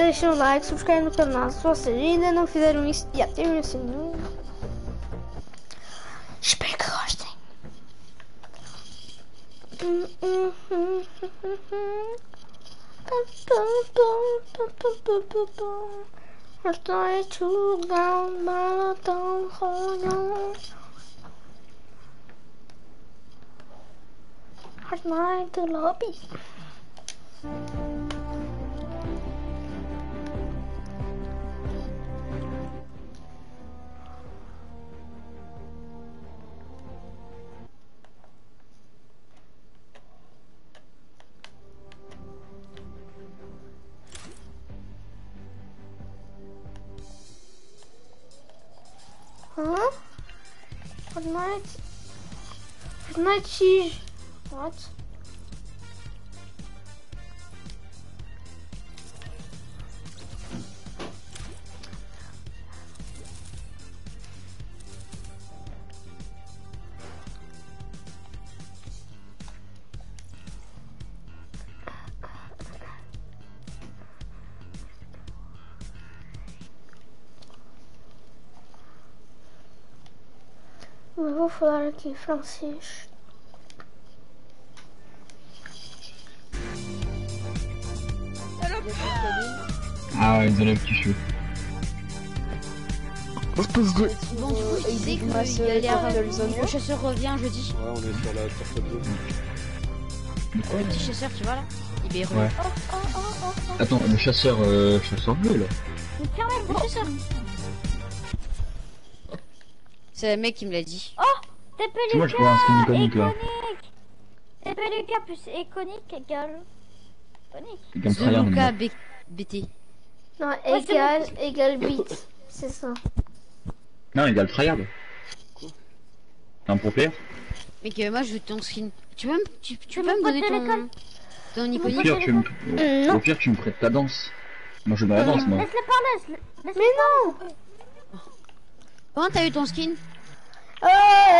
deixem o like, subscrevam no canal se vocês ainda não fizeram isso e ativem o sininho. Espero que gostem. Estoy jugando a todo joyo. Hard night lobby. Huh? Fortnite? Fortnite Eu vou falar aqui francês. Ah ouais, ils enlèvent qui chaud. Espèce de... Bon, du coup, Big Mass, qu'il allait avoir... Le chasseur revient jeudi. Ouais, on est sur la tortue bleue. Le petit chasseur, tu vois là Il est Ouais. Attends, le chasseur, euh, chasseur bleu là. Mais quand même, le chasseur C'est le mec qui me l'a dit. TP Moi je vois un skin iconique là. TP Lucas plus iconique égale. Iconique. C'est comme The Tryhard. Luca mais- B- BT. Non, Ouais, c'est égal, égal bit. C'est ça. Non, il a le tryhard. T'es un pro player Mec, euh, moi je veux ton skin. Tu peux me, tu, tu peux veux me donner ton, ton Au iconique pire, tu me... Euh, non. Au pire, tu me prêtes ta danse. Moi je veux la danse moi. Laisse-le parler, laisse-le Mais non Comment t'as eu ton skin? Oh,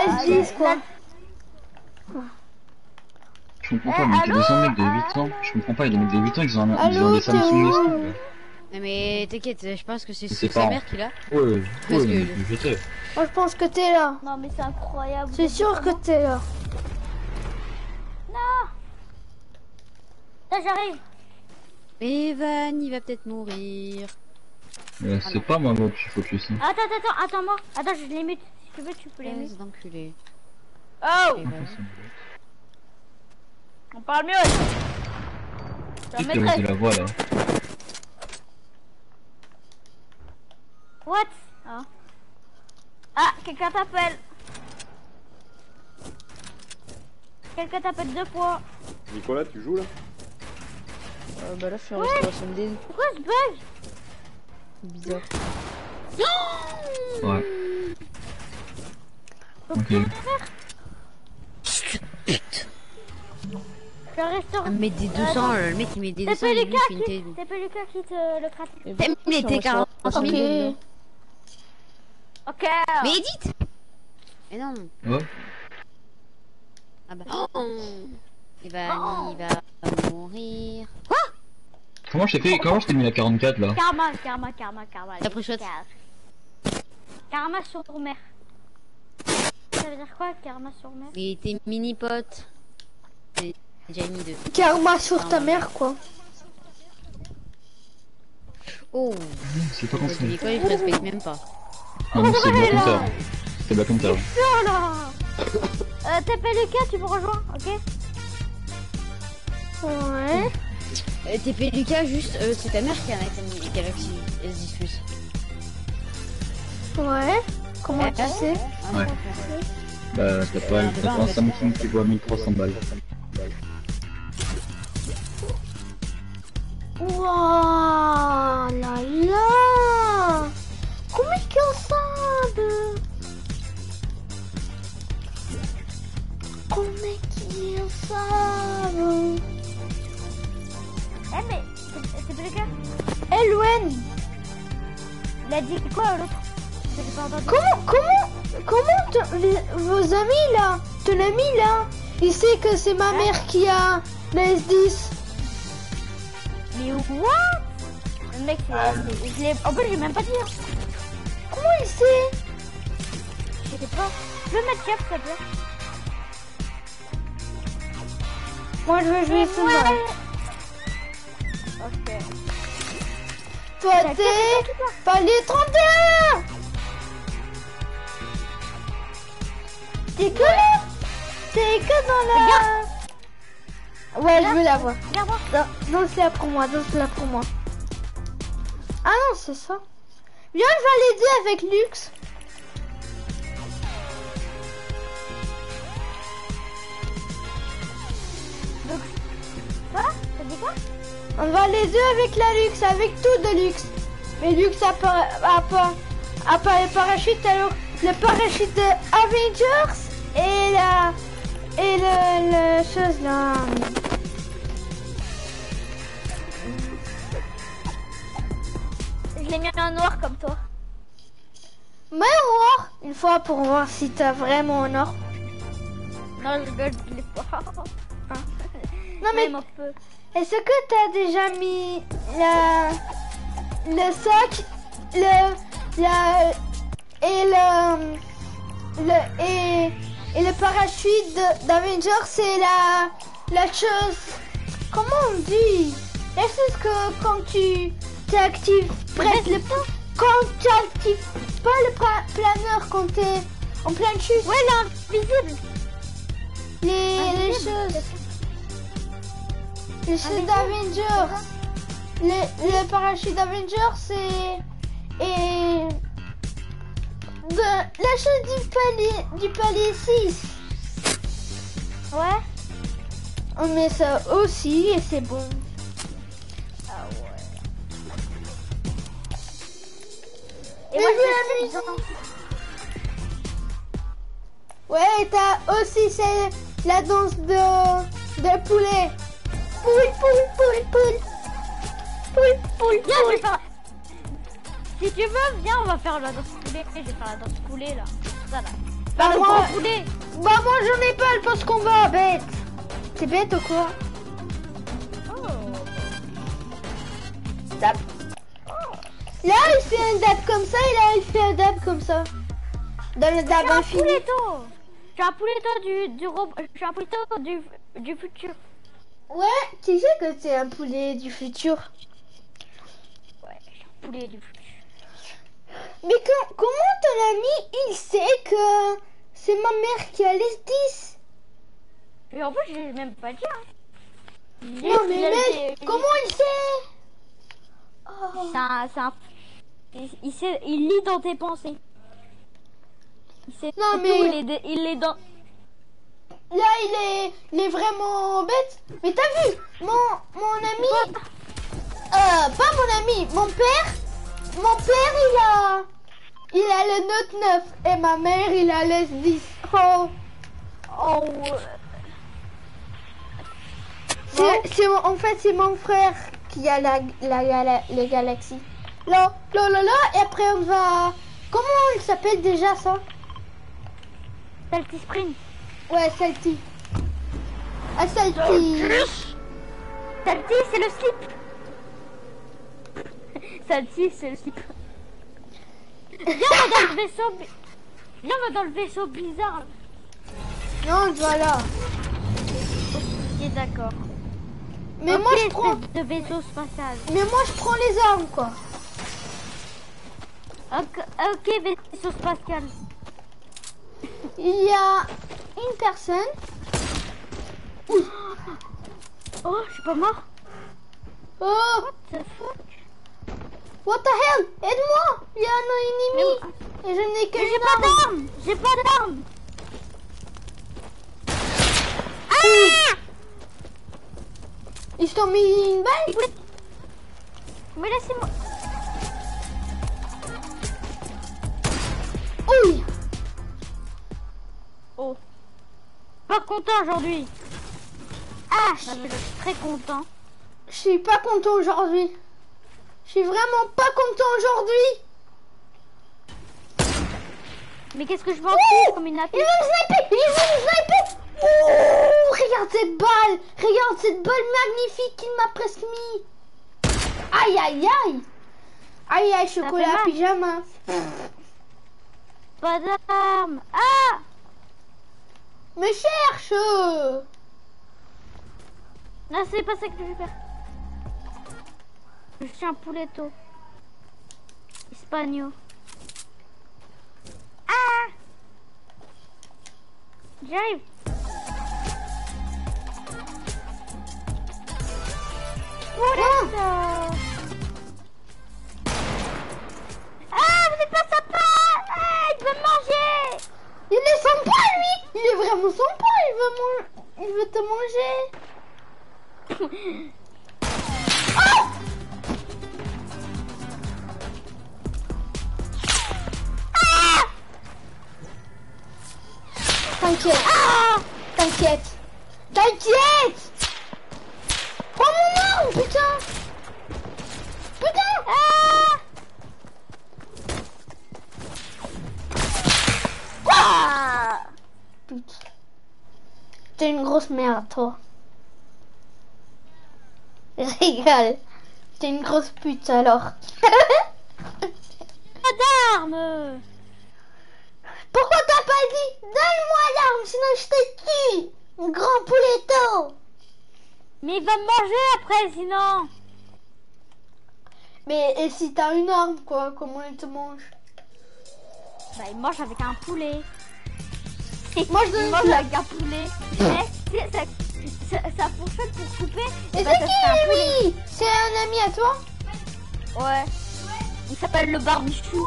S10 quoi Je comprends pas, mais il y a des mecs de 8 ans. Je comprends pas, il y a des mecs de 8 ans, ils ont, un... ils ont des Samsung. Non mais t'inquiète, je pense que c'est sa mère qui l'a. Ouais, ouais, Parce ouais, que- mais je sais. Moi je pense que t'es là. Non mais c'est incroyable. C'est sûr que t'es là. Là j'arrive. Evan, il va peut-être mourir. Euh, c'est pas moi, moi, qu'il faut tuer ça. Attends, attends, attends, attends-moi. Attends, je les mute. Si tu veux, tu peux les d'enculé. Oh. On parle mieux. Je la voix là What? Ah, ah quelqu'un t'appelle. Quelqu'un t'appelle deux fois. Nicolas, tu joues là? Euh, bah là, je suis en restauration de. Pourquoi ce bug? Bizarre. Ouais. Ok. Je restaure. Ah, mais des 200, euh, le mec il met des 200, TP il lui Lucas qui. Lucas quitte euh, le. Et T'aimes les suis en T40 restauration de Ok. Ok. Mais Edith Mais non. Ouais. Ah bah. Oh Evan, il va mourir. Comment je t'ai fait Comment je t'ai mis la 44 là? Karma, karma, karma, karma. T'as pris. Karma. Karma sur mer. Ça veut dire quoi, karma sur mer? Il était mini pote. J'ai déjà mis deux. Karma sur ta mère quoi. Oh C'est pas comme ça. Nicolas il respecte même pas. Non, mais c'est Black Hunter. C'est Black Hunter. Oh là euh, TP Lucas, tu me rejoins, ok? Ouais. Euh, TP Lucas, juste, euh, c'est ta mère qui a un iPhone Galaxy S10 Plus. Ouais. Comment tu sais Ouais. Bah, t'as pas, t'as pas un Samsung qui vaut 1300 balles. Wouah là là Comment est-ce savent Comment est-ce savent Eh mais, TP Lucas, Elwen il a dit quoi l'autre? Comment, comment, comment les- vos amis là, ton ami là, il sait que c'est ma mère qui a la S10 Mais what? Mec, c'est. c'est- je l'ai- En plus, j'ai même pas dit. hein. Comment il sait? Je sais pas. Je veux mettre chef, s'il te plaît. Moi, je veux jouer mode. Ok. Toi, t'es palier 31 T'es que là T'es que dans la... Ouais, je veux la voir. Regarde-moi. Dan- Danse-la pour moi, danse-la pour moi. Ah non, c'est ça. Viens, on va l'aider avec Lux. Quoi T'as dit quoi? On va les deux avec la luxe, avec tout de luxe. Mais luxe a pas, a pas, a pas le parachute, alors le parachute de Avengers et la, et le, le chose là. Je l'ai mis en noir comme toi. Mais or, une fois pour voir si t'as vraiment un or. Non, je rigole, je l'ai pas. Non mais, est-ce que t'as déjà mis la, le sac, le, la, et le, le, et, et le parachute d'Avengers, c'est la, la chose, comment on dit? Est-ce que quand tu t'actives presque le, quand tu actives pas le planeur quand t'es en pleine chute, Ouais, l'invisible. les, les choses, les choses d'Avengers. Le, le parachute d'Avengers, c'est. Et. De, la chose du palier, du palier 6. Ouais. On met ça aussi et c'est bon. Ah ouais. Mais Et moi, je sais dedans. Ouais, et t'as aussi c'est la danse de, de poulet. Poule, poule, poule, poule. Poule, poule, poule. Si tu veux, viens, on va faire la danse poulet. Je vais faire la danse poulet là. Ça là. Bah, moi- poulet. Bah, moi j'en ai pas le poste combat, bête. T'es bête ou quoi? Oh. Dab. Là, il fait un dab comme ça et là, il fait un dab comme ça. Dans le dab infini. Je suis un pouletto du, du robot. Je suis un pouletto du, du futur. Ouais, tu sais que t'es un poulet du futur. Ouais, je suis un poulet du futur. Mais comment ton ami, il sait que c'est ma mère qui a les 10 Et en plus, je l'ai même pas dit. Hein. Non, mais mec, comment il sait? Oh. C'est un, Il, il sait, il lit dans tes pensées. Il sait Non, tout, mais- il est, de- il est dans. Là, il est, il est vraiment bête. Mais t'as vu, mon, mon ami, euh, pas mon ami, mon père, mon père, il a, il a le Note 9 et ma mère, il a le 10. Oh, Oh, c'est, en fait, c'est mon frère qui a la, la, gala- les galaxies. Là, là, là, là, et après on va, comment il s'appelle déjà ça? Salty Spring. Ouais, Salty. Ah, Salty. Salty, c'est le slip. Salty, c'est le. Viens, on va dans le vaisseau. Viens, on va dans le vaisseau bizarre. Non, voilà. Ok, d'accord. Mais moi, je prends, de vaisseau spatial. mais moi, je prends les armes, quoi. Ok, ok, vaisseau spatial. Il y a une personne. Oh, je suis pas mort. Oh, The fuck? What the hell? Aide-moi. Il y a un Mais ennemi et je n'ai que Mais j'ai pas arme. d'armes J'ai pas d'armes Ah Ils t'ont mis une balle Mais laissez-moi. Oui. Oh. Pas content aujourd'hui. Ah Je suis très content. Je suis pas content aujourd'hui. Je suis vraiment pas content aujourd'hui. Mais qu'est-ce que je vais en comme une attaque vont me sniper Ils vont me sniper Oh Regarde cette balle Regarde cette balle magnifique qu'il m'a presque mis Aïe aïe aïe Aïe, aïe, chocolat, pyjama. Pas d'armes. Ah Me cherche Non, c'est pas ça que je vais faire. Je suis un pouletto. Espagnol. Ah J'arrive. Pouletto Ah, vous êtes pas sympa Ah, il veut me manger Il est sympa, lui Il est vraiment sympa, il veut, il veut te manger. T'inquiète. T'inquiète. T'inquiète. Prends mon arme, putain. Putain. Ah Putain. T'es une grosse merde, toi. Rigole. T'es une grosse pute, alors. Pas d'armes Pourquoi t'as pas dit Donne-moi l'arme, sinon je te tue Grand pouletto Mais il va me manger après, sinon Mais et si t'as une arme, quoi Comment il te mange? Bah, il mange avec un poulet. Moi, je donne mange avec un poulet. Mais c'est- ça, ça, ça fonctionne pour couper. Et bah, c'est qui, lui? C'est un ami à toi? Ouais. Il s'appelle le barbichou.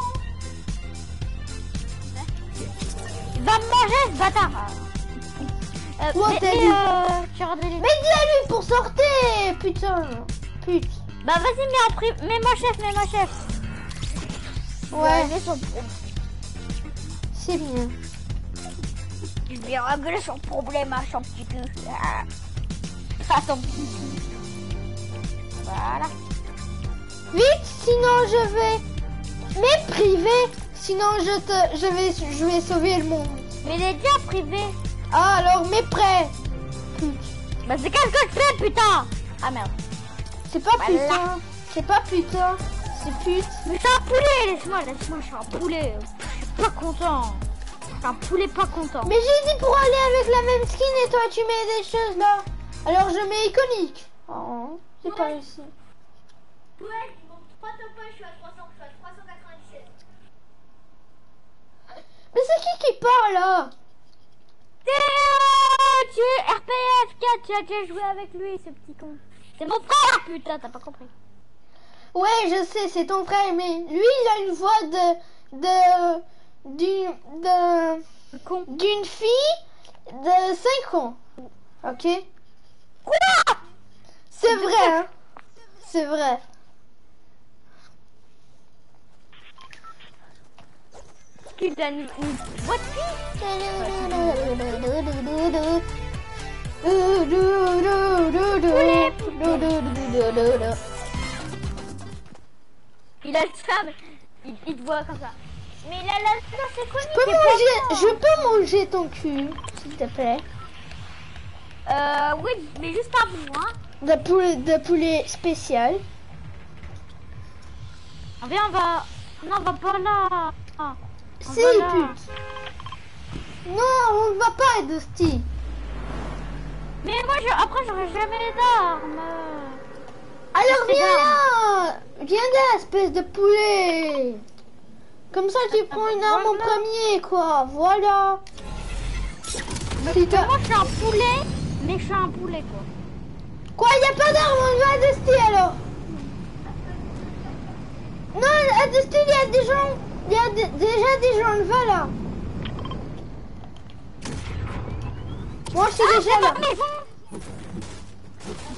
Va me manger, ce bâtard. Euh, Ouais, mais, mais, euh, tu les- Mais à lui pour sortir Putain Pute Bah, vas-y, mets en pri- Mets-moi chef, mets-moi chef. Ouais, régler son- c'est bien. Je vais régler son problème à son petit cul. Ah. À son petit cul. Voilà. Vite, sinon je vais... Mais privé Sinon je te... Je vais, je vais sauver le monde. Mais il est déjà privé. Ah, alors mets prêt. Bah, c'est qu'est-ce que je fais, putain? Ah merde. C'est pas Voilà. putain C'est pas putain C'est pute Mais c'est un poulet, laisse-moi, laisse-moi, je suis un poulet. Je suis pas content. Je suis un poulet pas content. Mais j'ai dit pour aller avec la même skin et toi tu mets des choses là. Alors je mets iconique. Oh, c'est pas réussi. Ouais, 3 topos, je suis à 300, je suis à 397. Mais c'est qui qui parle là Théo, tu es RPF 4, tu as déjà joué avec lui, ce petit con. C'est mon frère, putain, t'as pas compris. Ouais, je sais, c'est ton frère, mais lui il a une voix de de d'une d'une fille de 5 ans. Ok Quoi? C'est vrai, hein C'est vrai. Il a le seum. Il, il te voit comme ça. Mais il a la non, c'est connu. Je peux manger, je peux manger ton cul, s'il te plaît. Euh, oui, mais juste pas vous, hein. De poulet, de poulet spécial. Viens, on va. Non, on va pas là. Ah, va là. pute. Non, on ne va pas être hostie. Mais moi, je... après, j'aurai jamais d'armes. Alors C'est viens là Viens là, espèce de poulet Comme ça tu prends une arme en premier, quoi. Voilà. Si Moi, je suis un poulet, mais je suis un poulet, quoi. Quoi, y a pas d'arme, on va à Dusty alors? Non, à Dusty, il y a des gens... Il y a déjà des gens, va là. Moi, je suis Ah, déjà là. ma maison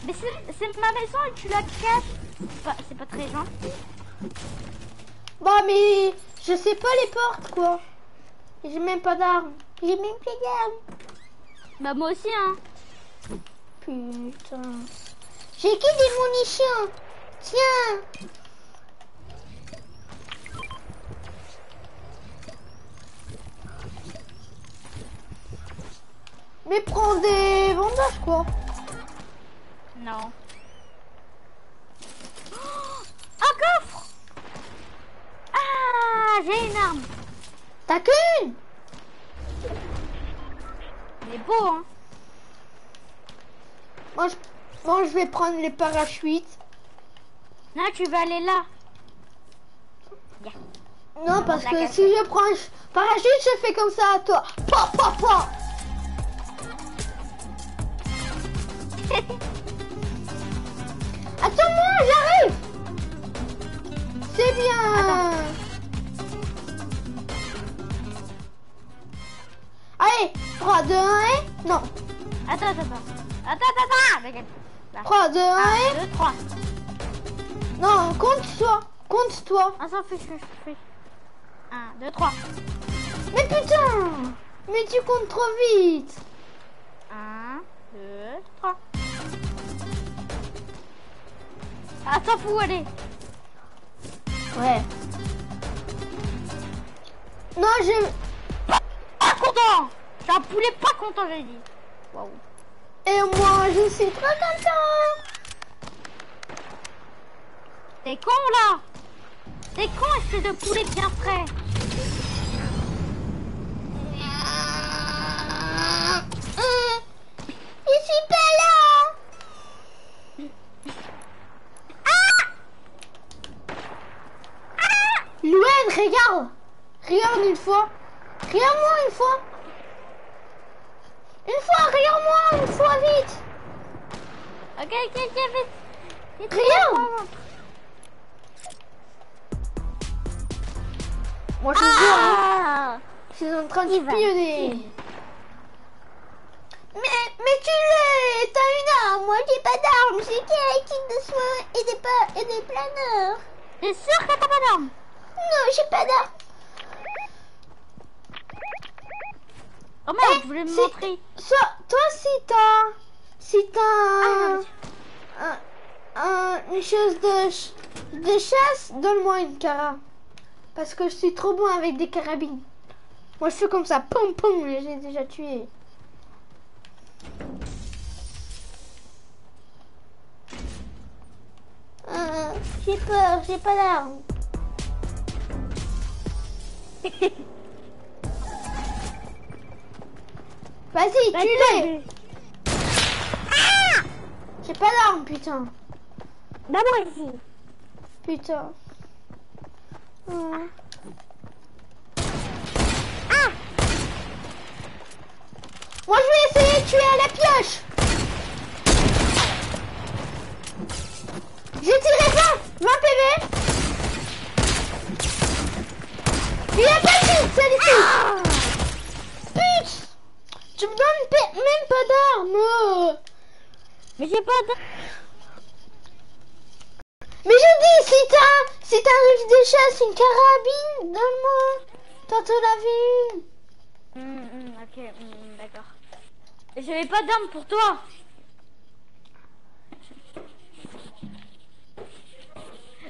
Mais c'est ma maison et tu la caches. C'est pas, c'est pas très gentil. Bah, mais je sais pas les portes, quoi. J'ai même pas d'armes. J'ai même plus d'armes. Bah, moi aussi, hein. Putain. J'ai qui des munitions Tiens. Mais prends des bandages quoi Non. Oh un coffre Ah J'ai une arme T'as qu'une Il est beau hein Moi je... Moi je vais prendre les parachutes. Non tu vas aller là. Non parce que si je prends un parachute je fais comme ça à toi. Pa, pa, bien. Allez, 3, 2, 1 et... Non, Attends, attends, attends. Attends, attends, attends. Regarde. Là. 3, 2, 1 et... 1, 2, 3. Non, compte-toi. Compte-toi. Fiche, fiche, fiche. 1, 2, 3. Mais putain Mais tu comptes trop vite 1, 2, 3. Attends, faut où aller Ouais. Non, je... Pas content J'ai un poulet pas content, j'ai dit. Waouh. Et moi, je suis trop content T'es con là T'es con, espèce de poulet bien frais. Je suis pas là Louen, regarde. Regarde une fois. Regarde-moi une fois. Une fois, regarde-moi une fois, vite. Ok, ok, ok, vite. Vite, Regarde. Moi, je vois, hein. Ah. Je suis en train de spionner. Mais, mais tu l'es T'as une arme. Moi, j'ai pas d'arme. J'ai qu'un kit de soins et des, et des planeurs. T'es sûr que t'as pas d'arme? Non, j'ai pas d'arme. Oh merde, Eh, je voulais me si- montrer. Soit, toi, si t'as... Si t'as... Ah, un- un- une chose de, ch- de chasse, donne-moi une cara. Parce que je suis trop bon avec des carabines. Moi, je fais comme ça. Pom, pom, j'ai déjà tué. Ah, j'ai peur, j'ai pas d'arme. Vas-y, tue-les. J'ai pas d'arme, putain. D'abord ici. Putain. Ah. Moi, je vais essayer de tuer à la pioche. J'ai tiré 20, 20 PV. Il a pas de. Pute. Tu me donnes même pas d'armes. Mais j'ai pas d'arme. Mais je dis, si t'as, si t'as un rifle de chasse, une carabine, donne-moi. Tantôt la vie. Hum, hum, ok, hum, d'accord. J'avais pas d'arme pour toi.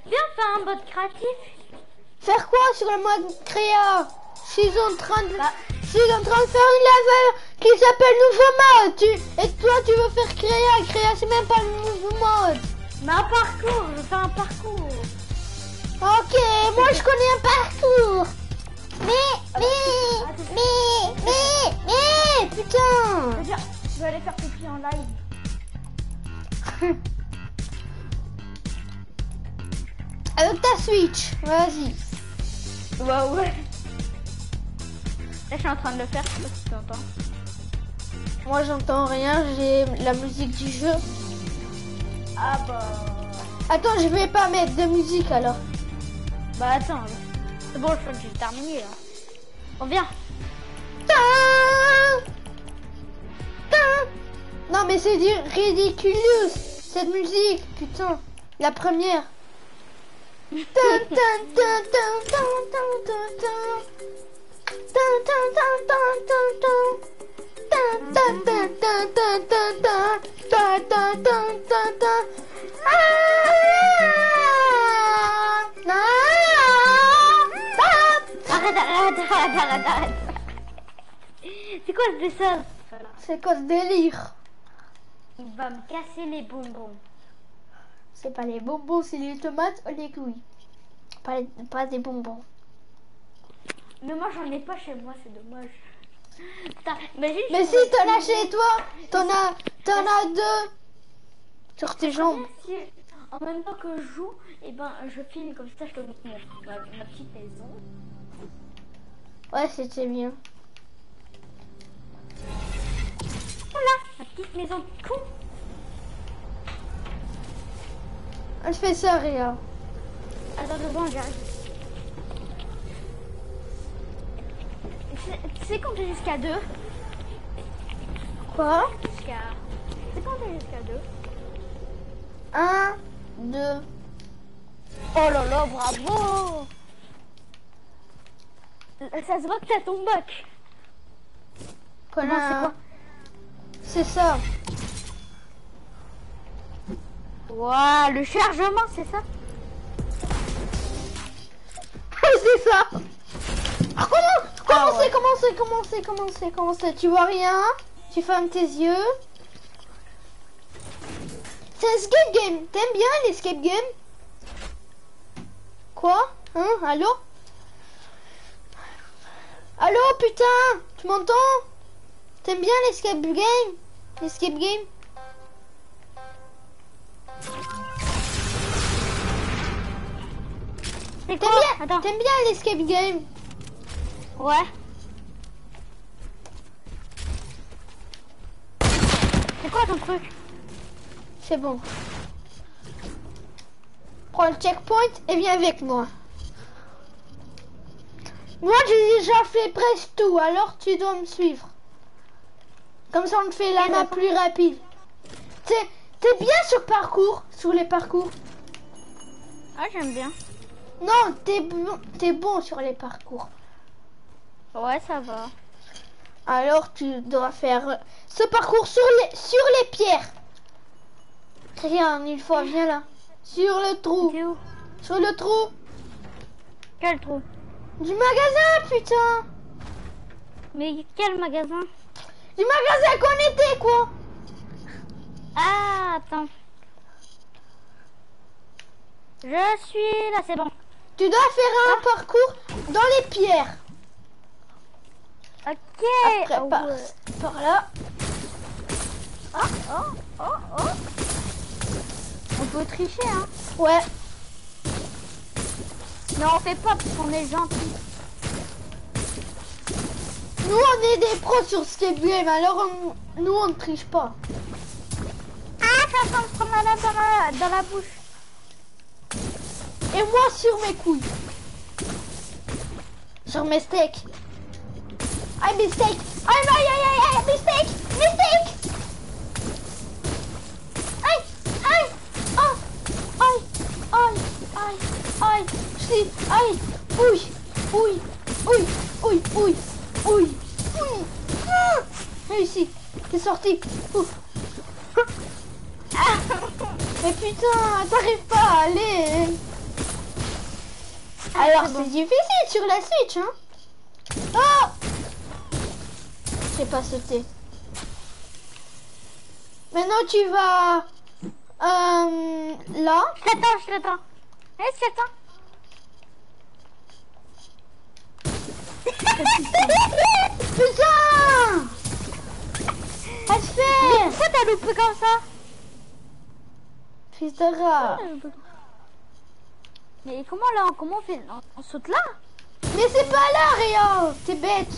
Viens faire un mode créatif. Faire quoi sur le mode créa? Je suis en train de, je suis en train de faire une laveur qui s'appelle nouveau mode. Tu, et toi, tu veux faire créa Créa, c'est même pas le nouveau mode. Mais un parcours, je fais un parcours. Ok, moi je connais un parcours. Mais, mais, mais, mais, mais, putain. C'est-à-dire, je vais aller faire pipi en live. Avec ta Switch, vas-y. Ouais, ouais. Là, je suis en train de le faire, je sais pas si tu entends. Moi j'entends rien, j'ai la musique du jeu. Ah bah. Attends, je vais pas mettre de musique alors. Bah attends, c'est bon, je crois que j'ai terminé là. On vient. Non mais c'est du ridicule cette musique, putain. La première. C'est quoi ce dessin? C'est quoi ce délire? Il va me casser les bonbons. C'est pas les bonbons, c'est les tomates ou les couilles. Pas, les- pas des bonbons. Mais moi j'en ai pas chez moi, c'est dommage. Imagine. Mais si t'en as chez toi, t'en as, t'en as deux sur tes jambes. Si, en même temps que je joue, et ben je filme comme ça, je te montre mon- ma, ma petite maison. Ouais, c'était bien. Voilà, ma petite maison de con. Elle fait ça, Réa. Attends, secondes, j'arrive. Tu sais- compter jusqu'à 2 Quoi? Jusqu'à. Tu sais compter jusqu'à 2 Un, deux. Oh là là, bravo Ça se voit que t'as ton bac. Non, c'est quoi? C'est ça. Waouh, le chargement, c'est ça c'est ça. Ah, comment Comment Ah ouais. c'est Comment c'est Comment c'est Comment c'est Comment c'est Tu vois rien Tu fermes tes yeux. C'est un escape game. T'aimes bien l'escape game? Quoi? Hein? Allô? Allô putain? Tu m'entends? T'aimes bien l'escape game? L'escape game? T'aimes quoi bien. T'aimes bien l'escape game Ouais. C'est quoi ton truc? C'est bon. Prends le checkpoint et viens avec moi. Moi, j'ai déjà fait presque tout, alors tu dois me suivre. Comme ça, on fait la main plus rapide. T'es t'es bien sur parcours, sur les parcours. Ah, j'aime bien. Non, t'es bon, t'es bon sur les parcours. Ouais, ça va. Alors, tu dois faire euh, ce parcours sur les, sur les pierres. Regarde, une fois, viens là. Sur le trou. Où? Sur le trou. Quel trou? Du magasin, putain Mais quel magasin? Du magasin qu'on était, quoi Ah, attends. Je suis là, c'est bon. Tu dois faire un parcours dans les pierres. Ok. Après, Oh, par, ouais. par là. Oh, oh, oh, oh. On peut tricher, hein. Ouais. Non, on fait pas parce qu'on est gentil. Nous, on est des pros sur Escape Game, alors on- nous, on ne triche pas. Ah, ça dans la, bouche. Et moi, sur mes couilles. Sur mes steaks. Aïe, aïe, aïe, aïe, aïe, mes steaks. Mes steaks. Aïe, aïe. Oh, aïe, aïe, aïe, aïe. Je suis, aïe. Ouille, ouille, ouille, ouille, ouille, ouille. ouille. Ah, Réussi. Sorti. Ah. Mais putain, t'arrives pas à aller. Alors c'est difficile sur la Switch, hein Oh J'ai pas sauté. Maintenant tu vas euh, là. Je t'attends, je t'attends. Eh. Putain fait Pourquoi t'as loupé comme ça? Fils de rat. Mais comment là Comment on fait? On, on saute là? Mais c'est pas là, Réa. T'es bête.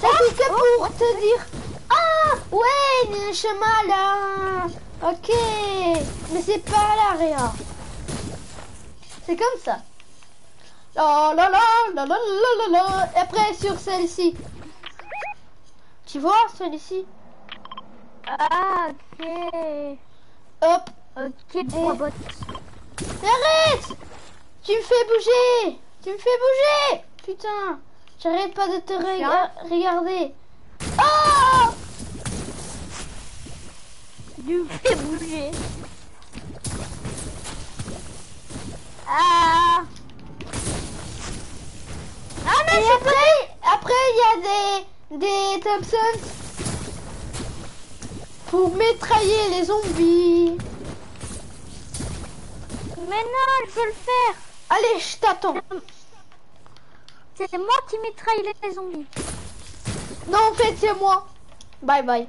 Ça c'est que pour te dire. Ah Ouais, il y a un chemin là. Ok. Mais c'est pas là, Réa. C'est comme ça. La la la la la la la la. Et après sur celle-ci. Tu vois celle-ci Ah, ok. Hop. Ok, trois bottes. Mais arrête Tu me fais bouger. Tu me fais bouger. Putain. J'arrête pas de te rega- regarder. Oh Tu me fais bouger. Ah. Ah mais après, après il y a des, des Thompsons pour métrailler les zombies. Mais non, je peux le faire. Allez, je t'attends. C'est moi qui mitraille les zombies. Non, en fait, c'est moi. Bye bye.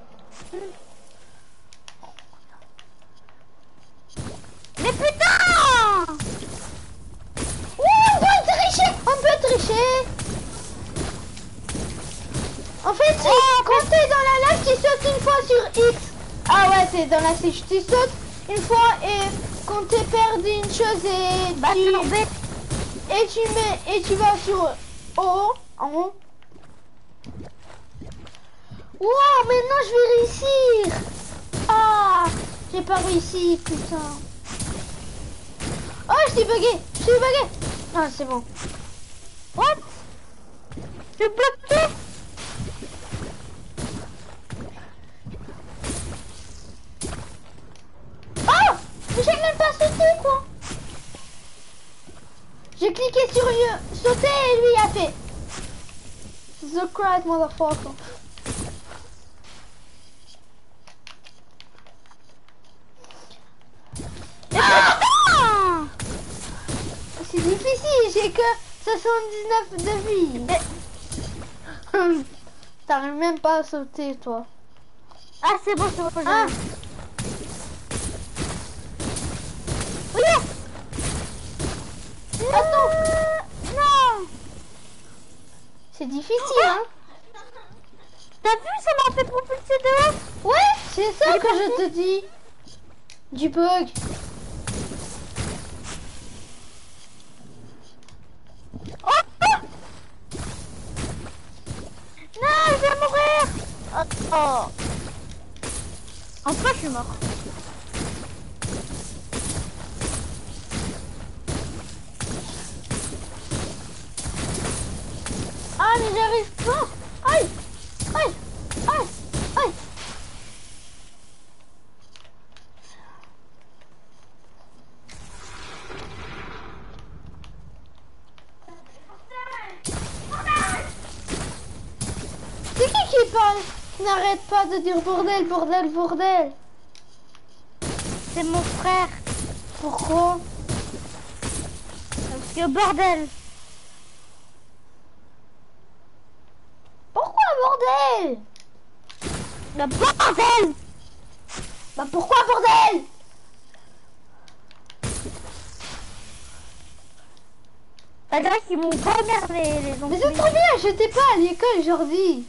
Mais putain Oui, on peut tricher On peut tricher En fait, c'est quand t'es dans la lave, tu sautes une fois sur X. Ah ouais, c'est dans la sèche. Tu sautes une fois et quand t'es perdu une chose et Bah tu, et tu mets et tu vas sur haut, en haut. Wow, maintenant je vais réussir. Ah, j'ai pas réussi, putain. Oh, je suis bugué, je suis bugué. Ah, c'est bon. What? Je bloqué Oh Mais j'ai même pas sauté quoi. J'ai cliqué sur lui, sauter et lui a fait. The motherfucker. Ah C'est difficile, j'ai que 79 de vie. T'arrives même pas à sauter toi. Ah c'est bon, c'est bon, Ah. Attends Non C'est difficile hein. T'as vu, ça m'a fait propulser dehors Ouais, c'est ça que je te dis. Du bug. Oh Non, je vais mourir. Oh, oh. Enfin, je suis mort. Ah mais j'arrive pas. Aïe Aïe Aïe Aïe. C'est qui qui parle? N'arrête pas de dire bordel, bordel, bordel. C'est mon frère. Pourquoi? Parce que bordel. Pourquoi bordel? Le bordel? Bah pourquoi bordel? On dirait qu'ils m'ont pas les Mais zombies. c'est trop bien, j'étais pas à l'école aujourd'hui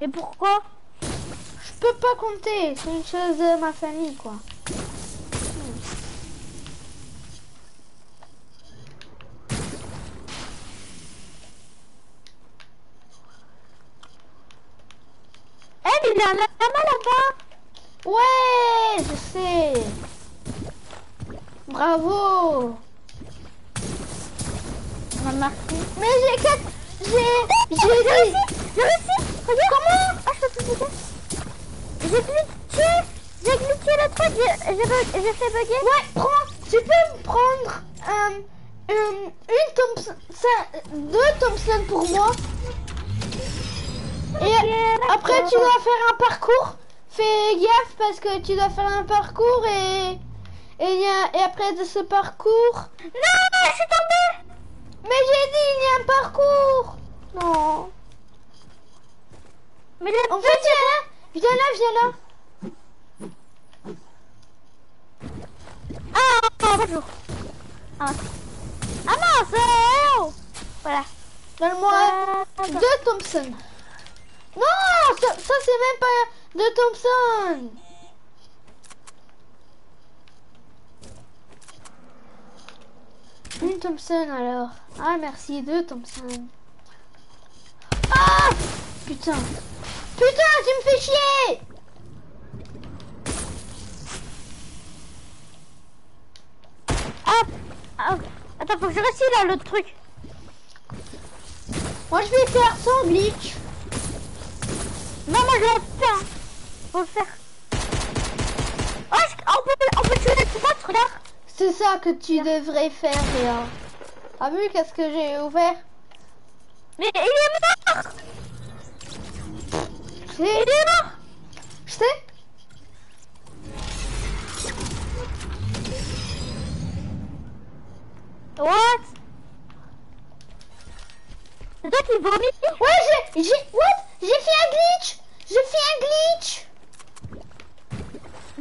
Et pourquoi? Je peux pas compter, c'est une chose de ma famille quoi. Eh, mais il y a un lama là-bas Ouais, je sais. Bravo. On a marqué. Mais j'ai quatre... J'ai... J'ai dit... J'ai réussi Regarde Comment? Ah, je peux plus bugger J'ai glitché J'ai glitché le truc, j'ai fait bugger Ouais, prends... Tu peux me prendre euh, une, une Thompson... deux Thompson pour moi. Et après, tu dois faire un parcours. Fais gaffe parce que tu dois faire un parcours et... Et, il y a- et après de ce parcours... Non, je suis tombée Mais j'ai dit, il y a un parcours Non. Mais le En fait, viens là, viens là, viens là. Ah, bonjour Ah, ah mince euh, oh. Voilà Donne-moi Ah, deux Thompson. Non, ça, c'est même pas deux Thompson. Une Thompson alors. Ah merci, deux Thompson. Ah Putain. Putain, tu me fais chier Ah, ah, Attends, faut que je réussisse là l'autre truc Moi je vais faire sans glitch. Non, moi je l'ai fait. Faut le faire. Oh, je- on peut, on peut tuer les monstres, regarde C'est ça que tu devrais faire, Léa. T'as vu qu'est-ce que j'ai ouvert? Mais il est mort! Il est mort! Je sais. What? Toi tu vomis Ouais, j'ai, j'ai, what? J'ai fait un glitch J'ai fait un glitch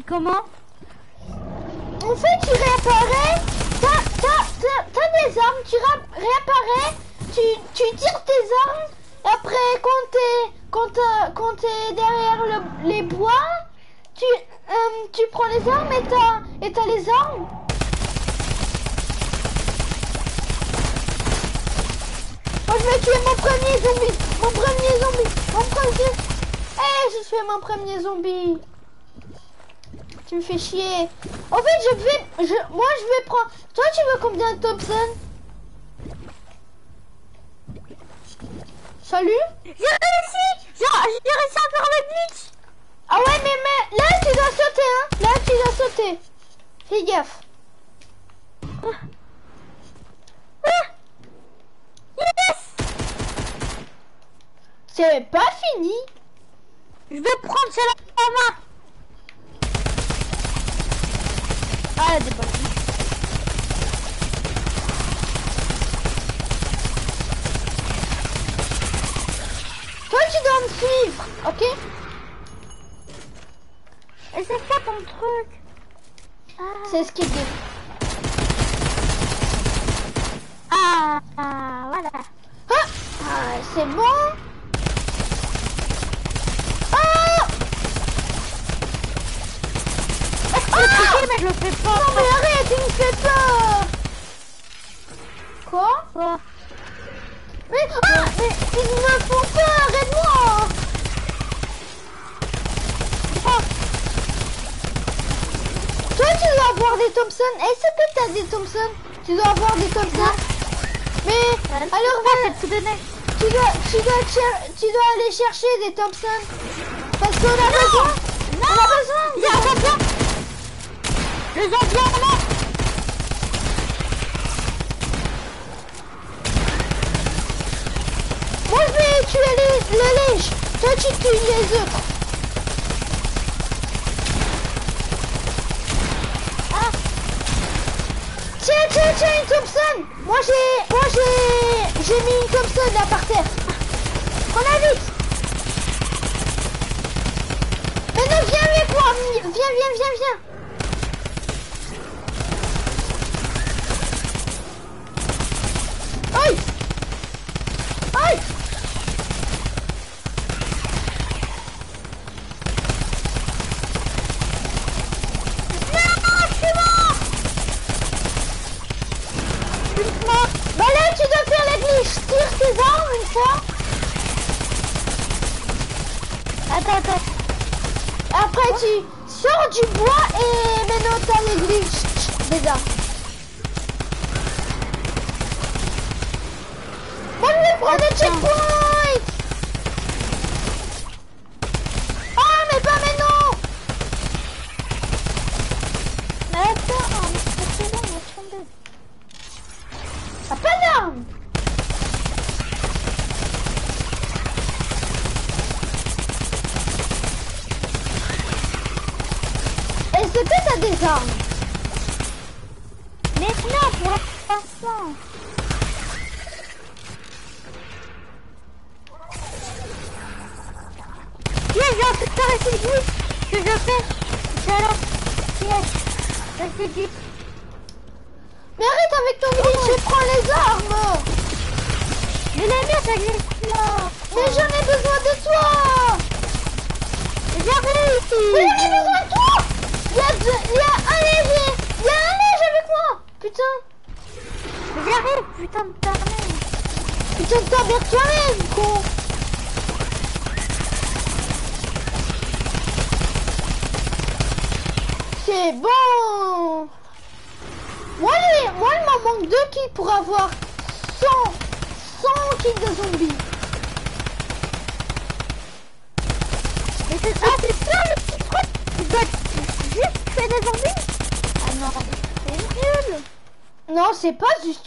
Comment En fait, tu réapparais, t'as, des armes, tu ra- réapparais, tu, tu tires tes armes, et après, quand t'es, quand t'es, quand t'es derrière le- les bois, tu, euh, tu prends les armes et t'as, et t'as les armes. Moi, je vais tuer mon premier zombie, mon premier zombie, mon premier... Eh, j'ai tué mon premier zombie. Tu me fais chier. En fait, je vais, je, moi, je vais prendre. Toi, tu veux combien de Thompson? Salut? J'ai réussi J'ai réussi à faire le glitch Ah ouais, mais, mais là, tu dois sauter, hein Là, tu dois sauter. Fais gaffe. Yes C'est pas fini. Je vais prendre celle-là en main Ah, elle est pas Toi, tu dois me suivre, ok? Et c'est quoi ton truc C'est ce qu'il dit. Ah, ah, voilà. Ah, ah, c'est bon. Ah Mais je le fais pas. Non, mais arrête, il me fait peur. Quoi Quoi Mais, ah, mais ils me font peur, aide-moi. Toi, tu dois avoir des Thompson. Est-ce que tu as des Thompson? Tu dois avoir des Thompson. Mais, alors, va- tu dois, tu, dois tu dois aller chercher des Thompson. Parce qu'on a besoin. On a besoin. Il y a un zombie Le zombie en main Moi, je vais tuer les, le. Toi, tu tues les autres. Ah. Tiens, tiens, tiens, une Thompson. Moi, j'ai, moi, j'ai, j'ai mis une Thompson là par terre. Prends-la vite. Maintenant, viens avec moi. Viens, viens, viens, viens. Aïe Aïe Bah là, tu dois faire la glitch. Tire tes armes une. Attends, attends. Après, tu sors du bois et maintenant t'as les glitch des armes. Moi, je vais prendre le checkpoint.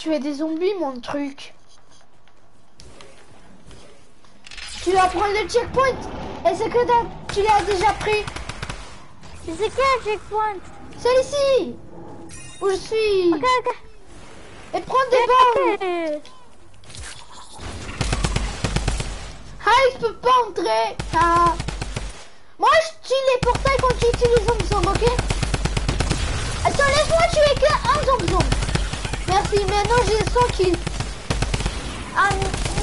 tuer des zombies, mon truc. Tu vas prendre le checkpoint. Et c'est que tu l'as déjà pris. C'est quel checkpoint? Celui-ci. Où je suis. Et prendre des balles. Ah, il peut pas entrer. Ah. Moi, je tue les portails quand tu tues les zombies, ok? Attends, laisse-moi tuer qu'un zombie. Merci, maintenant j'ai 100 kills. Ah,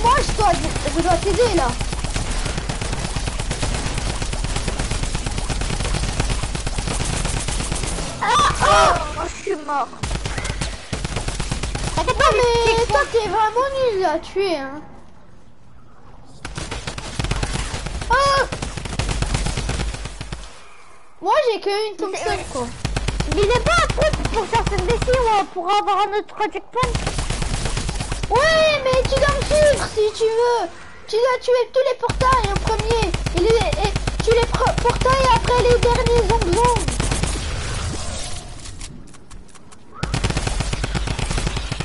moi je dois, je dois t'aider là. Ah, ah oh, je suis mort. T'inquiète mais toi t'es vraiment nul à tuer. Hein. Oh Moi j'ai que une comme quoi. Mais il n'y a pas un truc pour faire cette blessure, hein, pour avoir un autre checkpoint. Ouais, mais tu dois me suivre si tu veux. Tu dois tuer tous les portails en premier. Et, Tu les portails après les derniers zombies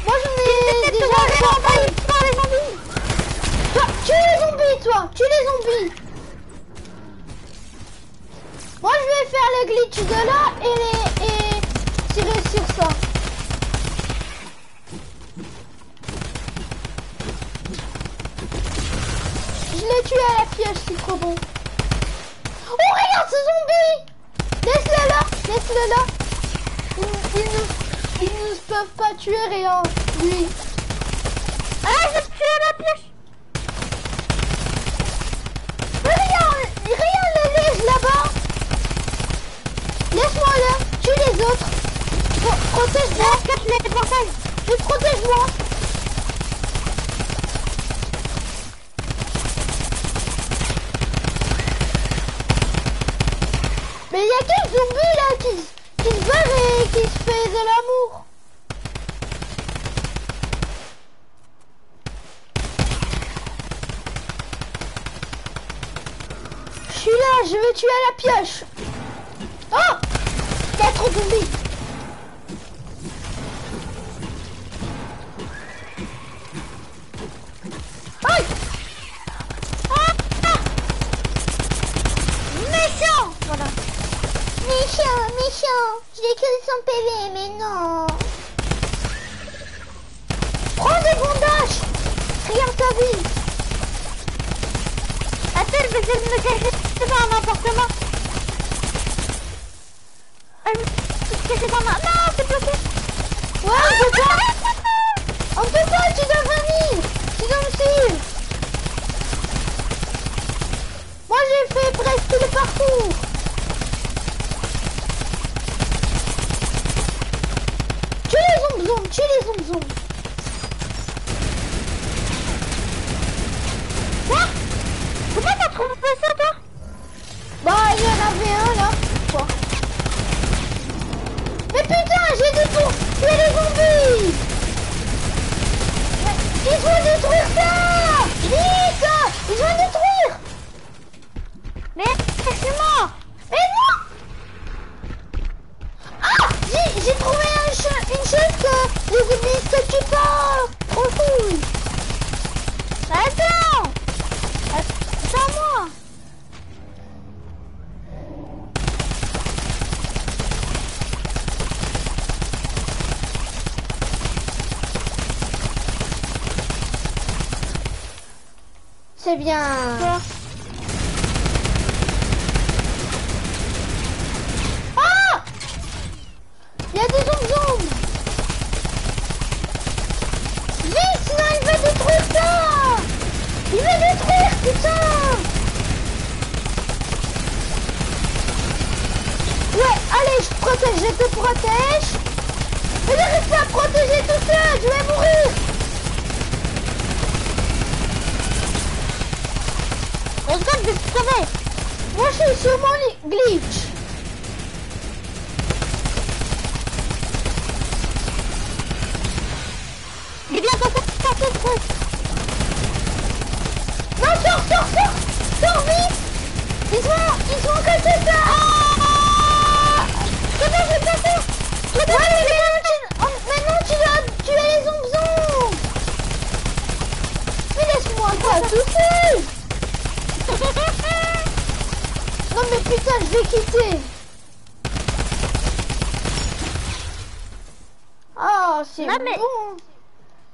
Moi j'en ai déjà les les zombies. Toi, tue les zombies toi. Tue les zombies. Moi je vais faire le glitch de là et les ça. Je l'ai tué à la pioche, c'est trop bon. Oh, regarde ce zombie Laisse-le là Laisse-le là ils, ils, ils nous peuvent pas tuer rien, lui. la pioche.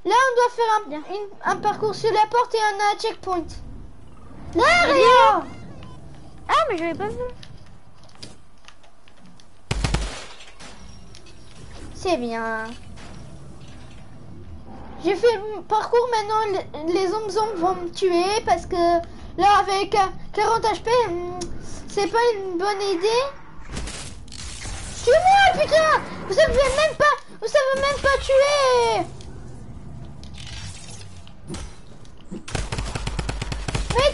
Là, on doit faire un, parcours sur la porte et un, checkpoint. Là, regarde Ah, mais j'avais pas vu. C'est bien. J'ai fait le parcours, maintenant les, zombies vont me tuer parce que là, avec euh, 40 HP, hmm, c'est pas une bonne idée. Tuez-moi, putain Vous savez même pas, vous savez même pas tuer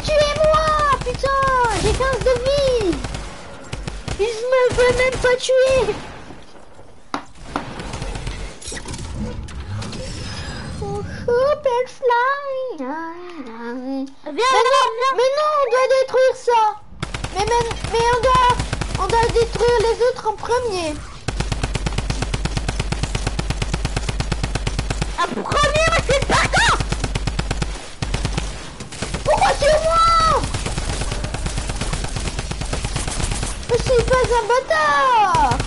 tuez-moi putain J'ai 15 de vie Ils me veulent même pas tuer Oh, Superfly. Viens, Mais non, mais non, on doit détruire ça. Mais, mais, mais on doit, on doit détruire les autres en premier. Un premier, mais c'est pas quand Pourquoi c'est moi Je suis pas un bâtard.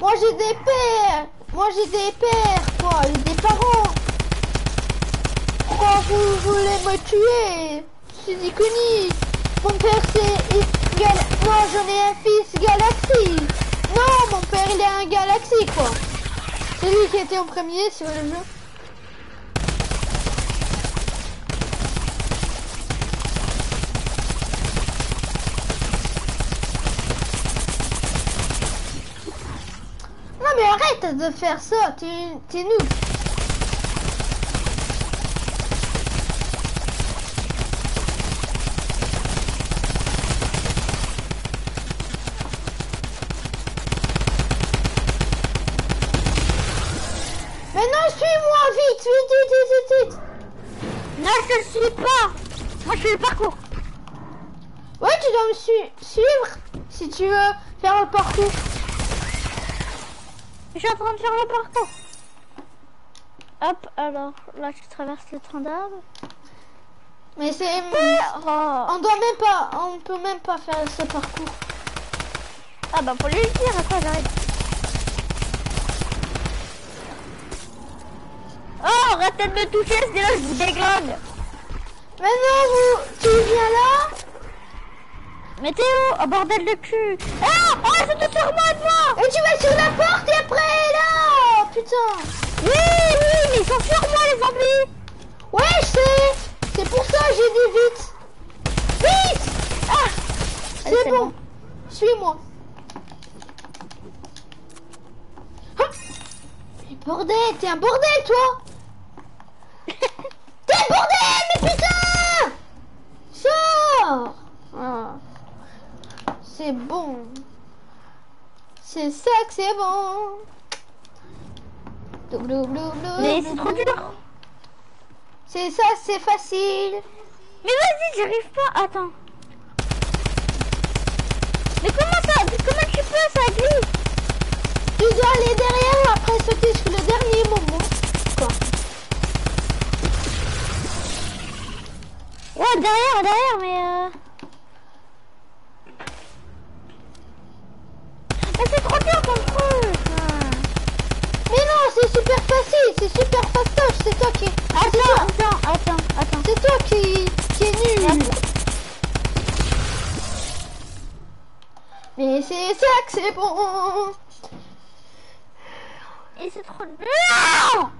Moi j'ai des pères. Moi j'ai des pères, quoi. J'ai des parents. Pourquoi vous voulez me tuer C'est des. Mon père c'est Gal... Moi j'en ai un fils Galaxy. Non, mon père il est un Galaxy, quoi. C'est lui qui était en premier sur le jeu. Mais arrête de faire ça, t'es noob. Maintenant suis-moi vite, vite, vite, vite, vite, vite. Non, je te suis pas. Moi, je fais le parcours. Ouais, tu dois me su- suivre si tu veux faire le parcours. Je suis en train de faire le parcours. Hop, alors là, je traverse le train d'arbres. Mais c'est... Oh. On doit même pas, on peut même pas faire ce parcours. Ah bah, faut lui dire, après, j'arrête. Oh, arrêtez de me toucher, sinon je vous dégrade. Maintenant, vous, tu viens là? Mais Théo, oh bordel de cul. Ah, oh, je te sur moi de moi. et tu vas sur la porte et après là Putain Oui, oui, mais ils sont sur moi, les zombies. Ouais, je sais C'est pour ça que j'ai dit vite Vite Ah C'est bon. bon. Suis-moi. Ah Mais bordel, t'es un bordel, toi T'es bordel, mais putain Sors Ah. C'est bon. C'est ça que c'est bon. Mais c'est trop dur. C'est ça, c'est facile. Mais vas-y, j'arrive pas. Attends. Mais comment ça Comment tu peux ça glisse Tu dois aller derrière après sauter sur le dernier moment. Quoi? Ouais, derrière, derrière, mais euh... Mais c'est trop dur ton truc. Mais non, c'est super facile, c'est super fastoche, c'est toi qui... Attends, attends, attends, attends. C'est toi qui, qui est nul. Mais c'est ça que c'est bon. Et c'est trop dur.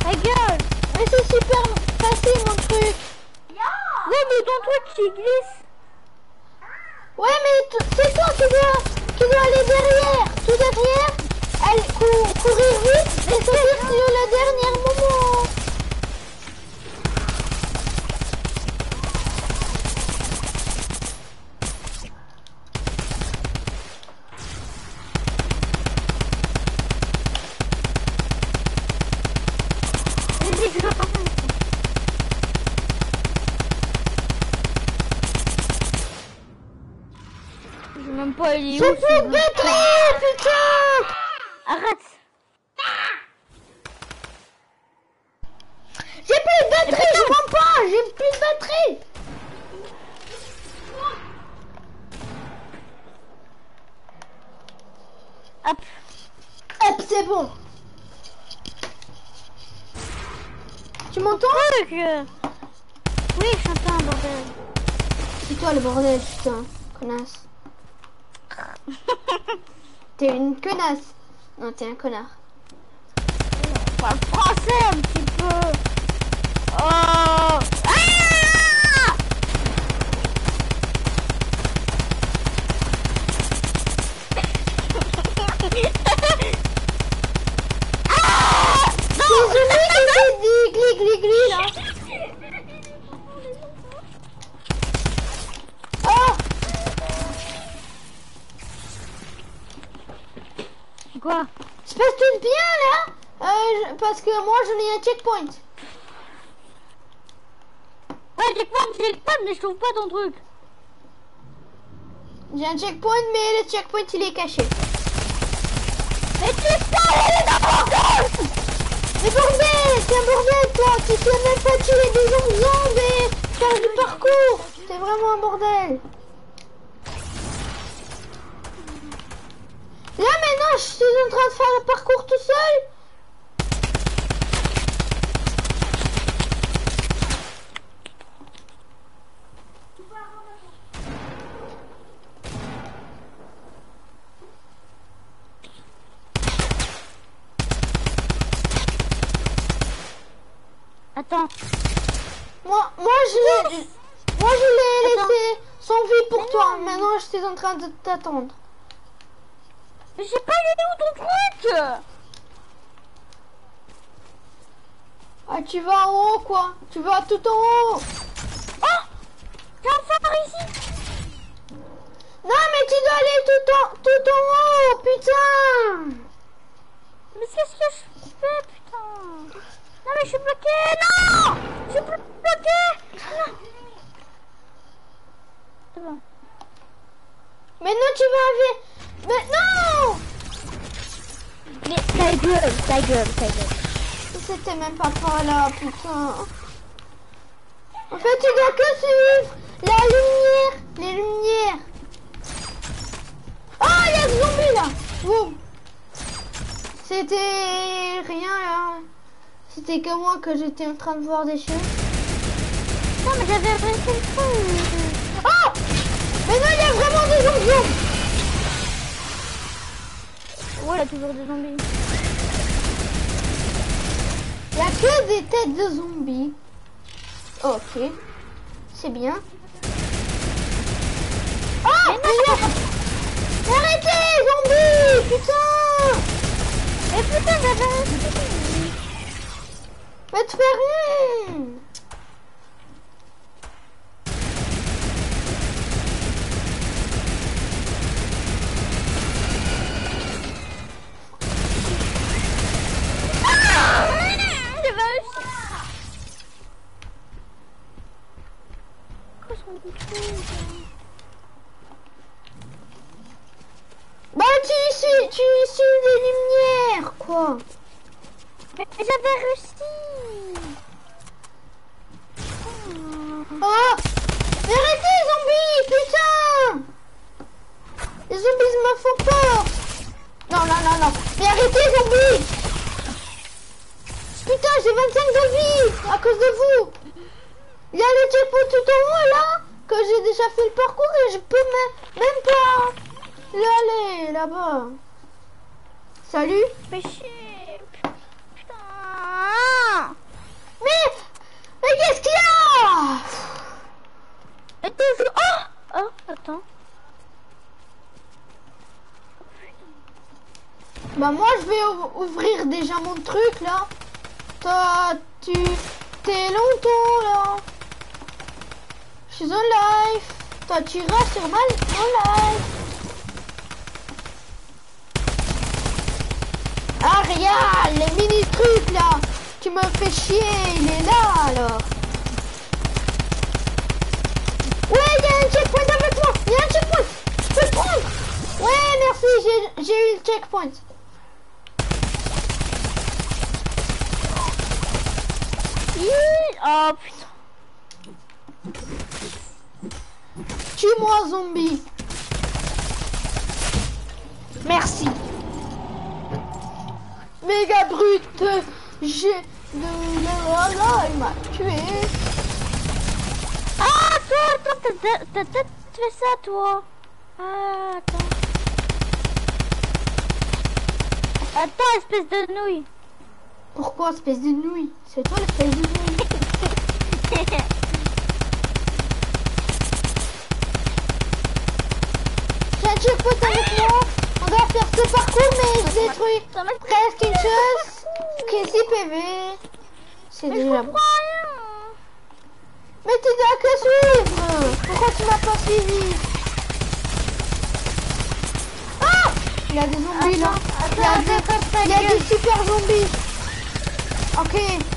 Ta gueule. Mais c'est super facile mon truc. Ouais, mais ton truc qui glisse. Ouais, mais c'est toi qui dois, qui aller derrière, tout derrière, cou- courir vite et sauter sur le dernier moment. Pas, il est J'ai batterie, putain Arrête J'ai plus de batterie, je comprends pas, j'ai plus de batterie. Hop Hop, c'est bon. Tu m'entends? Oui, je t'entends, bordel. C'est toi le bordel, putain. Connasse. T'es une connasse. Non, t'es un connard. Parle français un petit peu. Oh checkpoint. Ouais, j'ai pas, j'ai mais je trouve pas ton truc. J'ai un checkpoint mais le checkpoint il est caché. Mais tu sais, elle est dans mon dos Mais bordel, c'est un bordel toi, tu sais même pas tuer des zombies et faire du parcours. C'est vraiment un bordel. Là maintenant je suis en train de faire le parcours tout seul. Attends, Moi, moi je l'ai, moi je l'ai laissé sans vie pour toi. Maintenant je suis en train de t'attendre. mais j'ai pas eu où ton truc Ah tu vas en haut quoi Tu vas tout en haut. Oh J'ai un phare ici Non mais tu dois aller tout en, tout en haut, putain. Mais qu'est-ce que je fais, putain? Non, mais je suis bloqué Non Je suis blo- bloqué Non C'est bon. Maintenant tu vas aller. Mais non Mais ta gueule, ta gueule, ta gueule. C'était même pas par là, putain. En fait, tu dois que suivre la lumière, les lumières. Oh, il y a des zombies là. C'était rien là. C'était que moi que j'étais en train de voir des choses. Non, mais j'avais arrêté le truc Oh Mais non, il y a vraiment des zombies. Ouais, il y a toujours des zombies. Il y a que des têtes de zombies. Ok. C'est bien. Oh Arrêtez, zombies Putain Mais putain, j'avais arrêté Va te faire Bah tu suis, tu suis des lumières, quoi j'avais réussi. Oh Mais arrêtez, zombies Putain. Les zombies me font peur. Non, non, non, non. Mais arrêtez, zombies. Putain, j'ai 25 de vie à cause de vous. Il y a le checkpoint tout en haut, là Que j'ai déjà fait le parcours et je peux même, même pas y aller, là-bas. Salut. Putain Mais Mais qu'est-ce qu'il y a? Et toujours... Oh Oh, attends. Bah moi je vais ouv- ouvrir déjà mon truc là. Toi tu t'es longtemps là. Je suis en live. Toi tu iras sur ma mon live. Ah regarde les mini trucs là. Tu me fais chier, il est là alors. Ouais, il y a un checkpoint avec moi. Il y a un checkpoint. Je peux le prendre. Ouais, merci, j'ai- eu le checkpoint. Oh putain. Tue-moi, zombie. Merci méga brute. J'ai... De... Oh là, il m'a tué. Ah, toi, toi, t'as peut-être fait ça, toi. Ah, attends. Attends, espèce de nouille. Pourquoi, espèce de nouille? C'est toi, l'espèce de nouille. faire ce parcours, mais il détruit presque une chose qui est 6 PV. C'est déjà bon. Mais t'es là que suivre Pourquoi tu m'as pas suivi? Ah Il y a des zombies attends, là. Attends, il, y a des, il y a des super zombies. Ok.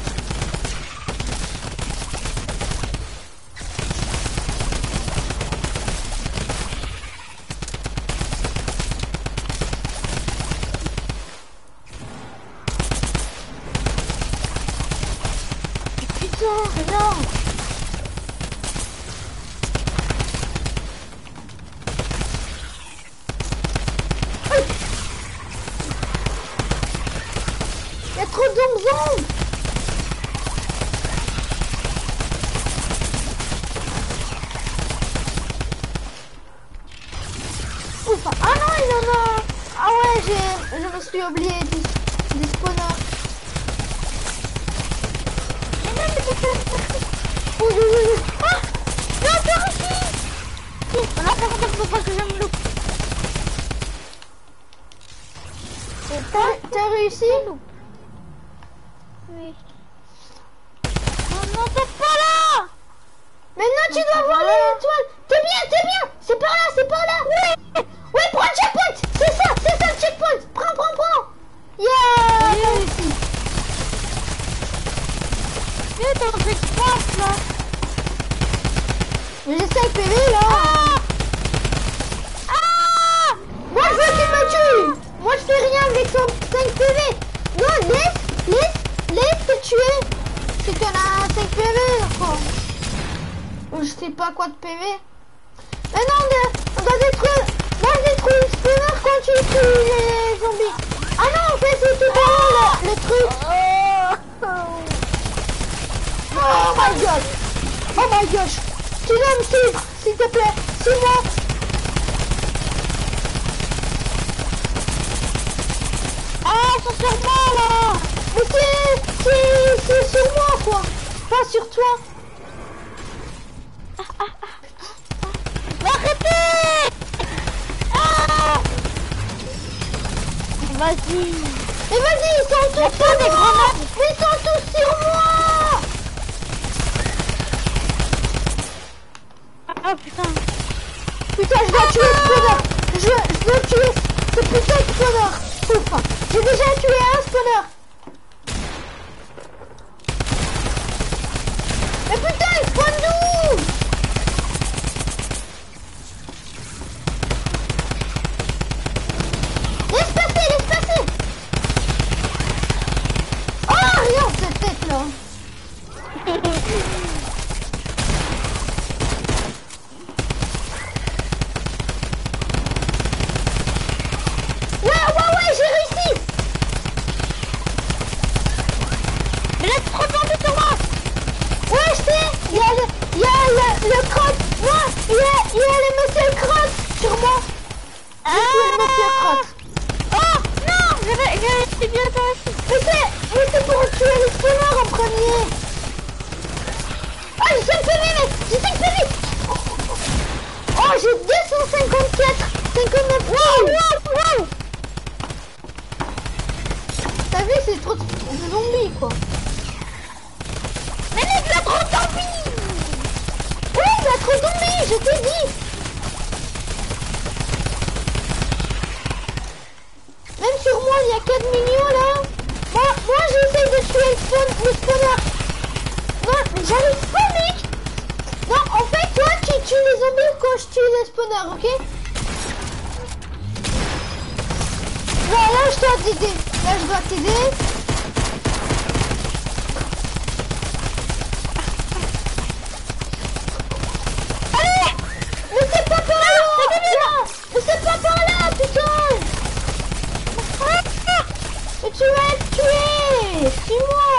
être tué Suis-moi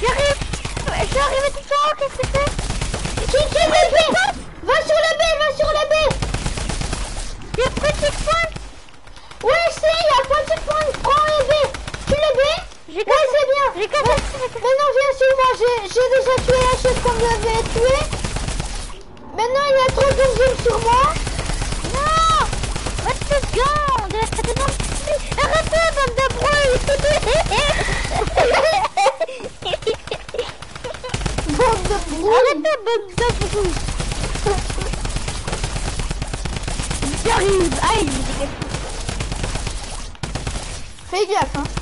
J'arrive Je suis arrivé tout en haut, qu'est-ce que c'est Qui qui le Va sur le B, va sur le B Il y a le checkpoint Ouais, je sais, il y a le checkpoint Prends le B Tu le B Ouais, c'est bien J'ai cassé Maintenant, viens sur moi, j'ai déjà tué la chose qu'on me devait tuer Maintenant, il y a trop de sur moi Non Let's go Arrêtez, bande de brouilles Bande de brouilles Arrêtez, bande de brouilles J'arrive Aïe Fais gaffe, hein.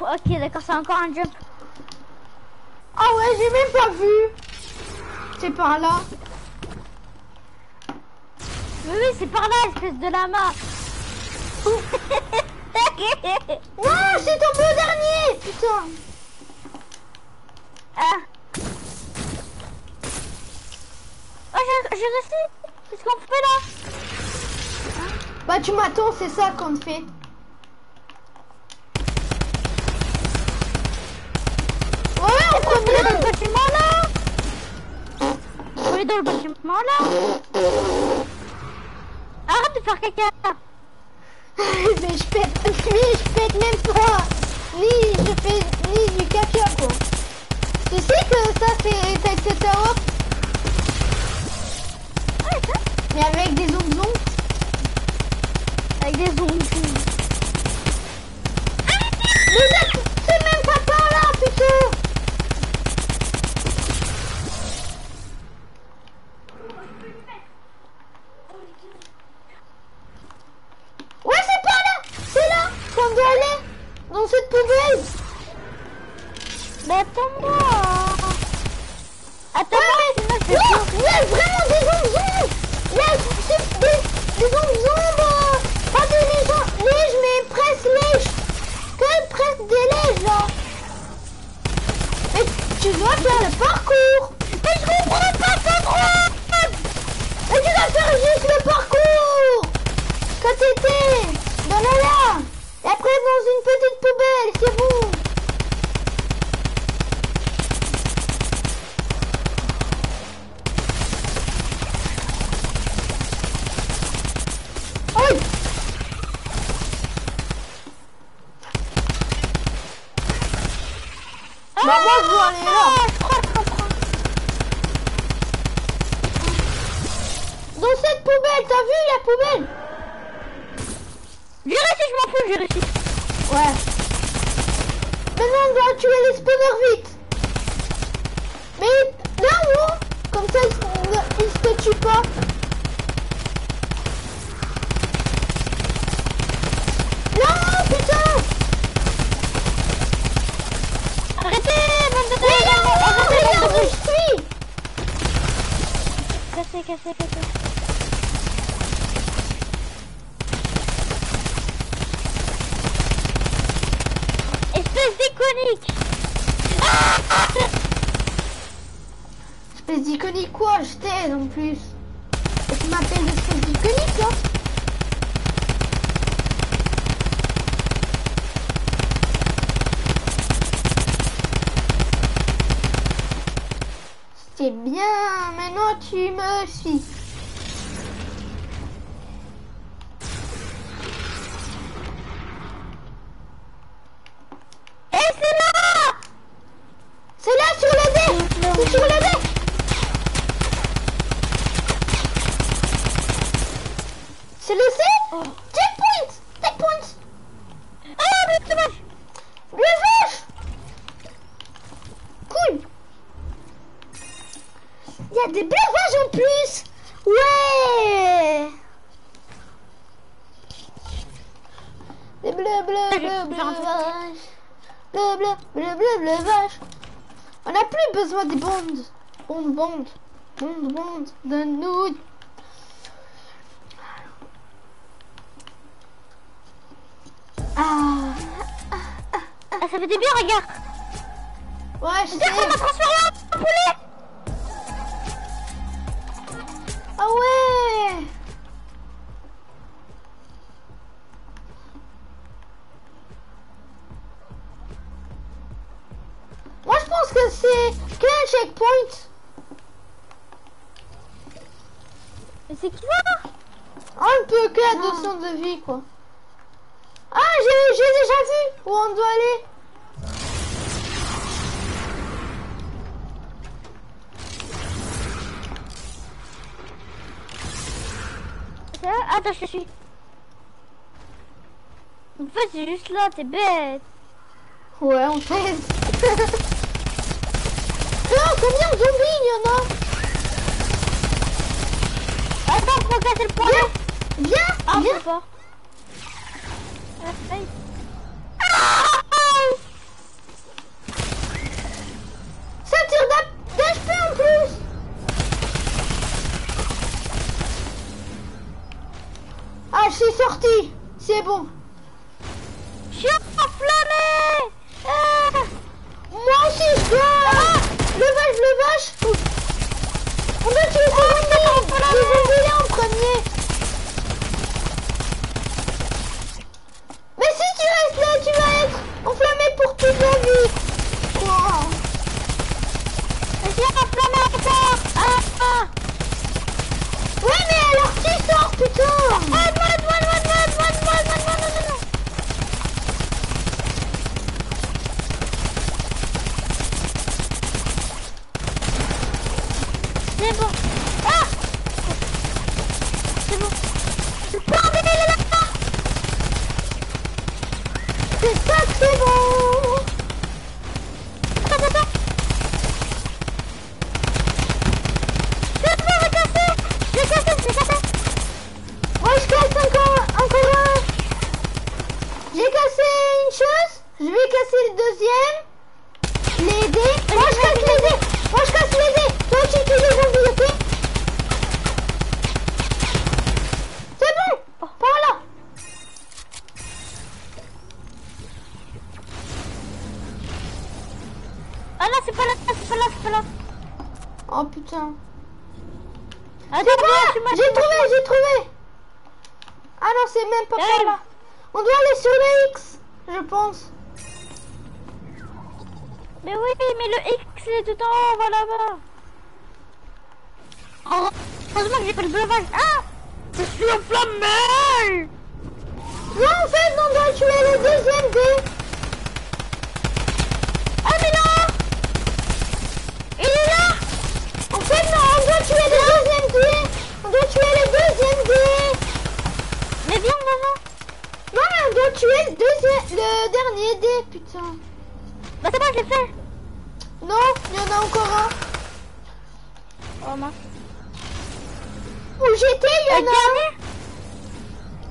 Ok, d'accord, c'est encore un jump. Ah ouais, j'ai même pas vu. C'est par là. Mais oui, c'est par là, espèce de lama. Ouah, je suis tombé dernier. Putain. Ah. Oh, j'ai réussi Qu'est-ce qu'on fait là? Bah, tu m'attends, c'est ça qu'on fait. Dans cette poubelle Mais attends-moi. Attends-moi, ouais, ouais, ouais, vraiment des zombies Yes, des, des zombies Pas des léges, lèges, mais presque lèges Que presque des lèges, là. Mais tu dois faire le parcours. Mais je comprends pas ta droite. Mais tu dois faire juste le parcours. Quand t'étais dans la lave et après dans une petite poubelle, c'est bon. Veux aller là. Dans cette poubelle, t'as vu la poubelle? Ouais. Maintenant on doit tuer les spawners vite. Mais là haut Comme ça ils, se tuent pas. Non putain. Arrêtez, bande de Arrêtez, bande de je suis. Cassez, cassez, cassez. Espèce d'iconique Espèce d'iconique quoi Je t'aide en plus tu m'appelles espèce d'iconique là C'est bien, maintenant tu me suis. Et c'est là C'est là sur le dé C'est sur le dé C'est le C Checkpoint Checkpoint Ah, mais c'est moche Bien vache Cool Il y a des belles vaches en plus Ouais Des bleu bleu bleu bleu vaches Bleu bleu bleu bleu bleu vaches On n'a plus besoin des bandes Bonde bande Bonde bande Donne-nous Ah. Ah, ça fait du bien, regarde. Ouais, je sais. On va transformer en poulet. Ah ouais. Moi je pense que c'est qu'un checkpoint. Mais c'est qui ça Un peu que 200 de vie quoi. Ah j'ai déjà vu où on doit aller. Attends, je te suis. En fait, c'est juste là, t'es bête. Ouais on t'aide. Non, combien de zombies il y en a Attends, Viens Viens Ah, Viens. Ah. Ça tire d'H- d'HP en plus Ah, je suis sorti C'est bon. Je suis enflammé ah Moi aussi, je dois... Le vache, le vache. On doit tuer Les en premier. Mais si tu restes là, tu vas être enflammé pour toute la vie Quoi suis enflammé encore Ah, ah. Ouais, mais alors tu sors, putain? Aide-moi, Je vais casser le deuxième. Les dés. Moi je casse les dés. Moi je casse les dés. Toi aussi tu les ouvres, ok C'est bon. Par là. Ah non, c'est pas là, c'est pas là, c'est pas là. Oh putain. J'ai trouvé, j'ai trouvé. Ah non, c'est même pas là. On doit aller sur la X, je pense. Mais oui, mais le X est tout en haut, va là-bas. Oh, heureusement que j'ai pas le bluffage. Ah Je suis enflammé Non, en fait, on doit tuer le deuxième D. Ah, mais non Il est là En fait, non, on doit tuer le deuxième D. On doit tuer le deuxième D. Mais viens, maman Non, mais on doit tuer le deuxième, le dernier D, putain. Bah c'est bon, je l'ai fait Non, il y en a encore un. Oh mince. Où j'étais, il y en a un.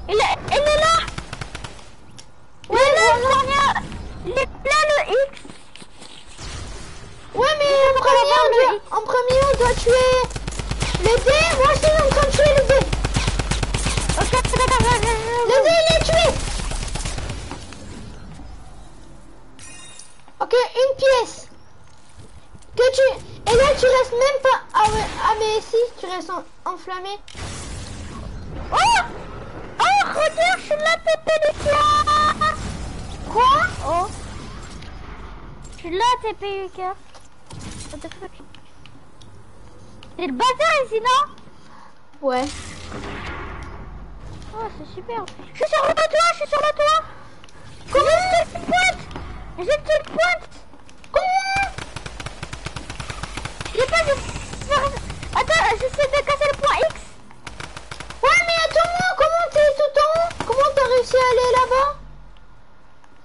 Il est, il est là Ouais, Il est là, Il est là, le X Ouais, mais en premier, on doit, en premier, on doit tuer le D. Moi, je suis en train de tuer le D. Ok, d'accord, d'accord, d'accord. Le D, il est une pièce. Que tu... Et là, tu restes même pas... Ah ouais, ah mais si, tu restes en- enflammé. Oh Oh, regarde, je suis là, TP Lucas Quoi? Oh. Je suis là, TP Lucas What the fuck? C'est le bazar ici, non? Ouais. Oh, c'est super. Je suis sur le toit, je suis sur le toit. Comment une pointe J'ai une pointe Comment J'ai pas de... Attends, j'essaie de casser le point X Ouais, mais attends-moi, comment t'es tout en haut? Comment t'as réussi à aller là-bas?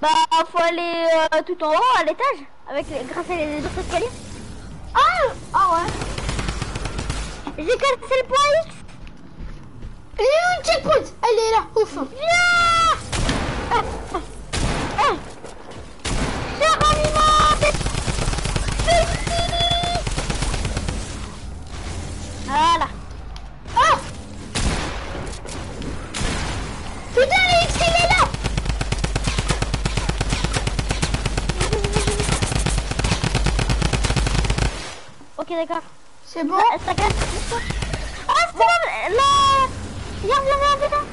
Bah, faut aller euh, tout en haut, à l'étage, avec grâce à les autres escaliers. Ah, ah ouais. J'ai cassé le point X. Où une checkpoint Elle est là, ouf. Viens ah, ah, ah. C'est fini. Voilà. Ah Putain, il est là Ok, d'accord. C'est bon Ah, ça casse. Ah, c'est bon, là. Viens, viens, viens, viens.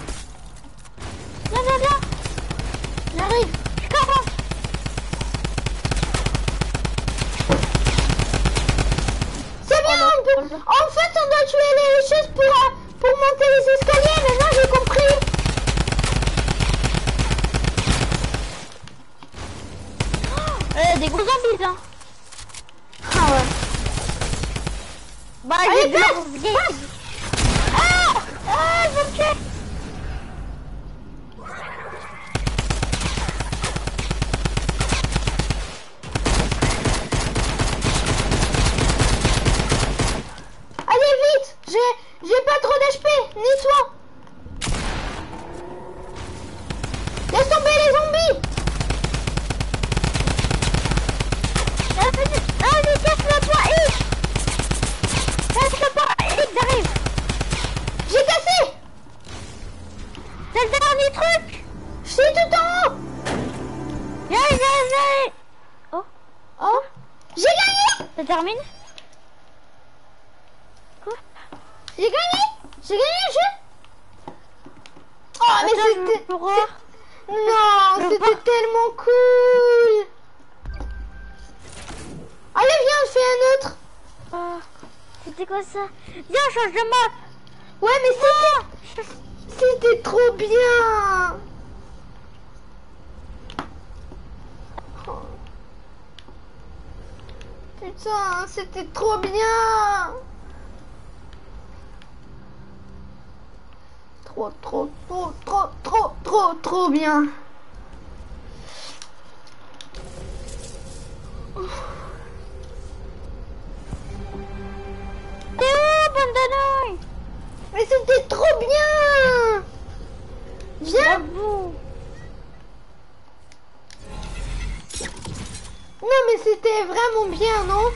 Viens, viens, viens. J'arrive. Je commence. C'est bien, on peut... En fait, on doit tuer les choses pour, euh, pour monter les escaliers. Maintenant, j'ai compris. Euh, des gros zombies, hein. Ah ouais. Bah, j'ai gagner. Ah Ah, je me tue Allez, vite J'ai j'ai pas trop d'HP, ni toi Laisse tomber les zombies. Ah, vas-y, ah, mais casse le point X. Casse le point X, j'arrive. J'ai cassé. C'est le dernier truc. Je suis tout en haut. Viens, viens, viens Oh, Oh. J'ai gagné. Ça termine Quoi J'ai gagné. J'ai gagné le jeu. Oh, mais Attends, je c'était... Non, c'était tellement cool. Allez, viens, on fait un autre. Ah, C'était quoi ça? Viens, on change de map Ouais, mais c'était... C'était trop bien. Oh. Putain, c'était trop bien Trop, trop, trop, trop, trop, trop, trop bien. T'es où, Mais c'était trop bien. Viens. Non mais c'était vraiment bien, non?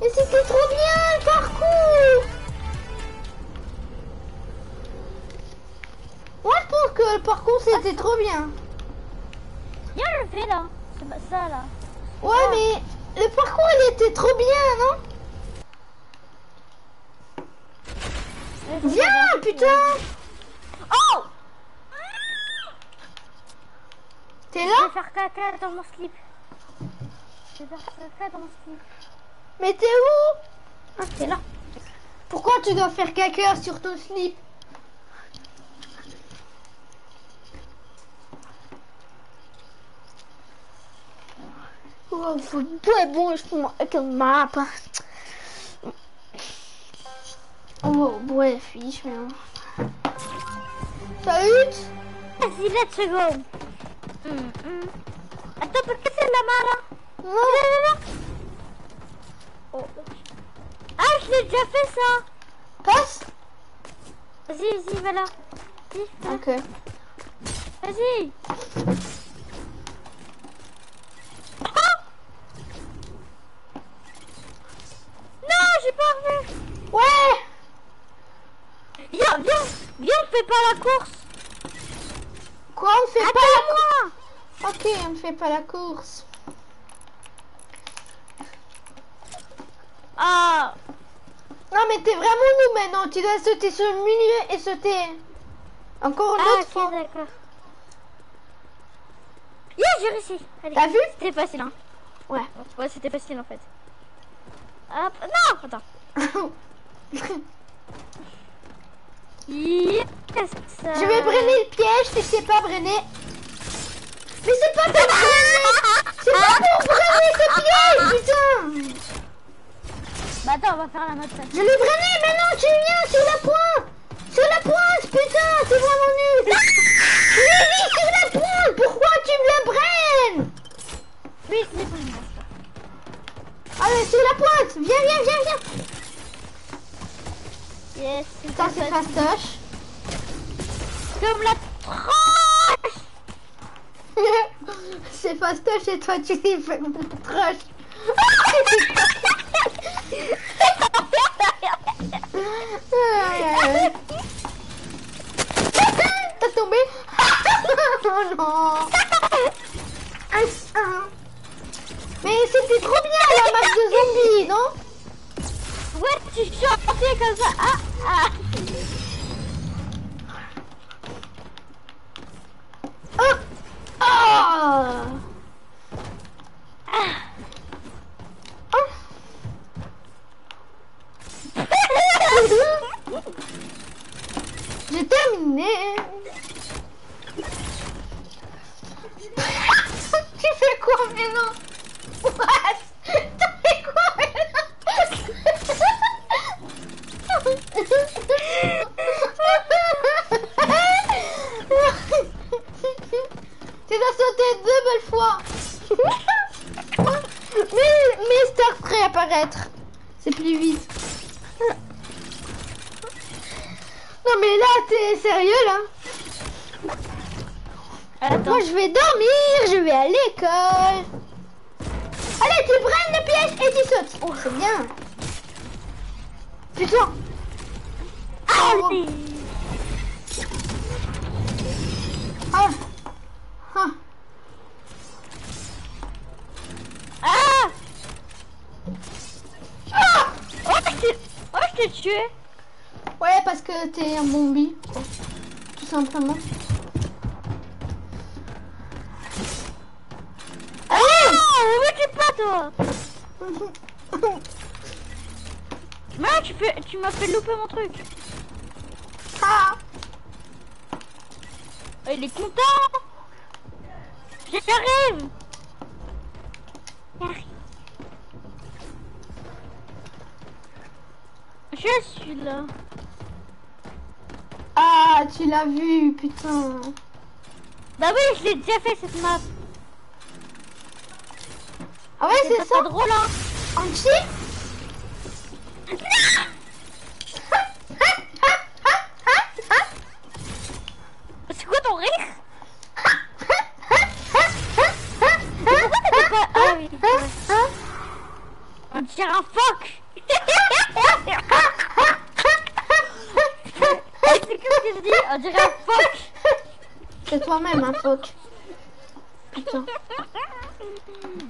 Mais c'était trop parcours c'était trop bien. Viens, je le fais là. C'est pas ça là. Ouais mais le parcours il était trop bien, non? Viens, putain! Oh! T'es Je là vais faire caca dans mon slip. Je vais faire caca dans mon slip. Mais t'es où? Ah, t'es là. Pourquoi tu dois faire caca sur ton slip? Oh, faut bon, je prends comme map. Oh, bref, fiche, mais... Salut Vas-y, let's go. Hum, hum. Attends, pourquoi c'est la là Non, là, là. Oh. Ah, je l'ai déjà fait ça. passe Vas-y, vas-y, voilà. Fais. Ok. Vas-y. Non, j'ai pas revu. Ouais Viens, viens, viens, on fait pas la course. Quoi, on fait pas la course Ok, on ne fait pas la course. Ah, Non, mais t'es vraiment nous maintenant. Tu dois sauter sur le milieu et sauter encore une ah autre fois. d'accord. Yeah, j'ai réussi. T'as vu C'était facile, hein. Ouais. Ouais, c'était facile en fait. Hop, non, attends. Yes, ça. Je vais brainer le piège si c'est pas brainé. Mais c'est pas pour brainer C'est pas pour brainer ce piège, putain Bah attends, on va faire la mode. Je l'ai brainé, mais non, tu viens sur la pointe Sur la pointe, putain, c'est vraiment nul Je mis sur la pointe, pourquoi tu me la braines Oui, c'est bon. Allez, sur la pointe Viens, viens, viens, viens Yes, Ça, c'est fastoche. comme la tranche. c'est fastoche et toi, tu dis trash. T'as tombé? Oh non Ah, ah. Mais c'était trop bien la map de zombies, non Ouais, tu chantais comme ça. Ah, ah. Oh Oh J'ai terminé. tu fais quoi maintenant C'est plus vite. Non mais là, t'es sérieux là? Attends. Moi je vais dormir, je vais à l'école. Allez, tu prennes le piège et tu sautes. Oh, c'est bien. Putain. Ah. Ah. Ah Oh, je t'ai- oh, je t'ai tué. Ouais, parce que t'es un quoi. Tout simplement. Oh, mais t'es pas toi. Mais tu, fais, tu m'as fait louper mon truc. Ah. Il est content. J'arrive. J'arrive. Je suis là. Ah, tu l'as vu, putain. Bah oui, je l'ai déjà fait cette map. Ah ouais, c'est ça drôle, hein. En C'est quoi ton rire? Ah oui, ouais. On dirait un phoque C'est comme que je dis, on dirait un phoque C'est toi-même, un phoque. Putain.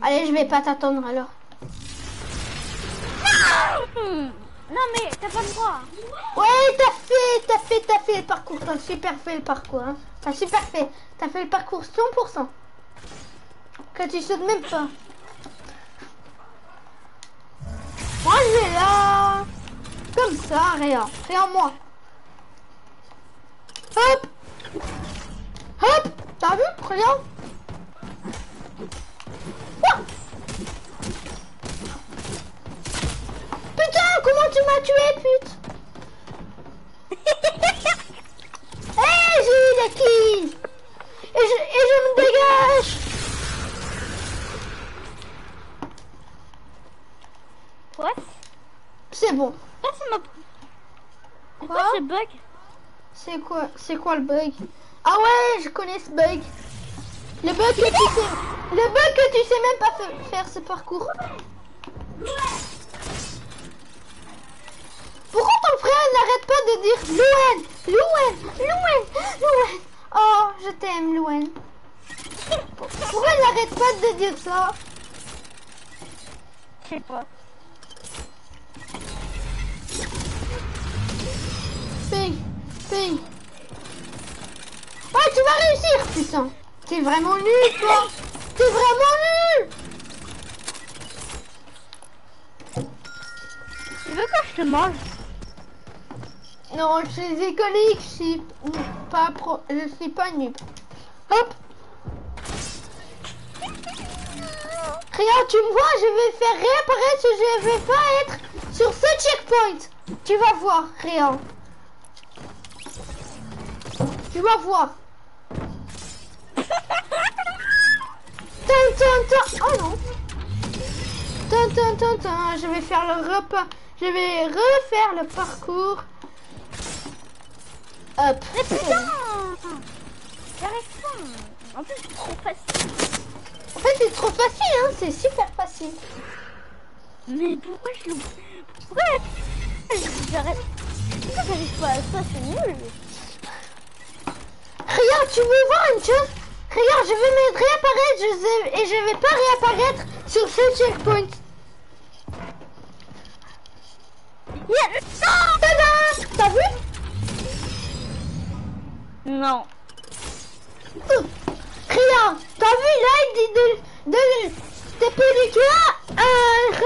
Allez, je vais pas t'attendre alors. Non mais t'as pas le droit. Ouais, t'as fait, t'as fait, t'as fait le parcours. T'as super fait le parcours. Hein. T'as super fait. T'as fait le parcours 100%. Que tu sautes même pas. Moi, je vais là. Comme ça, rien. Rien moi. Hop. Hop. T'as vu Rien? Ouah. Putain, comment tu m'as tué, pute. Eh, j'ai eu la kill. Et je, et je me dégage. Quoi C'est bon. Ah, c'est ma... Pourquoi Quoi ce bug? C'est quoi, c'est quoi le bug? Ah ouais, je connais ce bug. Le bug que tu sais, le bug que tu sais même pas fa- faire ce parcours. Pourquoi ton frère n'arrête pas de dire Louen, Louen, Louen, Louen Oh, je t'aime, Louen. Pourquoi il n'arrête pas de dire ça? Je sais pas. Paye, paye. Ouais, tu vas réussir, putain. T'es vraiment nul, toi. T'es vraiment nul. Tu veux que je te mange? Non, je suis écolique, je suis pas pro, je suis pas. Hop. Regarde, tu me vois, je vais faire réapparaître, je vais pas être sur ce checkpoint. Tu vas voir, regarde. Tu vas voir. Oh non. Je vais faire le repas. Je vais refaire le parcours. Hop. J'arrive pas. En plus, c'est trop facile. En fait, c'est trop facile, hein. C'est super facile. Mais pourquoi je... Pourquoi j'arrive... Pourquoi j'arrive pas à ça C'est nul. Regarde, tu veux voir une chose? Regarde, je vais me réapparaître je sais- et je vais pas réapparaître sur ce checkpoint. Yes T'as vu? Non. Regarde, t'as vu là, il dit de... de gars euh, euh,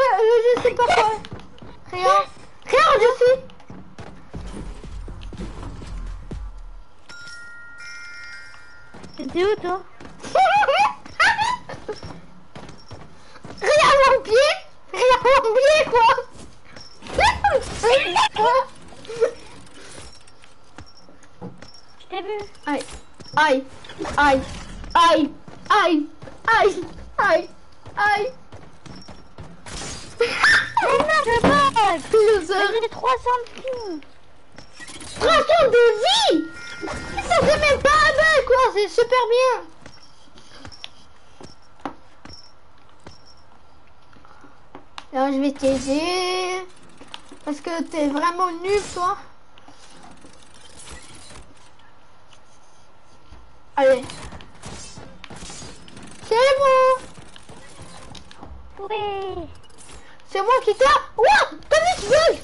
je sais pas quoi. Regarde, regarde, je suis... T'es où toi? Regarde mon pied. Regarde mon pied, quoi T'ai vu. Aïe, aïe, aïe, aïe, aïe, aïe, aïe, aïe. Mais non, je pas Loser. J'ai 300 de vie. 300 de vie? Ça c'est même pas un bug, quoi, c'est super bien. Alors je vais t'aider. Parce que t'es vraiment nul, toi. Allez. C'est bon Oui. C'est moi qui t'a... Ouah T'as vu ce bug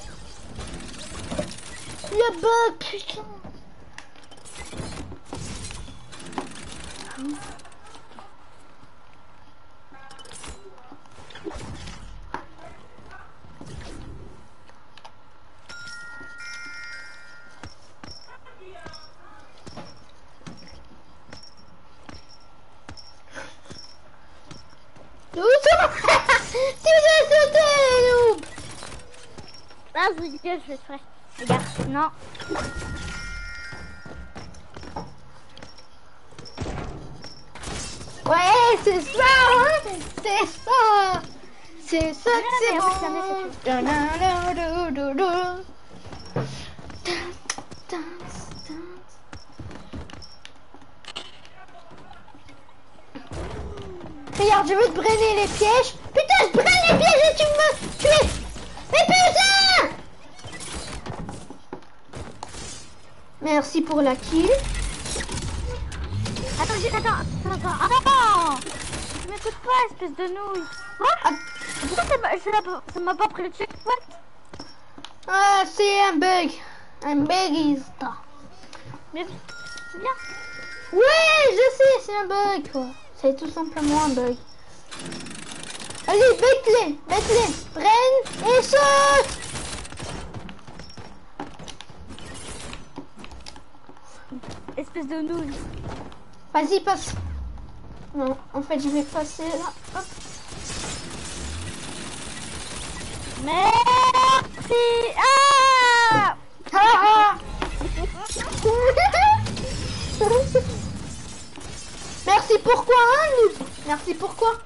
Le bug, putain Tu vas sauter, noob Vas-y, je faire. Regarde, non. Ouais, c'est ça, hein. C'est ça. C'est ça que c'est bon Regarde, je veux te brainer les pièges. Putain, je braine les pièges et tu me tues. Mais putain Merci pour la kill. Attends, j'ai- attends, attends, attends, attends. Tu m'écoutes pas, espèce de nouille. Ah, Pourquoi ça m'a- pas pris le checkpoint Ah, c'est un bug. Un bugista. Mais c'est bien. Ouais, je sais, c'est un bug, quoi. C'est tout simplement un bug. Allez, bête-les, bête-les. Prenne et saute. Espèce de nouille. Vas-y, passe. Non, en fait, je vais passer là. Hop. Merci. Ah Ah, ah. Merci pourquoi, hein, noob Merci pourquoi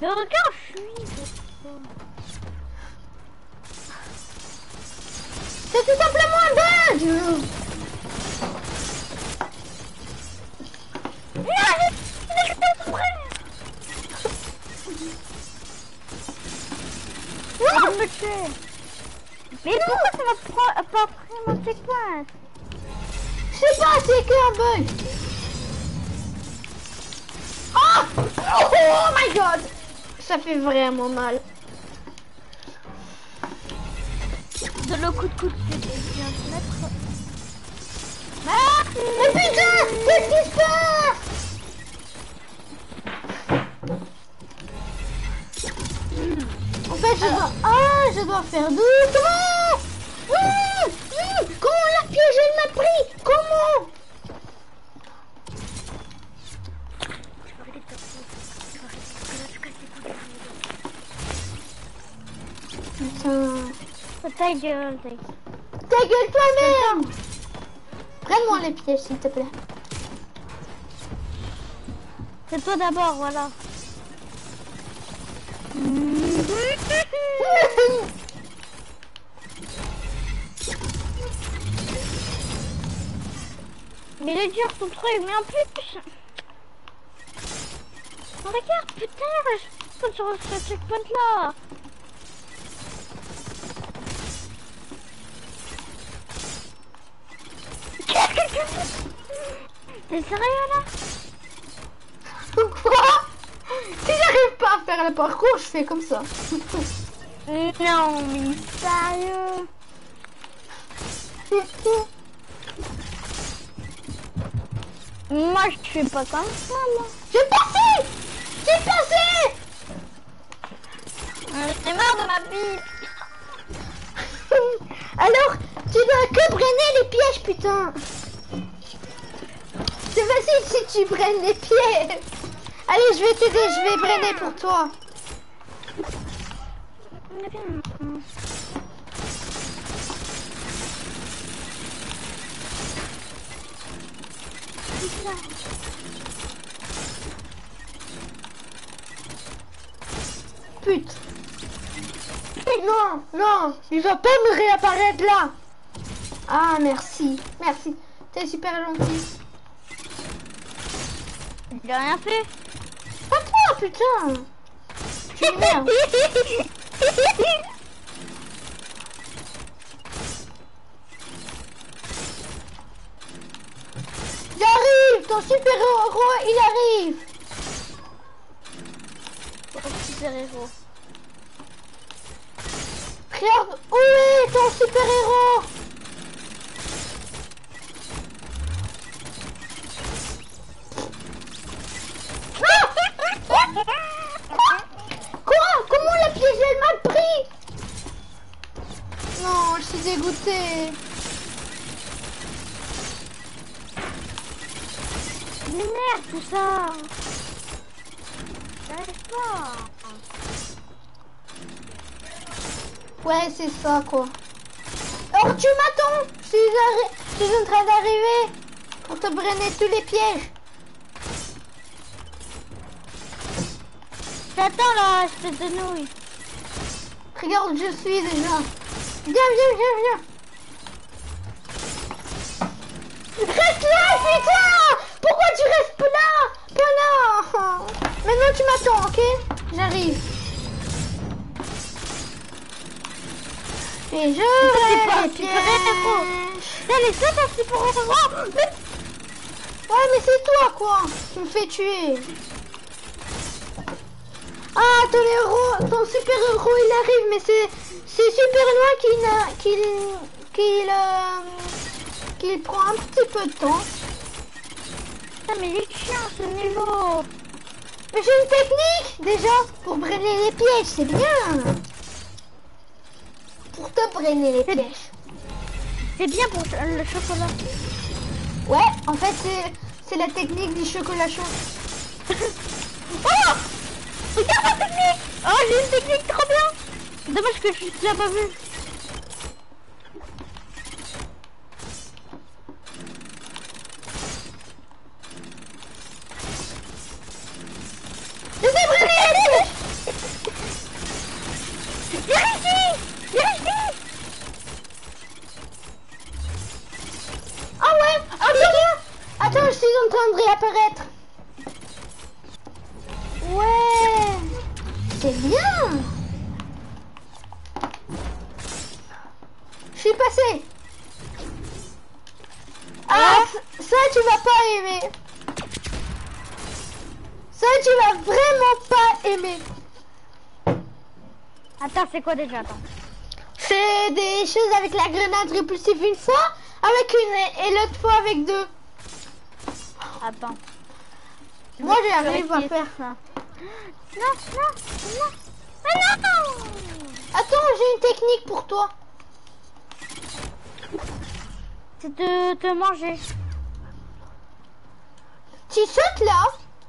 Mais regarde, je suis. C'est tout simplement un bug vais me tuer. Mais pourquoi ça m'a pas pris mon checkpoint Je sais pas, c'est qu'un bug Ah Oh my god Ça fait vraiment mal. De le coup de coude je viens de mettre. Mais putain Qu'est-ce qui se passe? En fait, je dois... Ah, je dois faire doucement Mmh, mmh, Comment la piège, elle m'a pris Comment? Putain... Ta gueule, ta gueule. Ta gueule toi-même Prends-moi les pièges, s'il te plaît. C'est toi d'abord, voilà. Mais il est dur ton truc, mais en plus. Regarde, putain, je saute sur ce checkpoint là. Qu'est-ce que tu fais T'es sérieux là? Quoi? Si j'arrive pas à faire le parcours, je fais comme ça. Non, mais sérieux? Moi, je fais pas comme ça, moi. J'ai passé J'ai passé J'ai marre de ma bite. Alors, tu dois que brainer les pièges, putain C'est facile si tu braines les pièges Allez, je vais t'aider, je vais brainer pour toi. Pute. Non, non, il va pas me réapparaître là. Ah, merci, merci. T'es super gentil. J'ai rien fait. Pas toi, putain. Tu. J'arrive, ton super héros, il arrive. Super héros. Regarde, où est ton super héros? Quoi Comment la piège elle m'a pris Non, je suis dégoûtée. M'énerve tout ça. J'arrive pas. Ouais, c'est ça quoi. Alors tu m'attends je suis en train d'arriver pour te brainer tous les pièges. T'attends là, espèce de nouille. Regarde, je suis déjà. Viens, viens, viens, viens. Reste là, putain Pourquoi tu restes pas là? Pas là Maintenant tu m'attends, ok? J'arrive. Et je pas vais un les pièges. Héros. Mais Ouais, mais c'est toi quoi qui me fais tuer. Ah, ton héros, ton super héros, il arrive, mais c'est c'est super loin qu'il n'a- qu'il qu'il euh, qu'il prend un petit peu de temps. Putain, mais il est chiant ce niveau. Mais j'ai une technique déjà pour brainer les pièges, c'est bien. Pour te brainer les pièges. C'est bien pour le chocolat. Ouais, en fait c'est c'est la technique du chocolat chaud. Oh Regarde ma technique Oh, j'ai une technique trop bien Dommage que je l'ai pas vue. Je sais brainer les pièges. J'ai réussi J'ai réussi Ah ouais, ah bien. Attends, je suis en train de réapparaître. Ouais, c'est bien. Je suis passé. Ah, ça tu vas pas aimer. Ça tu vas vraiment pas aimer. Attends, c'est quoi déjà Attends. C'est des choses avec la grenade répulsive une fois, avec une et l'autre fois avec deux. Attends. Moi j'arrive à faire ça. Non, non, non Mais non Attends, j'ai une technique pour toi. C'est de te manger. Tu sautes là,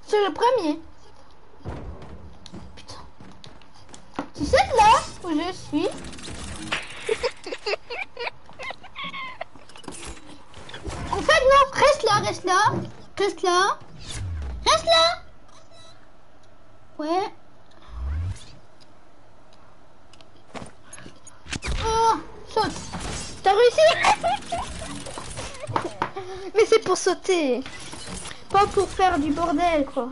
c'est le premier. Tu là où je suis. En fait non, reste là, reste là, reste là, reste là. Ouais. Oh, saute. T'as réussi? Mais c'est pour sauter. Pas pour faire du bordel, quoi.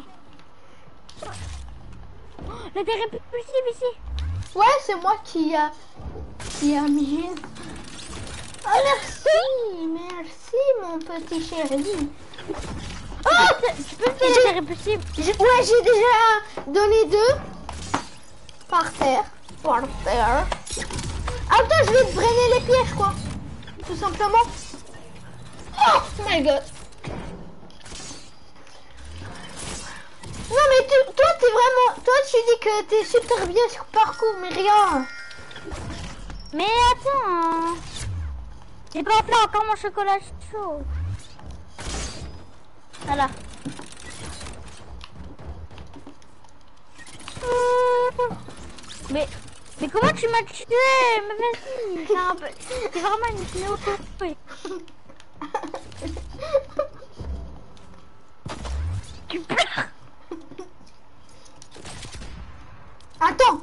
Le terre répulsif ici. Ouais, c'est moi qui a qui a mis. Ah merci, merci mon petit chéri. Oh, Tu peux me faire ouais, j'ai déjà donné deux par terre, par terre. Attends, je vais te brainer les pièges, quoi. Tout simplement. Oh my god. Non mais tu- toi t'es vraiment, toi tu dis que t'es super bien sur parcours, mais rien. Mais attends J'ai pas fait encore mon chocolat chaud. Voilà. Mais, mais comment tu m'as tué? Mais vas-y, c'est un peu- c'est vraiment une néo Tu pleures Attends.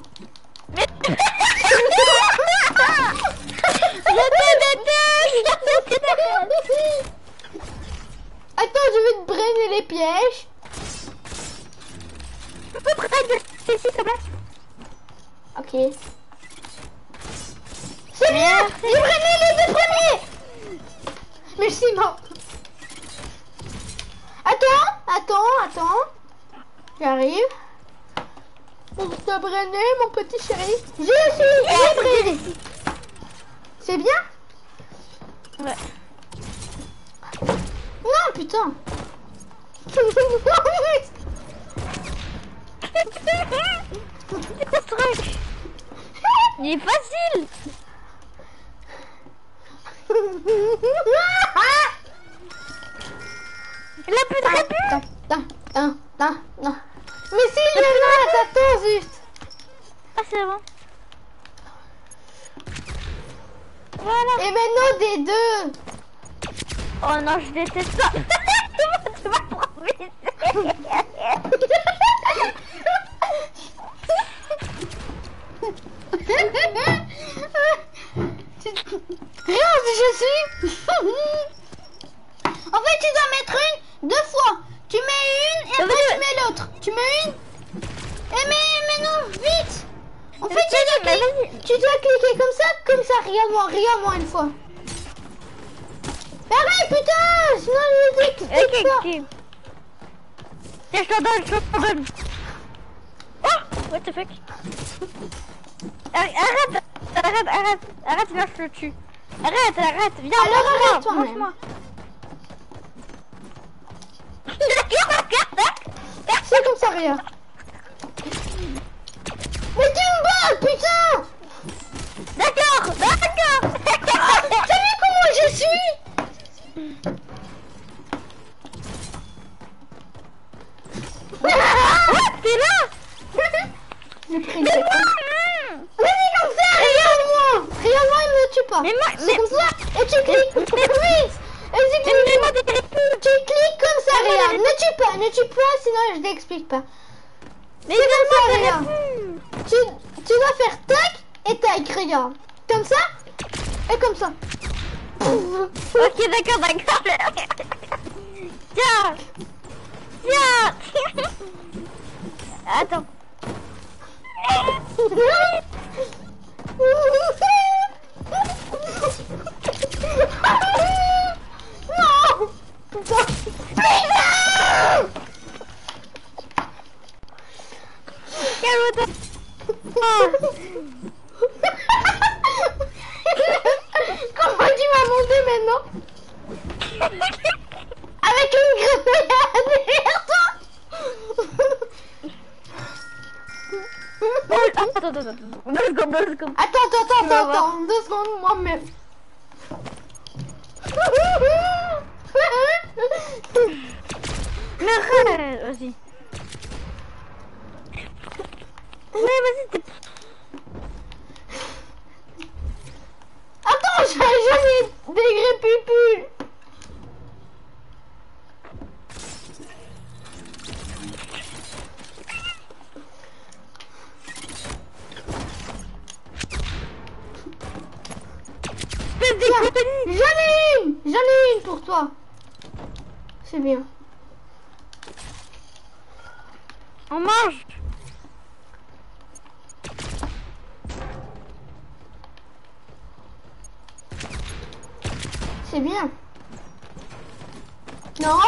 Attends, je vais te brainer les pièges. Tu peux de ici, s'il te plaît Ok. C'est bien J'ai brainé les deux premiers Mais je suis mort. Attends, attends, attends. J'arrive. Pour te brainer, mon petit chéri. Je suis brainé. C'est bien Ouais. Non, putain. Ce truc Il est facile Il a plus de réput attends, attends, attends. Mais si le nain, t'attends juste. Ah c'est bon. Voilà. Et maintenant des deux. Oh non, je déteste ça. tu m'as promis. Regarde, je suis. en fait, tu dois mettre une deux fois. Tu mets tu mets une Eh mais, mais non, vite. En fait, tu dois, cliquer, comme ça, comme ça, rien moins, rien moins une fois. Arrête, putain Sinon, je dis que je t'en donne, je donne. Oh What the fuck? Arrête Arrête, arrête Arrête, sinon je te tue. Arrête, arrête Viens, lâche-moi Lâche-moi C'est comme ça rien. Mais tu me bats, putain! D'accord, d'accord. T'as vu comment je suis! T'es là! Mais moi Vas-y comme ça, regarde-moi Regarde-moi, il me tue pas. Mais moi, mais... comme ça. Et tu cliques Oui tu cliques. Tu cliques comme ça, regarde. Ne tue pas, ne tue pas, sinon je t'explique pas. Mais C'est comme ça, regarde. Tu, tu dois faire tac et tac, regarde. Comme ça et comme ça. Ok, d'accord, d'accord. Tiens Tiens Attends. Comment tu vas monter maintenant Avec une grenade derrière toi Attends, attends, attends. Deux secondes, deux secondes. Attends, attends, attends, attends, deux secondes, moi-même. Mais vas-y. Mais vas-y. Attends, j'ai jamais des pupus. Compagnie J'en ai une. J'en ai une. Pour toi. C'est bien. On mange. C'est bien. Non.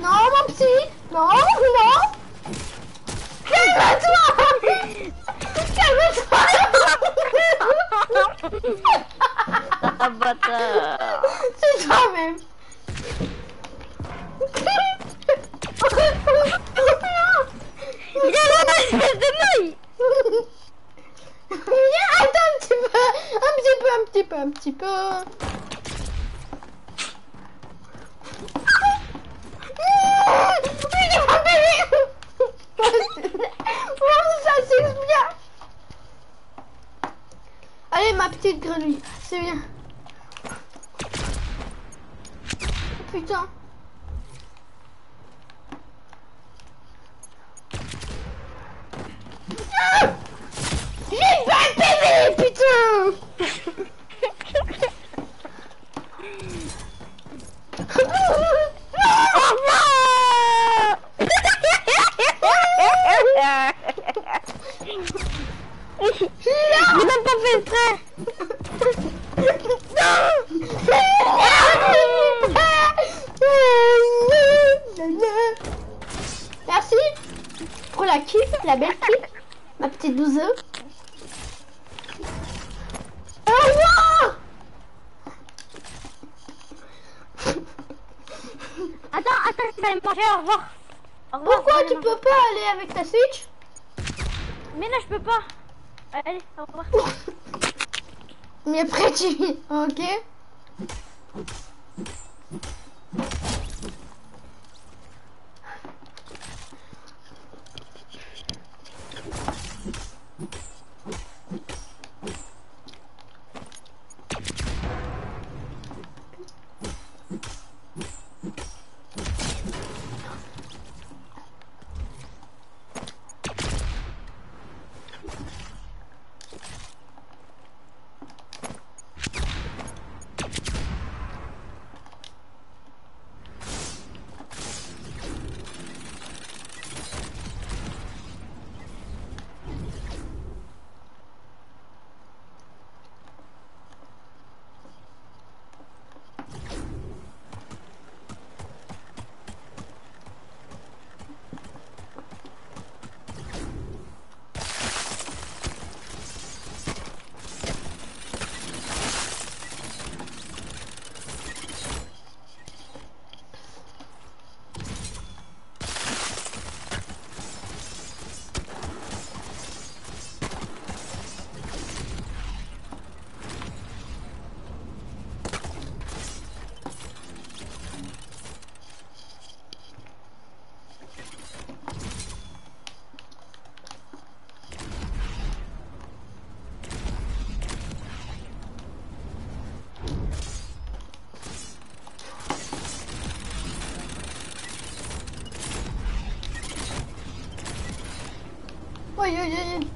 Non, mon petit Non, non. Calme-toi Ah, C'est toi-même un petit peu Un petit peu, un petit peu, Allez, ma petite grenouille, c'est bien. Putain. Ah J'ai pas payé, putain J'ai même pas fait exprès Merci. Pour la kiff, la belle kiff, ma petite. Au revoir. Attends, attends, tu vas me manger, au revoir. Au revoir, Pourquoi tu peux pas aller avec ta Switch? Mais là, je peux pas Allez, au revoir. Mais après tu... Ok Aïe, aïe, aïe,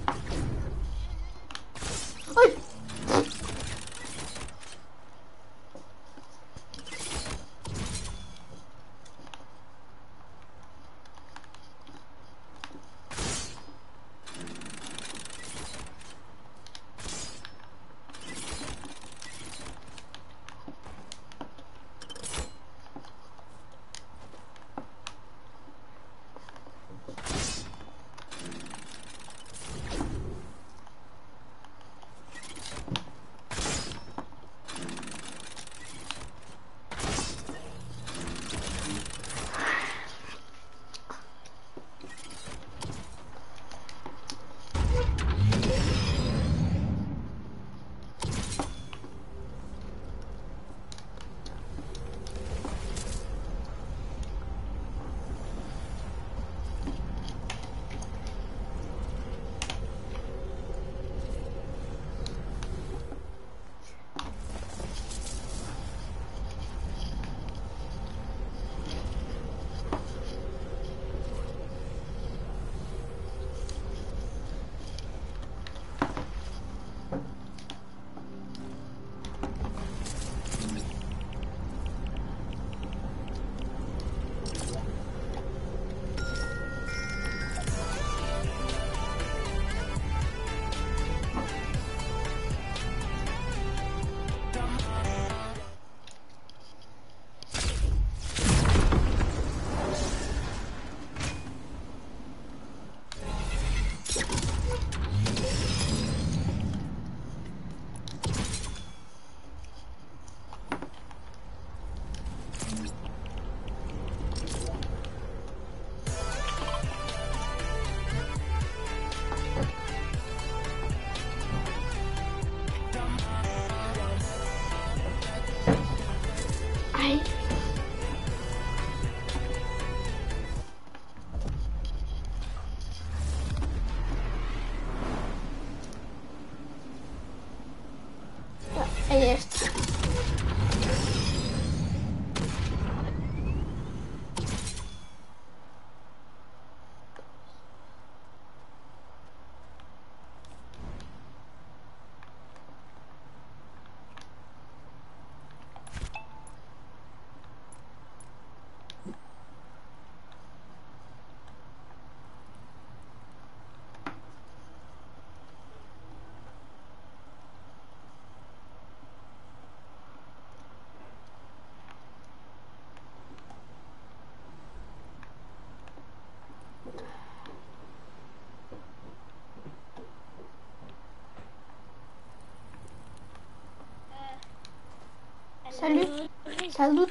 Salut.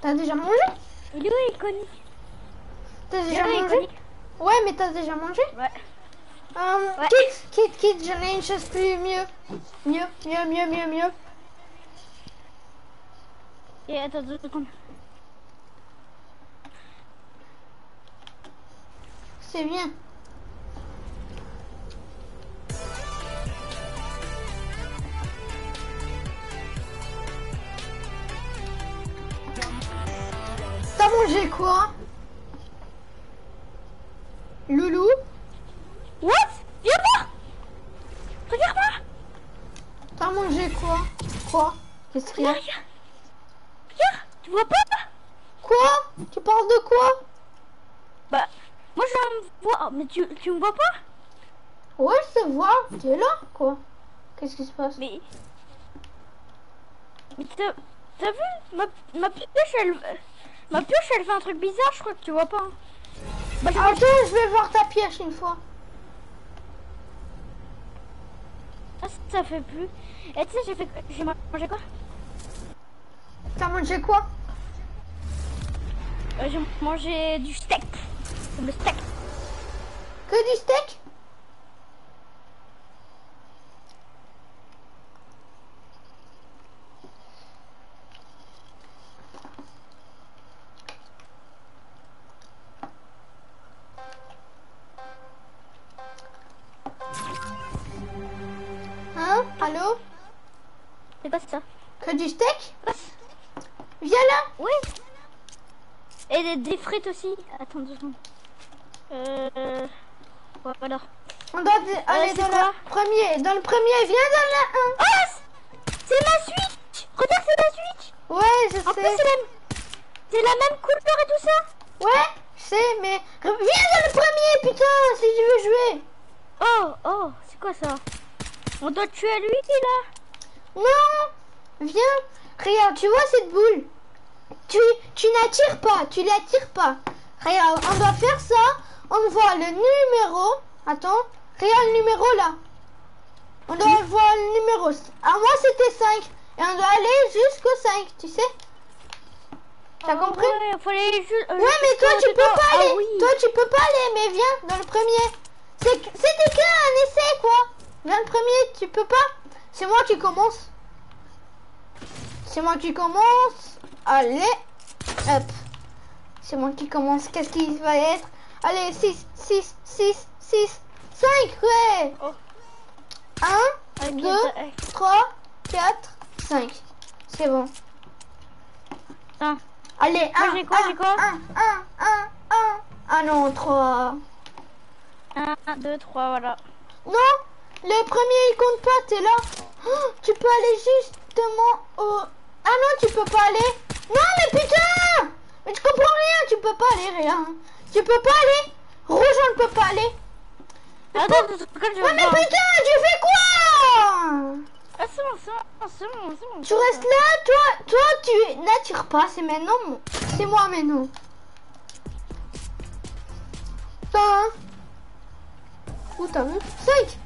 T'as déjà mangé Il est où, T'as déjà mangé Ouais, mais t'as déjà mangé Ouais. Euh, Ouais. Kit, Kit, Kit, j'en ai une chose plus mieux. Mieux, mieux, mieux, mieux, mieux. Et attends deux secondes. Vois, mais tu, tu me vois pas? Ouais, je te vois. Tu es là, quoi Qu'est-ce qui se passe? Mais... Mais t'as vu? Ma, ma pioche, elle... Ma pioche, elle fait un truc bizarre, je crois que tu vois pas. hein. Bah, je- Attends, je vais voir ta pièce une fois. Ah, ça fait plus. Et tu sais, j'ai fait... J'ai mangé quoi? T'as mangé quoi? Euh, J'ai mangé du steak. Le steak. Que du steak Hein Allô C'est quoi ça Que du steak Viens là Oui. Et des, des frites aussi. Attends deux secondes. Euh... Voilà. On doit aller c'est dans le premier. Dans le premier, viens dans le Oh C'est ma Switch Regarde, c'est ma Switch 1. Ouais, je En sais. c'est la... c'est la même couleur et tout ça Ouais, je sais, mais viens dans le premier, putain, si tu veux jouer. Oh, oh, c'est quoi ça? On doit tuer lui, là Non, viens. Regarde, tu vois cette boule? Tu, tu n'attires pas, tu l'attires pas. Regarde, on doit faire ça. On voit le numéro. Attends, regarde le numéro là. On doit voir le numéro. À moi, c'était 5. Et on doit aller jusqu'au 5, tu sais T'as compris Oh, Ouais, faut aller juste... euh, Ouais, mais toi, tu peux pas Ah aller. oui. Toi, tu peux pas aller, mais viens dans le premier. C'était qu'un essai, quoi. Viens le premier, tu peux pas. C'est moi qui commence. C'est moi qui commence. Allez, hop. C'est moi qui commence. Qu'est-ce qu'il va être? Allez, 6, 6, 6, 6, 5, ouais. Oh. 1, Ok, 2, t'as- 3, 4, 5. C'est bon. Attends. Allez, Moi, 1, j'ai quoi, j'ai quoi 1, 1, 1, 1. Ah non, 3. 1, 2, 3, voilà. Non, le premier il compte pas, t'es là. Oh, tu peux aller justement au... Ah non, tu peux pas aller. Non, mais putain Mais tu comprends rien, tu peux pas aller, rien. Tu peux pas aller? Rouge, on ne peut pas aller. Attends, je Ouais, mais putain, tu fais quoi? Ah, c'est bon, c'est bon, c'est bon, c'est bon. Tu restes là, toi, toi, tu n'attires pas, c'est maintenant, c'est moi maintenant. Attends, Où t'as vu? 5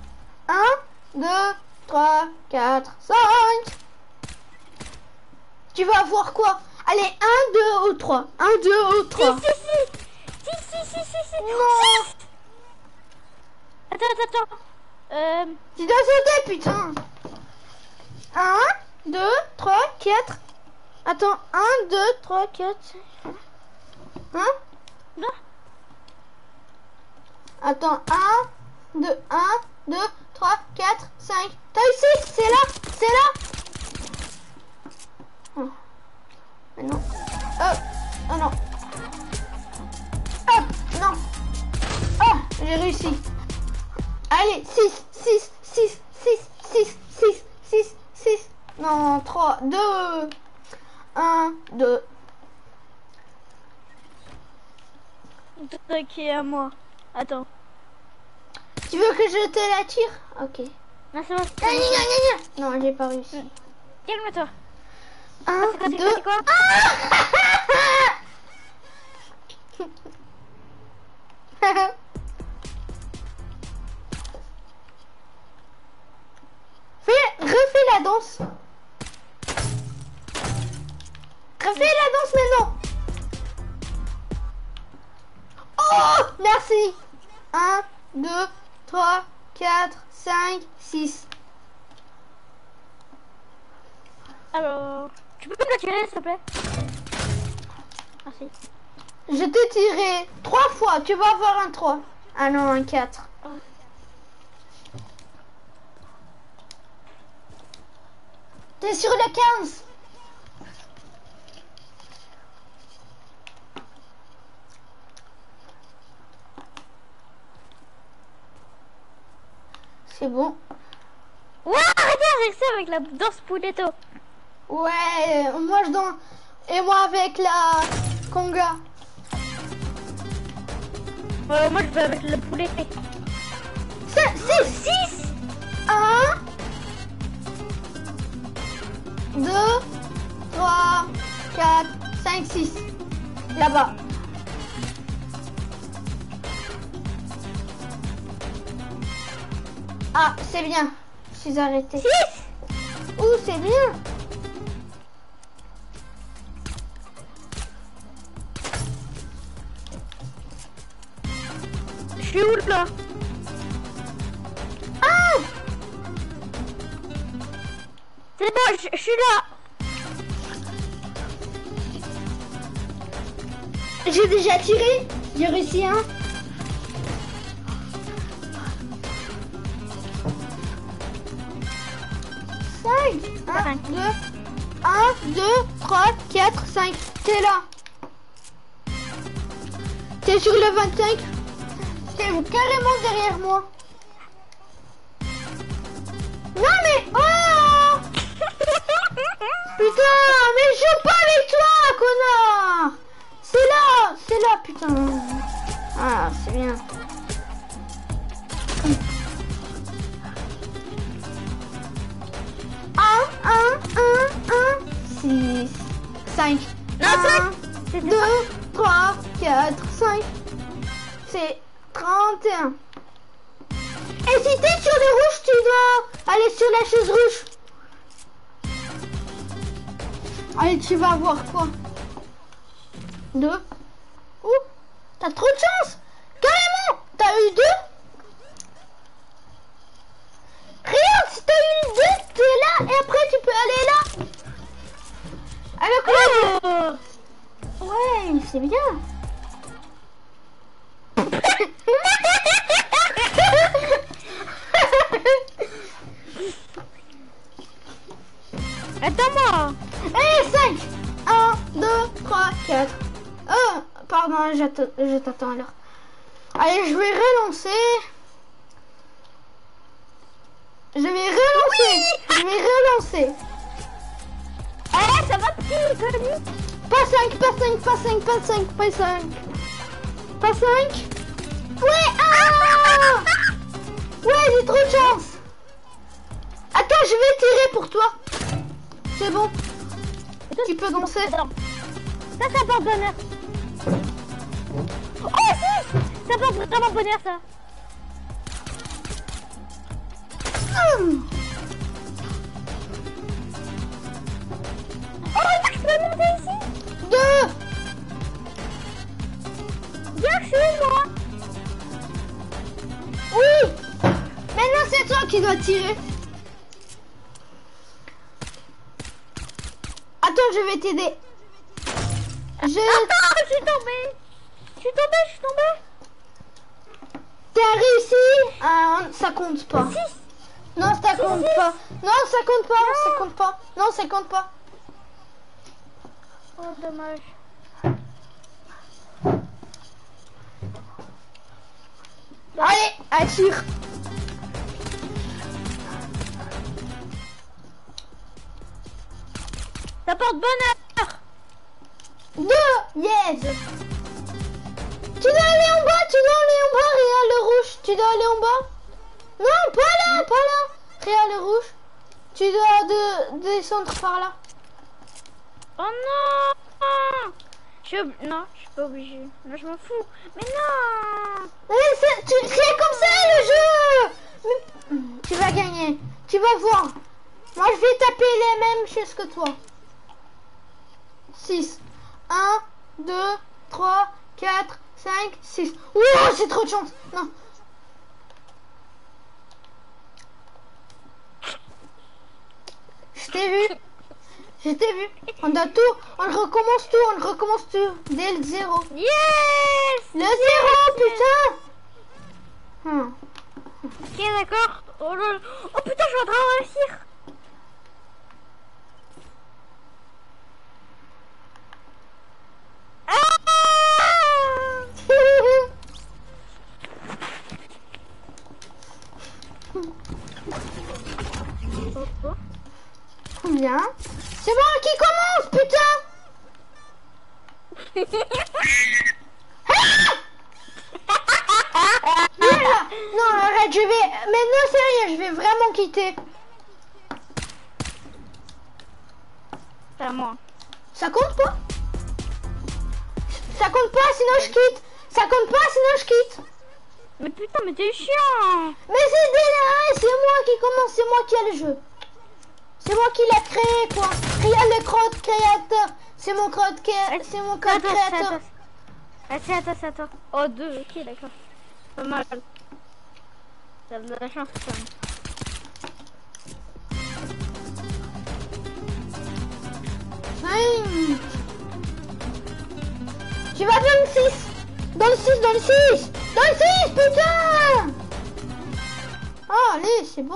1, 2, 3, 4, 5 Tu vas avoir quoi? Allez, 1, 2 ou 3 1, 2 ou 3 Si, si, si. Si, si, si, si, si. Non. Attends, attends, attends. Euh... Tu dois sauter, putain 1, 2, 3, 4 Attends, 1, 2, 3, 4 Hein? Non. Attends, 1, 2, 1, 2, 3, 4, 5 T'as 6 C'est là C'est là oh. Mais non Oh Oh non Hop Non Oh J'ai réussi Allez 6 6 6 6 6 6 6 6 Non 3 2 1 2 Ok, à moi. Attends. Tu veux que je te la tire? Ok. Non, c'est bon. Non, j'ai pas réussi. Calme-toi. 1, c'est quoi, c'est 2... quoi, c'est quoi Fais, refais la danse. Refais la danse maintenant. Oh, merci. 1, 2, 3, 4, 5, 6. Alors... Tu peux me la tirer, s'il te plaît? Merci. Je t'ai tiré 3 fois. Tu vas avoir un 3. Ah non, un 4. T'es sur le 15. C'est bon. Ouah, arrêtez avec ça, avec la danse pouletto. Ouais, moi je danse. Et moi avec la conga. Euh, moi, je vais avec le poulet. 6 6 1 2 3 4 5 6 Là-bas. Ah, c'est bien. Je suis arrêté. 6 Ouh, c'est bien. Suis où, là Ah C'est bon, je, suis là. J'ai déjà tiré. J'ai réussi un. Cinq. Un, Cinq. deux, un, deux, trois, quatre, cinq. T'es là. T'es sur le 25. Carrément derrière moi. Non mais oh Putain, mais je joue pas avec toi, connard C'est là, c'est là, putain. Ah, c'est bien. Un, un, un, un, six, cinq. Non, Un, deux, trois, quatre, cinq. C'est 31. Et si t'es sur le rouge, tu dois aller sur la chaise rouge. Allez, tu vas voir quoi? Deux. Ouh, t'as trop de chance Carrément T'as eu deux Regarde, si t'as eu deux, t'es là et après tu peux aller là. Alors que là... Ouais, c'est bien. Attends-moi. Et 5 1, 2, 3, 4. Oh, pardon, je t'attends alors. Allez, je vais relancer. Je vais relancer. Je vais relancer. Eh, ça va, Connie Pas 5, pas 5, pas 5, pas 5, pas 5. Pas 5. Ouais, ah Ouais, j'ai trop de chance. Attends, je vais tirer pour toi. C'est bon. Tu peux danser. Ça, ça porte bonheur. Oh, Ça porte vraiment bonheur, ça. Hum. Oh, je peux monter ici? Deux. Viens, où, moi Oui Maintenant c'est toi qui dois tirer. Attends, je vais t'aider. Je... Ah, je suis tombée. Je suis tombée, je suis tombée. T'as réussi Ah, Ça compte pas. Non, ça compte pas. Non, ça compte pas, ça compte pas. Non, ça compte pas. Oh, dommage. Allez, attire. Ça porte bonheur. Deux Yes Tu dois aller en bas, tu dois aller en bas, Réal le rouge. Tu dois aller en bas. Non, pas là, pas là. Réal le rouge. Tu dois de, descendre par là. Oh non je Non, je suis pas obligée. Là, je m'en fous. Mais non Mais c'est tu- c'est comme ça le jeu Mais- Tu vas gagner. Tu vas voir. Moi, je vais taper les mêmes choses que toi. 6. 1, 2, 3, 4, 5, 6. Ouh, c'est trop de chance. Non. Je t'ai vu. Je t'ai vu. On doit tout. On recommence tout. On recommence tout. Dès le zéro. Yes Le zéro, putain Hmm. Ok, d'accord. Oh, oh putain, je suis en réussir. Ah Combien C'est moi qui commence, putain Viens là. Non, arrête, je vais... Mais non, sérieux, je vais vraiment quitter. C'est à moi. Ça compte pas Ça compte pas, sinon je quitte. Ça compte pas, sinon je quitte. Mais putain, mais t'es chiant Mais c'est délire, c'est moi qui commence, c'est moi qui ai le jeu. C'est moi qui l'ai créé, quoi. Regarde le code créateur. C'est mon code, cré- c'est mon code Attends, attends, créateur. attends. Attends, c'est attends. Oh, deux, ok, d'accord. Pas mal. T'as de la chance, quand même. Vas dans le 6 Dans le 6, dans le 6 Dans le 6, putain Oh, allez, c'est bon.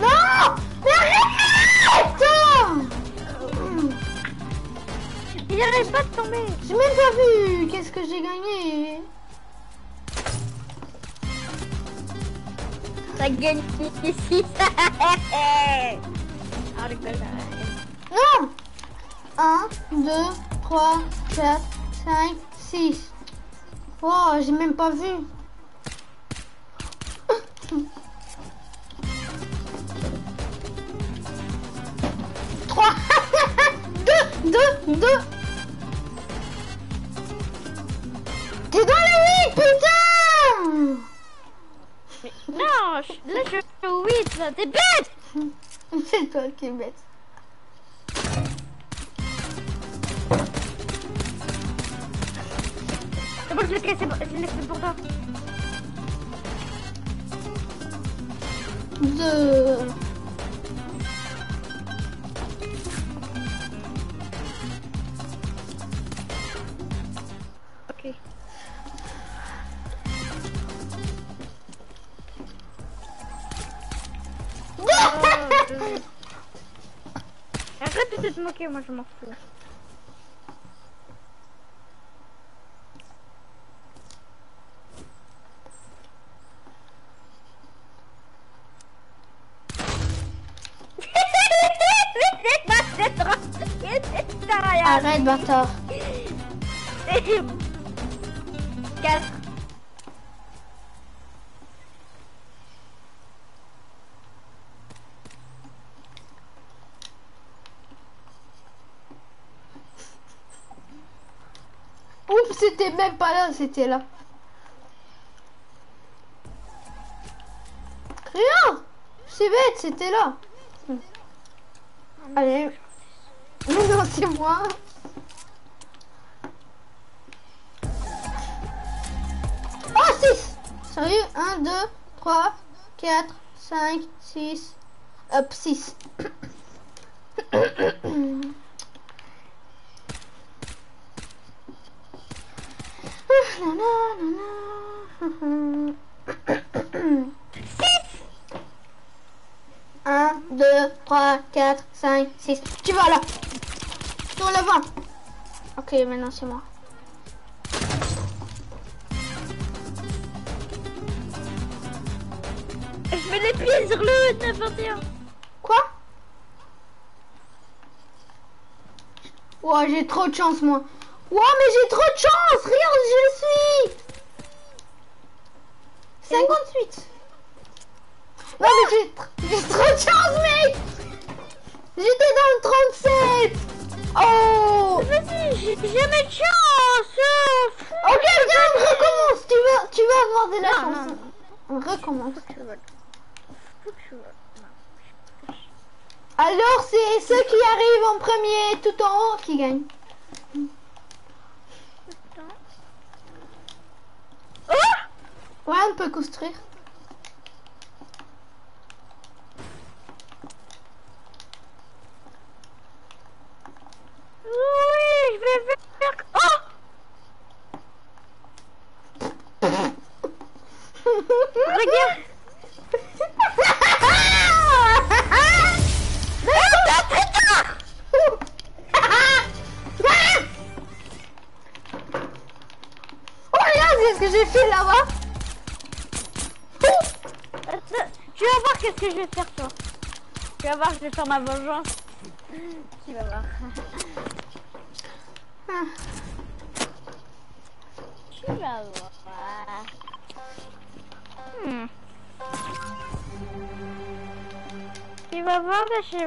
Non Arrête Il n'arrête pas de tomber. J'ai même pas vu. Qu'est-ce que j'ai gagné Ça gagne ici oh, Non. 1, 2, 3, 4, 5, 6. Oh, j'ai même pas vu. 3, 2, 2, 2. T'es dans les 8, putain Non, je- là je suis au 8, là, t'es bête C'est toi qui es bête. C'est bon, je l'ai cassé, je l'ai fait pour toi. 2. Arrête de te moquer, moi je m'en fous. Arrête, bâtard. 4 Oups, c'était même pas là, c'était là. Rien C'est bête, c'était là. Allez. Non, non, c'est moi. Oh, 6 Sérieux 1, 2, 3, 4, 5, 6. Hop, 6. Un, deux, trois, quatre, cinq, six. Tu vas là. Sur l'avant. Ok, maintenant c'est moi. Je mets les pieds sur le 91 Quoi? Ouah, j'ai trop de chance, moi. Ouah, mais j'ai trop de chance Regarde, je suis. 58 Non, mais j'ai tr- j'ai trop de chance, mec. J'étais dans le 37 Oh. Vas-y, j'ai jamais de chance Ok, viens, on recommence. Tu vas, tu vas avoir de la Non, chance. non. On recommence. Alors, c'est ceux qui arrivent en premier tout en haut qui gagnent. Ouais, on peut construire. Oui, je vais faire... Oh Regarde Oh, regarde, c'est ce que j'ai fait là-bas. Tu vas voir qu'est-ce que je vais faire toi. Tu vas voir, je vais faire ma vengeance. Tu vas voir. Tu vas voir. Hmm. Tu vas voir, bah, je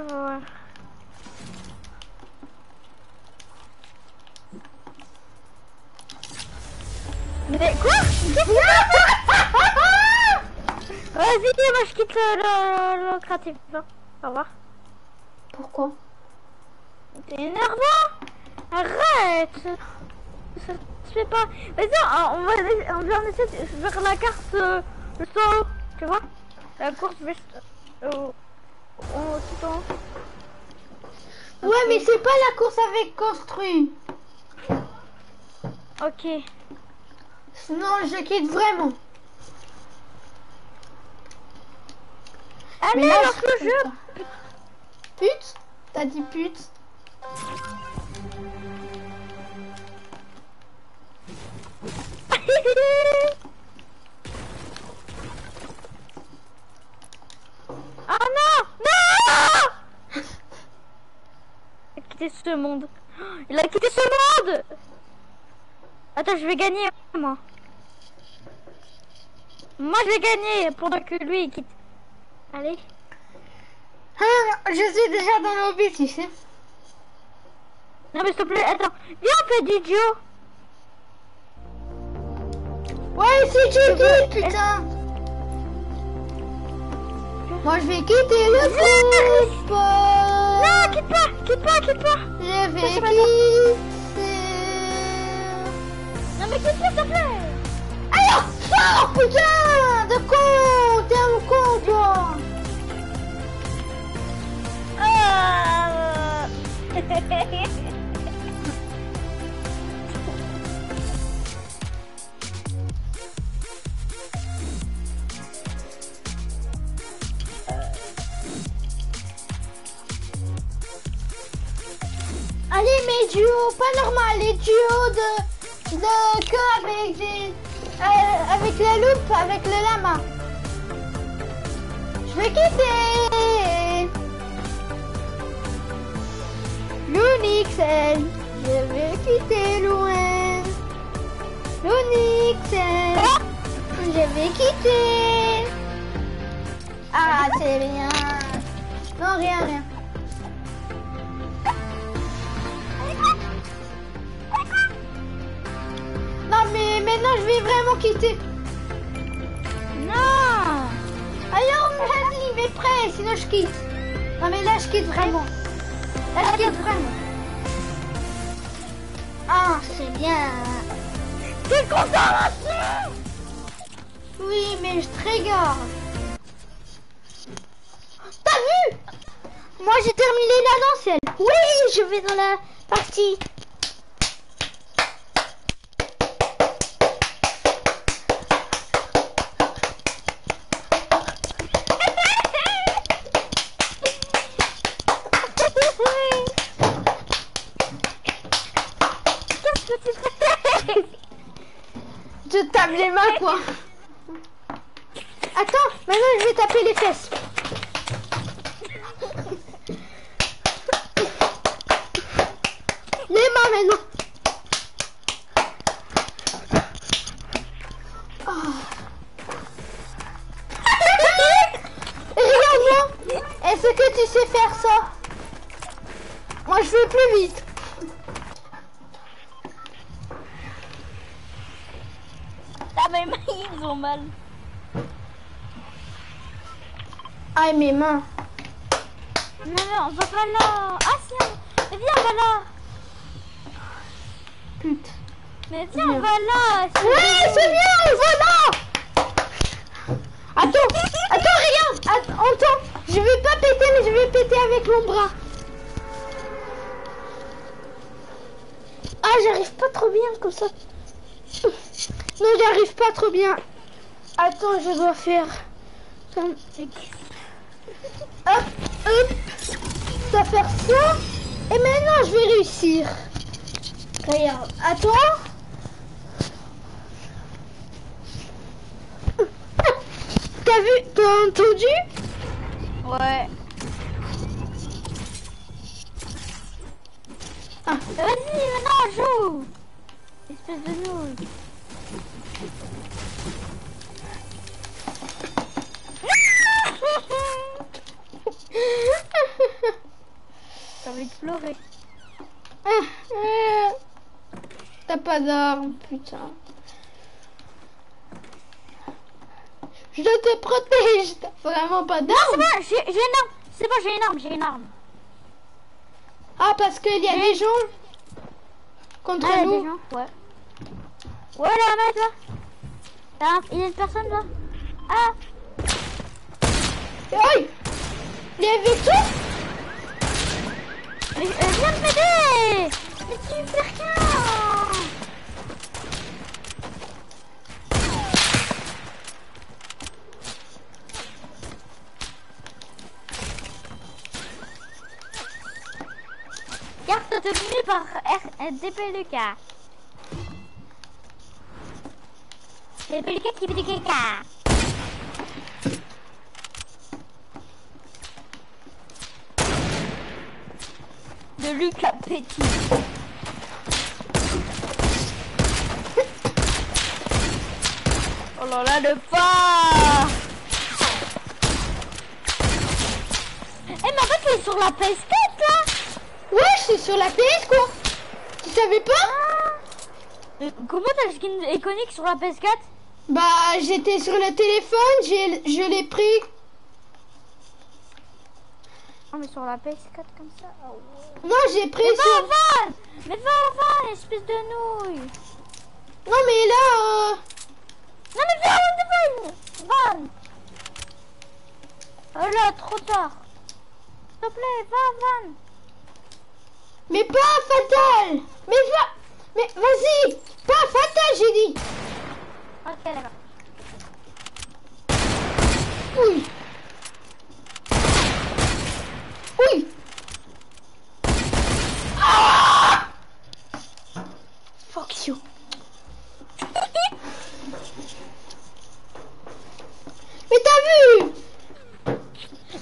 vais. Mais quoi Vas-y, moi je quitte le, le, le créatif. Bon, au revoir. Pourquoi T'es énervant Arrête Ça se fait pas. Vas-y, on on va, on va essayer de faire la carte euh, le solo, tu vois La course juste euh, au, au, tout en. Ouais, mais c'est pas la course avec construit. Ok. Non, je quitte vraiment. Allez, lance le. Pute? T'as dit pute? Ah non Non Il a quitté ce monde. Il a quitté ce monde Attends, je vais gagner, moi. Moi, je vais gagner pendant que lui, il quitte. Allez. Ah, je suis déjà dans le lobby, tu sais. Non, mais s'il te plaît, attends. Viens, on fait du duo. Ouais, c'est Judy, putain. Moi, je vais quitter le groupe. Non, quitte pas, quitte pas, quitte pas. Je vais quitter. Non, mais quitte pas, s'il te plaît. Alors, sors, putain De con T'es un con, toi Ah. Allez, mes duos, pas normal, les duos de... de... que avec des... euh, avec la loupe, avec le lama. Je vais quitter L'Unixel. Je vais quitter loin. L'Unixel. Je vais quitter. Ah, c'est bien. Non, rien, rien. Non, mais maintenant, je vais vraiment quitter. Non. Alors, vas-y, mais prêt, sinon je quitte. Non, mais là, je quitte vraiment. Là, je quitte vraiment. Ah, c'est bien. Quelle consolation Oui, mais je te regarde. T'as vu? Moi, j'ai terminé la lancelle. Oui, je vais dans la partie. Les mains, quoi. Attends, maintenant, je vais taper les fesses. Les mains, maintenant. Oh. Regarde-moi. Est-ce que tu sais faire ça? Moi, je fais plus vite. Ah, mes mains, ils ont mal. Ah, mes mains. Non, non, on va pas là. Ah, si, on... viens, on va là. Putain. Mais viens, on va là. c'est Ouais, c'est bien, on va là Attends, attends, regarde Attends, entends Je vais pas péter, mais je vais péter avec mon bras. Ah, j'arrive pas trop bien comme ça. Non, j'arrive pas trop bien. Attends, je dois faire... Hop, hop. Je dois faire ça. Et maintenant, je vais réussir. Regarde, à toi. T'as vu T'as entendu? Ouais. Ah. Vas-y, maintenant, joue. Espèce de nouille. Va explorer. T'as pas d'arme, putain. Je te protège, t'as vraiment pas C'est d'arme bon, j'ai une arme. C'est bon, j'ai une arme, j'ai une arme. Ah, parce qu'il y a des gens contre Ah, il y a nous. des gens, ouais. Ouais, là, là. Il y a une personne, là. Ah, Aïe Il est avec toi mais, euh, viens m'aider Mais tu fais rien Carte obtenue par RDP Lucas. DP Lucas qui fait du caca. De Lucas Petit. Oh là là, le pas Eh mais en fait, c'est sur la PS4 là Ouais, c'est sur la PS quoi. Tu savais pas? Mais Comment t'as le skin iconique sur la PS4 Bah, j'étais sur le téléphone, j'ai, je l'ai pris. Ah mais sur la PS4 comme ça. Non, j'ai pris Mais va sur. Van Mais va Van, espèce de nouille Non, mais là, euh, Non mais viens, Van Van Oh là, trop tard S'il te plaît, va Van mais pas fatal. Mais va, mais vas-y, pas fatal, j'ai dit. Ok, d'accord. Oui. Oui. Ah Fuck you. Mais t'as vu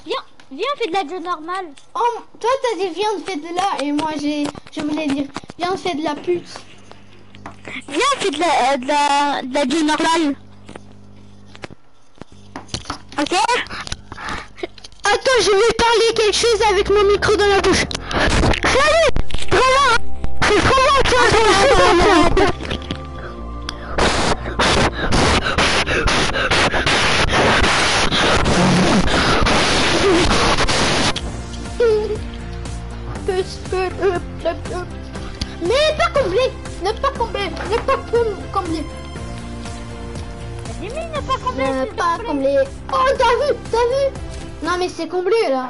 Viens, viens, on fait de la jeu normale. Oh, toi t'as dit viens on fait de là et moi j'ai, je voulais dire viens on fait de la pute. Viens, on fait de la, de la, de la jeu normale. Ok? Attends, je vais parler quelque chose avec mon micro dans la bouche. Salut Voilà C'est fait ça Mais pas comblé Ne pas combler Ne pas com- combler Dis mais il n'est pas. Ne plaît. combler Oh t'as vu T'as vu? Non mais c'est comblé là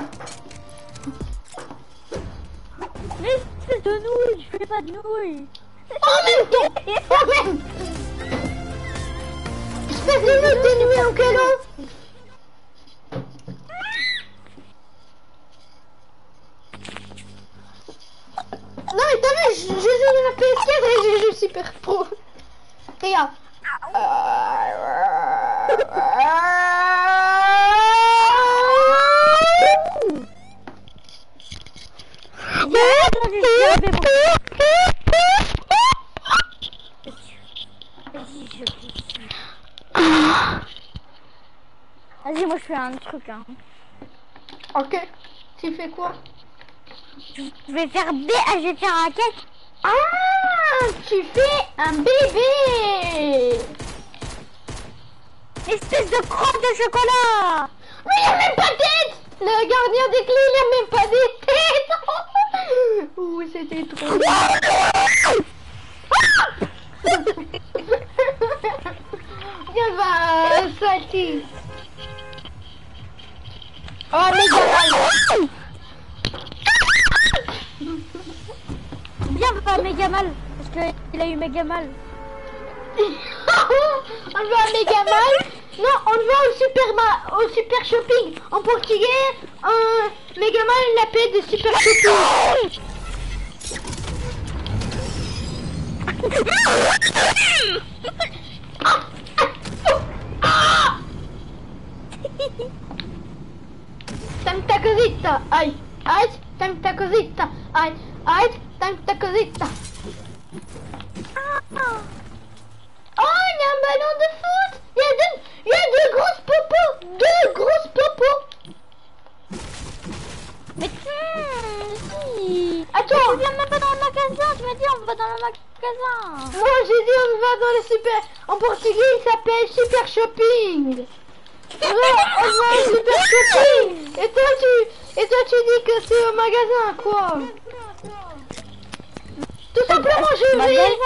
Mais espèce de nouilles, je fais pas de nouilles. En même temps En même Espèce de nuit de nuit en calon Non mais t'as vu, je, je joue de la PS4 et je joue super pro. Regarde. Vas-y, moi je fais un truc. Hein. Ok. Tu fais quoi? Je vais faire B, ah, je vais faire un. Ah Tu fais un bébé Espèce de crotte de chocolat. Mais il a même pas de tête Le gardien des clés, il a même pas de tête Ouh, c'était trop Viens, va, Sati Oh, mais Viens, pas méga mal. Parce que il a eu méga mal. On va à Megaman Non, on va au super, ma- au super shopping. En portugais, un Megaman l'appelle de super shopping. Tanta cosita, ay, ay, tanta cosita, ay, ay, tanta cosita. Oh, il y a un ballon de foot Il y a deux, il y a deux grosses popos Deux grosses popos Mais tiens, si. Attends Tu viens même pas dans le magasin. Tu m'as dit on va dans le Moi j'ai dit on va dans le super... En portugais il s'appelle Super Shopping. On va, on va au Super Shopping. Et toi tu... Et toi tu dis que c'est au magasin quoi. Tout simplement je vais...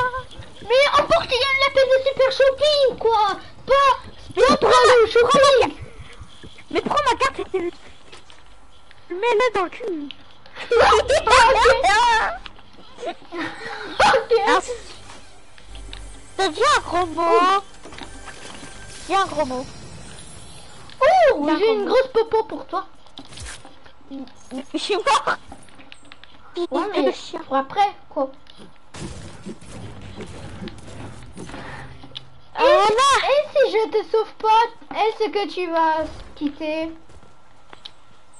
Mais en portugais on l'appelle le Super Shopping quoi. Pas... Pas pour au shopping. Mais prends ma carte et mets-le dans le cul. Ok Deviens un robot. Viens un robot. Oh, j'ai une grosse popo pour toi. Je suis mort. Ouais, mais pour après, quoi. Et, et si je te sauve pas, est-ce que tu vas quitter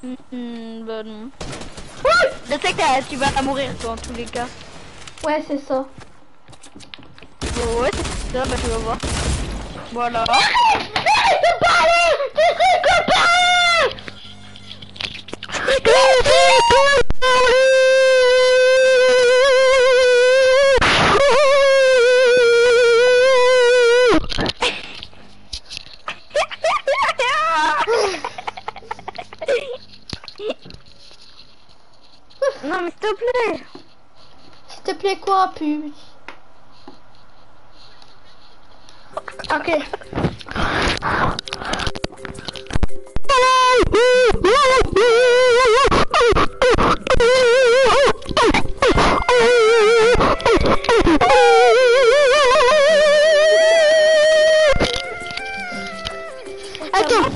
Hmm, bah non. Je sais que t'as- tu vas mourir toi en tous les cas. Ouais, c'est ça. Oh, ouais, c'est ça, bah tu vas voir. Voilà. Arrête de parler Tu sais que parler Non mais s'il te plaît. S'il te plaît, quoi, pute Ok. Attends.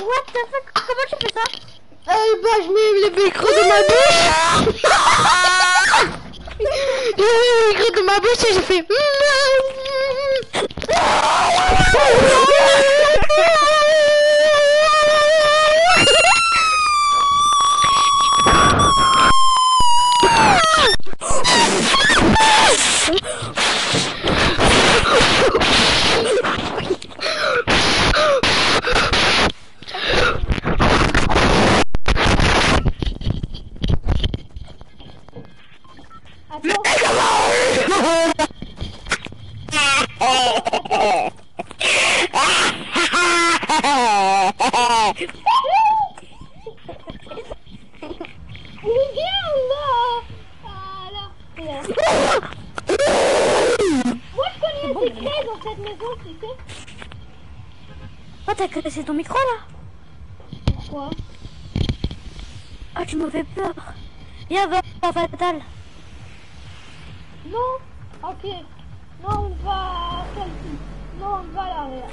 What the fuck? Comment tu fais ça Eh bah, je mets le micro de ma bouche. je mets le micro de ma bouche et je fais. Il vient là Ah là là. Moi je connais des clés dans cette maison, tu sais Oh t'as cassé ton micro là Pourquoi? Ah tu me fais peur. Viens va va fatal. Non Ok. Non, on va à. Non, on va là, là.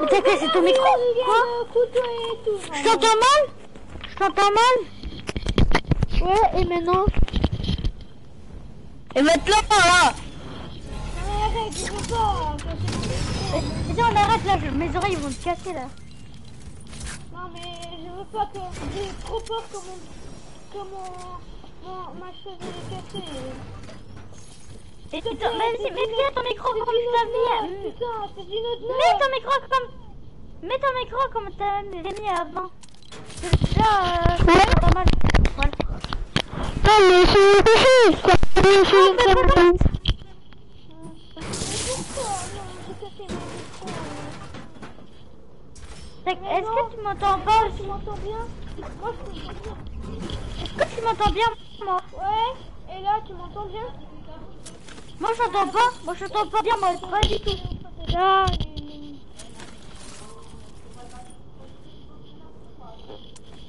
Mais t'as cassé ton micro Il y a Quoi. Je t'entends mal Je t'entends mal Ouais, et maintenant Et maintenant là Non, mais arrête, je veux pas. micro. Viens on arrête là, je- mes oreilles vont te casser là. Non, mais je veux pas que. J'ai trop peur que mon. que mon. mon- ma chaise elle est cassée. Et si, mais ton micro comme je t'avais mis. Mets ton micro comme. Mets ton micro comme t'as mis avant. Là, euh, c'est pas mal. Voilà. Non, mais. Oh, mais mal. Pourquoi Non, j'ai cassé mon micro. Est-ce que tu m'entends pas aussi Tu m'entends je bien. Est-ce que tu m'entends bien moi? Ouais, et là, tu m'entends bien? Moi je t'entends pas. Moi je t'entends pas bien, moi pas du tout. Là,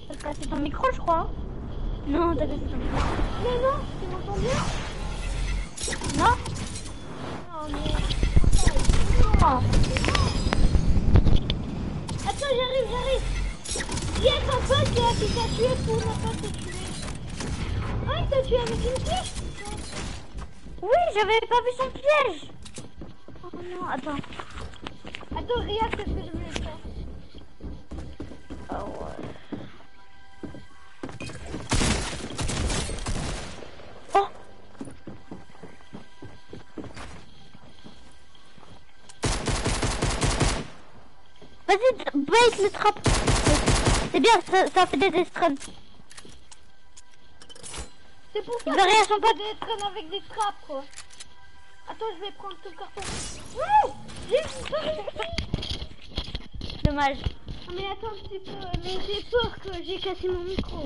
T'as cassé ton micro, je crois. Non, t'as cassé ton micro. mais non, tu m'entends bien Non Non, mais... Attends, j'arrive, j'arrive. Il y a ton pote qui t'a tué pour ne pas te tuer. Ah, il t'a tué avec une flèche Oui, j'avais pas vu son piège. Oh non, attends. Attends, regarde ce que je voulais faire? Oh ouais. Oh Vas-y, bait le trap. C'est bien, ça, fait des estrades. C'est pour ça elles sont pas- des traînes avec des trappes, quoi. Attends, je vais prendre tout le carton. J'ai réussi Dommage. Ah, Mais attends un petit peu, mais j'ai peur que j'ai cassé mon micro.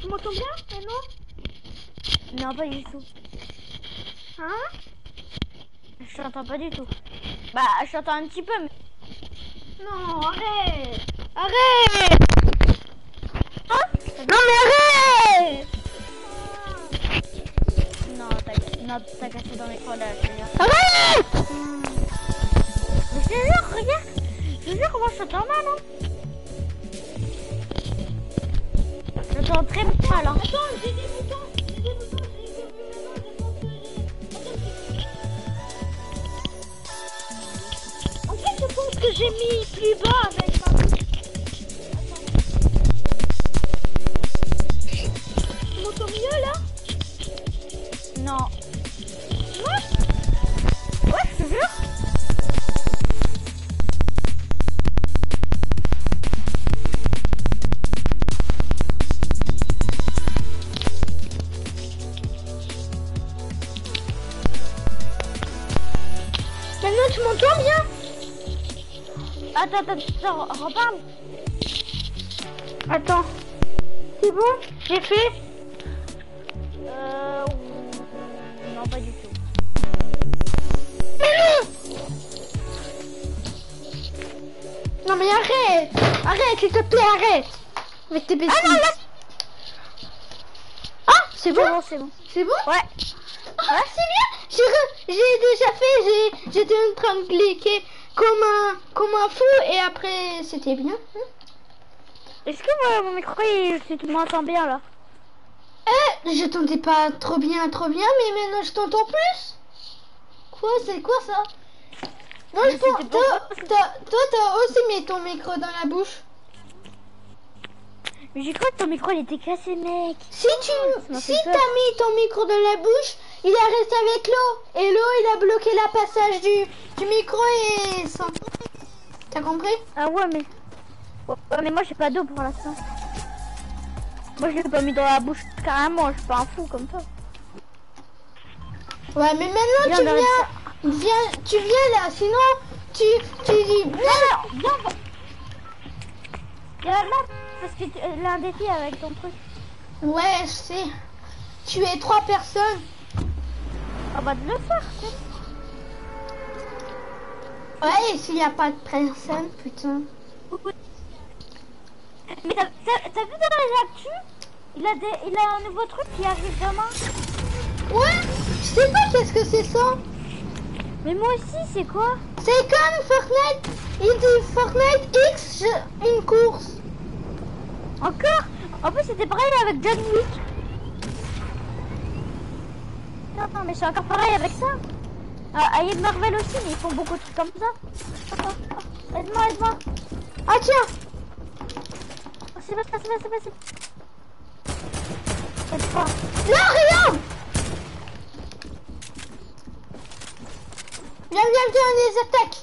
Tu m'entends bien maintenant Non, pas du tout. Hein Je t'entends pas du tout. Bah, je t'entends un petit peu, mais... Non, arrête Arrête Hein Non mais arrête Non, t'as cassé dans les je jure. Arrête Mais je te jure, regarde Je te jure comment je t'entends mal, hein t'entends très mal. Hein. Attends, j'ai des que j'ai mis plus bas avec Attends, attends, attends. Attends. C'est bon? J'ai fait? Euh... Non, pas du tout. Non, mais arrête Arrête, s'il te plaît, arrête Avec tes bêtises. Ah non, là Ah, c'est bon? Bon, c'est bon. C'est bon? Ouais. Ah, c'est bien J'ai re- déjà fait, j'ai- j'étais en train de cliquer comme un, comme un fou et après c'était bien. Est-ce que euh, mon micro, il, m'entends bien là Eh, je t'entendais pas trop bien, trop bien, mais maintenant je t'entends plus. Quoi, c'est quoi ça Non, je pense, toi, t'as- aussi mis ton micro dans la bouche. Mais j'ai cru que ton micro, il était cassé, mec. Si tu, m'a si t'as mis ton micro dans la bouche, il est resté avec l'eau et l'eau, il a bloqué la passage du, du micro et sans. T'as compris? Ah ouais, mais... Ouais, mais moi, j'ai pas d'eau pour l'instant. Moi, je l'ai pas mis dans la bouche carrément. Je suis pas un fou comme ça. Ouais, mais maintenant Viens, tu viens, viens, tu viens là, sinon tu, tu dis. Non, viens, va. Viens là, parce que tu euh, l'as un défi avec ton truc. Ouais, je sais. Tu es trois personnes. On va te le faire. Ouais, et s'il n'y a pas de personne, putain. Mais t'as vu dans les actus il a, des, il a un nouveau truc qui arrive demain. Ouais, je sais pas qu'est-ce que c'est ça. Mais moi aussi, c'est quoi? C'est comme Fortnite. Il dit Fortnite X, je- une course. Encore? En plus, c'était pareil avec John Wick. Non, non, mais c'est encore pareil avec ça. Ah, ah, il y a Marvel aussi, mais ils font beaucoup de trucs comme ça. Aide-moi, aide-moi. Ah tiens, Oh, c'est pas, c'est pas, c'est pas, c'est pas, non, rien. Viens, viens, viens, on les attaque.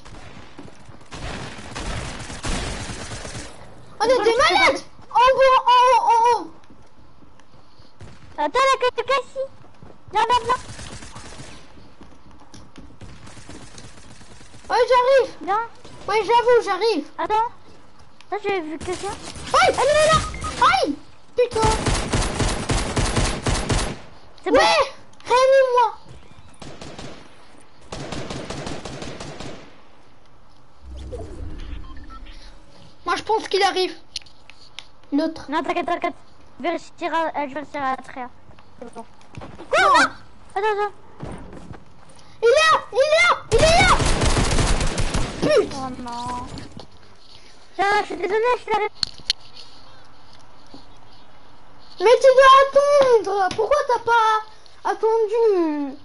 On est des malades. En haut, en haut, en haut. Attends, la de Cassie. Viens, viens, viens. Ouais, j'arrive. Viens. Ouais, j'avoue, j'arrive. Attends. Là, j'ai vu quelqu'un. Aïe, elle est là. Aïe, putain. C'est bon. Ouais, réanime-moi. Moi, je pense qu'il arrive. L'autre. Non, t'inquiète, t'inquiète. Je vais réussir à, je vais réussir à. C'est bon. Non. Attends, attends. Il est là, il est là, il est là. Putain. Oh non. Je suis désolée, je suis. Mais tu dois attendre. Pourquoi t'as pas attendu?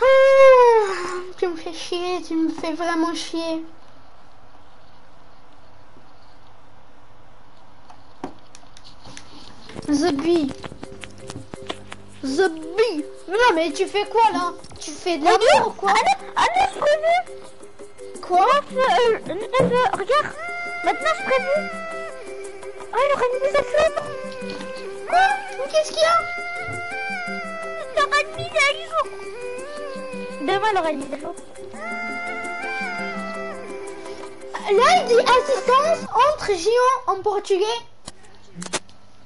Ah, Tu me fais chier, tu me fais vraiment chier. The bee. The bee. Mais non, mais tu fais quoi là? Tu fais de l'amour ou quoi? Ah non, je prévu. Quoi? Euh, euh, euh, regarde. Maintenant, je prévu. Oh, il aurait mis des flemme. Quoi? Qu'est-ce qu'il y a? Il aurait mis Là, il dit assistance entre géants en portugais.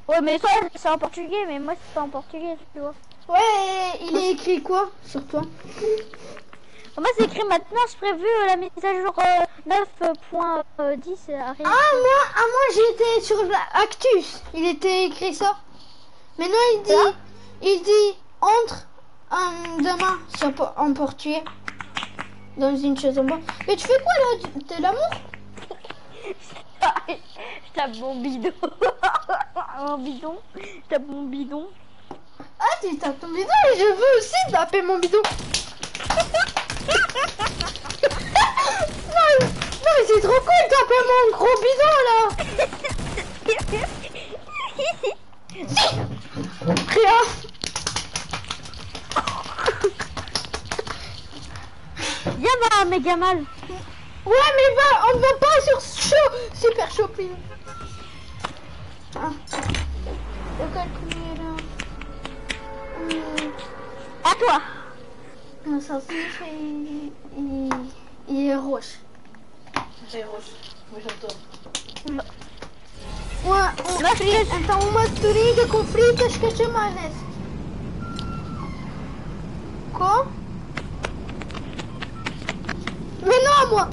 Ouais, mais toi, c'est en portugais, mais moi, c'est pas en portugais, tu vois. Ouais, il est écrit quoi sur toi? Moi, c'est écrit maintenant, je prévu euh, la mise à jour euh, 9.10 arrive. Ah, moi, ah, moi j'étais sur Actus. Il était écrit ça. Maintenant, il dit, il dit entre euh, demain peut- on peut tuer dans une chose en bas. Mais tu fais quoi là? De l'amour? Je tape mon bidon. mon bidon. Je tape mon bidon. Ah, tu tapes ton bidon et je veux aussi taper mon bidon. non, non, mais c'est trop cool de taper mon gros bidon là. Rien. Viens voir méga mal. Ouais, mais va, on va pas sur show, super shopping. Ah. Le calculer là. Hmm. À toi. Non, ça c'est il, il, est rouge. C'est rouge. Moi j'entends. Ouais, on, então uma torinha com fritas que chamadas. Quoi? Mais non, moi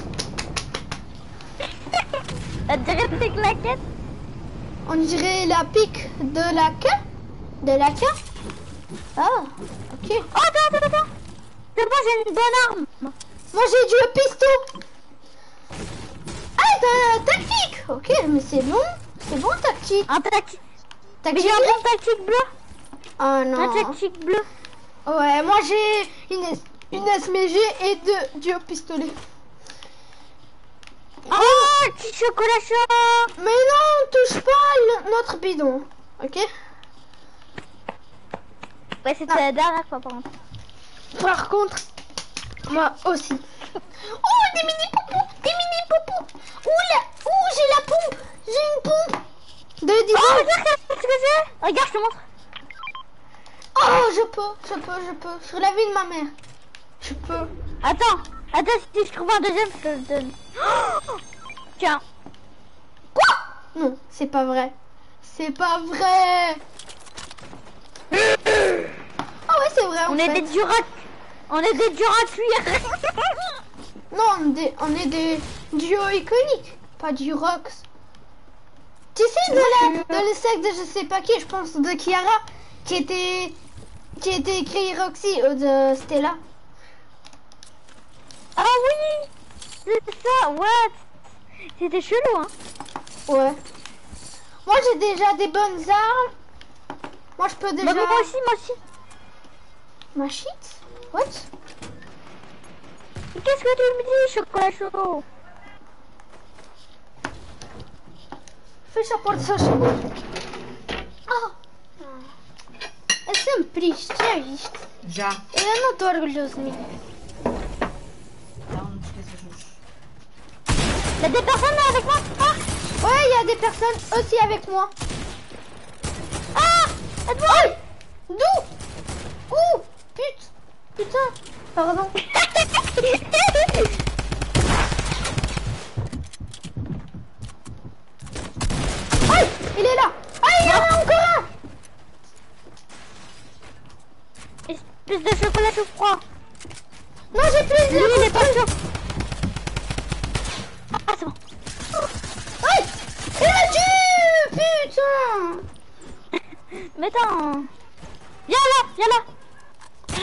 te dirait tes claquettes On dirait la pique de la queue De la queue Ah, ok. Oh, attends, attends, attends. C'est bon, j'ai une bonne arme. Moi j'ai du piston. Ah, t'as tactique Ok, mais c'est bon. C'est bon, tactique. Un tactique. Tactique j'ai un bon tactique bleu. Ah non. Un tactique bleu. Ouais, moi j'ai une, une SMG et deux du pistolet. Oh, petit chocolat chaud. Mais non, touche pas le- notre bidon. Ok? Ouais, c'était la dernière fois, par contre. Par contre, moi aussi. Oh, des mini poupous Des mini poupous Ouh, là Ouh, j'ai la pompe J'ai une pompe De Oh, bidon regarde ce que. Regarde, je te montre. Oh, je peux, je peux, je peux. Sur la vie de ma mère. Je peux. Attends, attends, si je trouve un deuxième, je te le donne. Oh Tiens. Quoi? Non, c'est pas vrai. C'est pas vrai Ah ouais, c'est vrai. en On est fait. des durs à... On est des cuire. Non, on est des, on est des duos iconiques, pas du Rox. Tu sais, de la, dans le sac de je sais pas qui, je pense de Kiara, qui était, qui était écrit Roxy ou de Stella. Ah oui C'est ça, what C'était chelou, hein. Ouais. Moi, j'ai déjà des bonnes armes. Moi, je peux déjà. Bah, moi aussi, moi aussi. Ma shit What Mais Qu'est-ce que tu me dis, chocolat chaud Fecha a porta, só chegou. Oh. É sempre isto, já viste? Já. Eu não estou orgulhoso de mim. Os meus. Y'a des personnes avec moi Ah Ouais, il y a des personnes aussi avec moi. Ah Aide-moi D'où Où Putain Putain Pardon. Aïe Il est là Aïe, il y en a encore un Espèce de chocolat chaud froid Non, j'ai plus Lui, il est de pas Ah, c'est bon. Aïe Il a tué Putain. Mais attends. Viens là, viens là.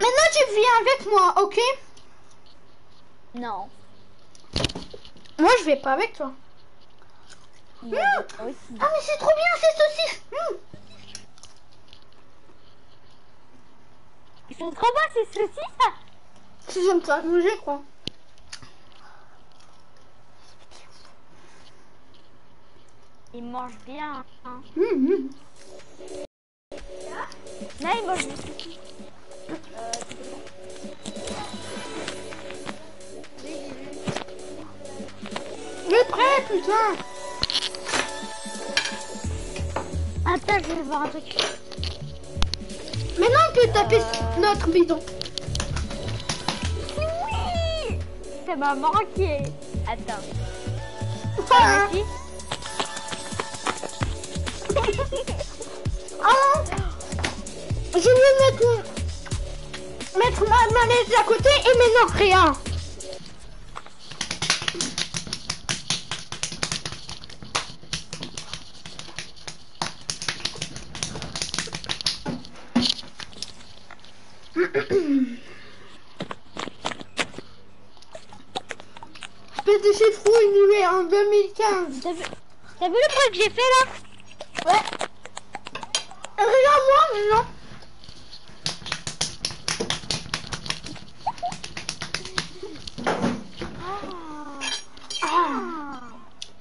Maintenant, tu viens avec moi, ok? Non. Moi, je vais pas avec toi. Il Mmh. des-. Ah, mais c'est trop bien, ces saucisses Mmh. Ils sont trop bons ces saucisses Si j'aime pas bouger, quoi. Ils mangent bien. Hein. Mmh. Là, ils mangent Il est prêt, putain Attends, je vais voir un truc. Maintenant, on peut taper notre bidon. Oui Ça m'a manqué. Attends. Ah, ah. Je vais mettre, mettre ma manette à côté et maintenant rien. De chez Frouille en 2015. T'as vu, le truc que j'ai fait là Ouais. Regarde-moi maintenant.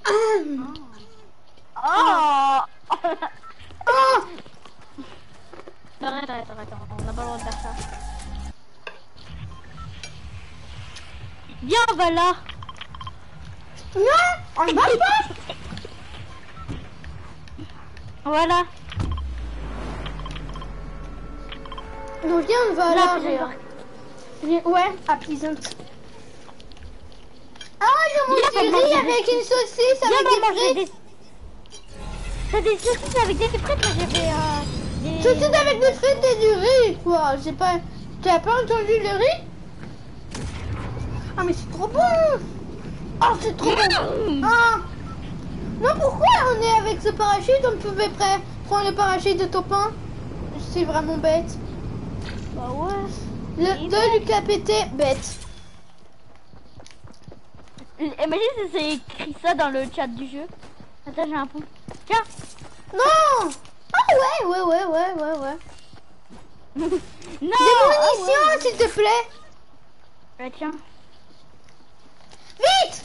Hum. Oh Ah. Arrête, arrête, arrête, on n'a pas le droit de faire ça. Viens, on va là. Non, on va pas. Voilà. Non, viens, on va Là, Ouais, à Pleasant. Ah, j'ai mangé du riz avec une saucisse avec des frites. des... T'as des saucisses avec des frites, fait euh, des... Saucisse avec des frites et du riz, quoi. J'ai pas... Tu as pas entendu le riz? Ah, mais c'est trop bon Oh, c'est trop bon Ah Non, pourquoi on est avec ce parachute On pouvait pré- prendre le parachute de Topin C'est vraiment bête. Bah ouais. Le, de Lucas Pété, bête. Imagine si c'est écrit ça dans le chat du jeu. Attends, j'ai un point. Tiens Non Ah ouais, ouais, ouais, ouais, ouais, ouais. Non Des ah munitions, s'il te plaît ouais. Ouais, tiens. Vite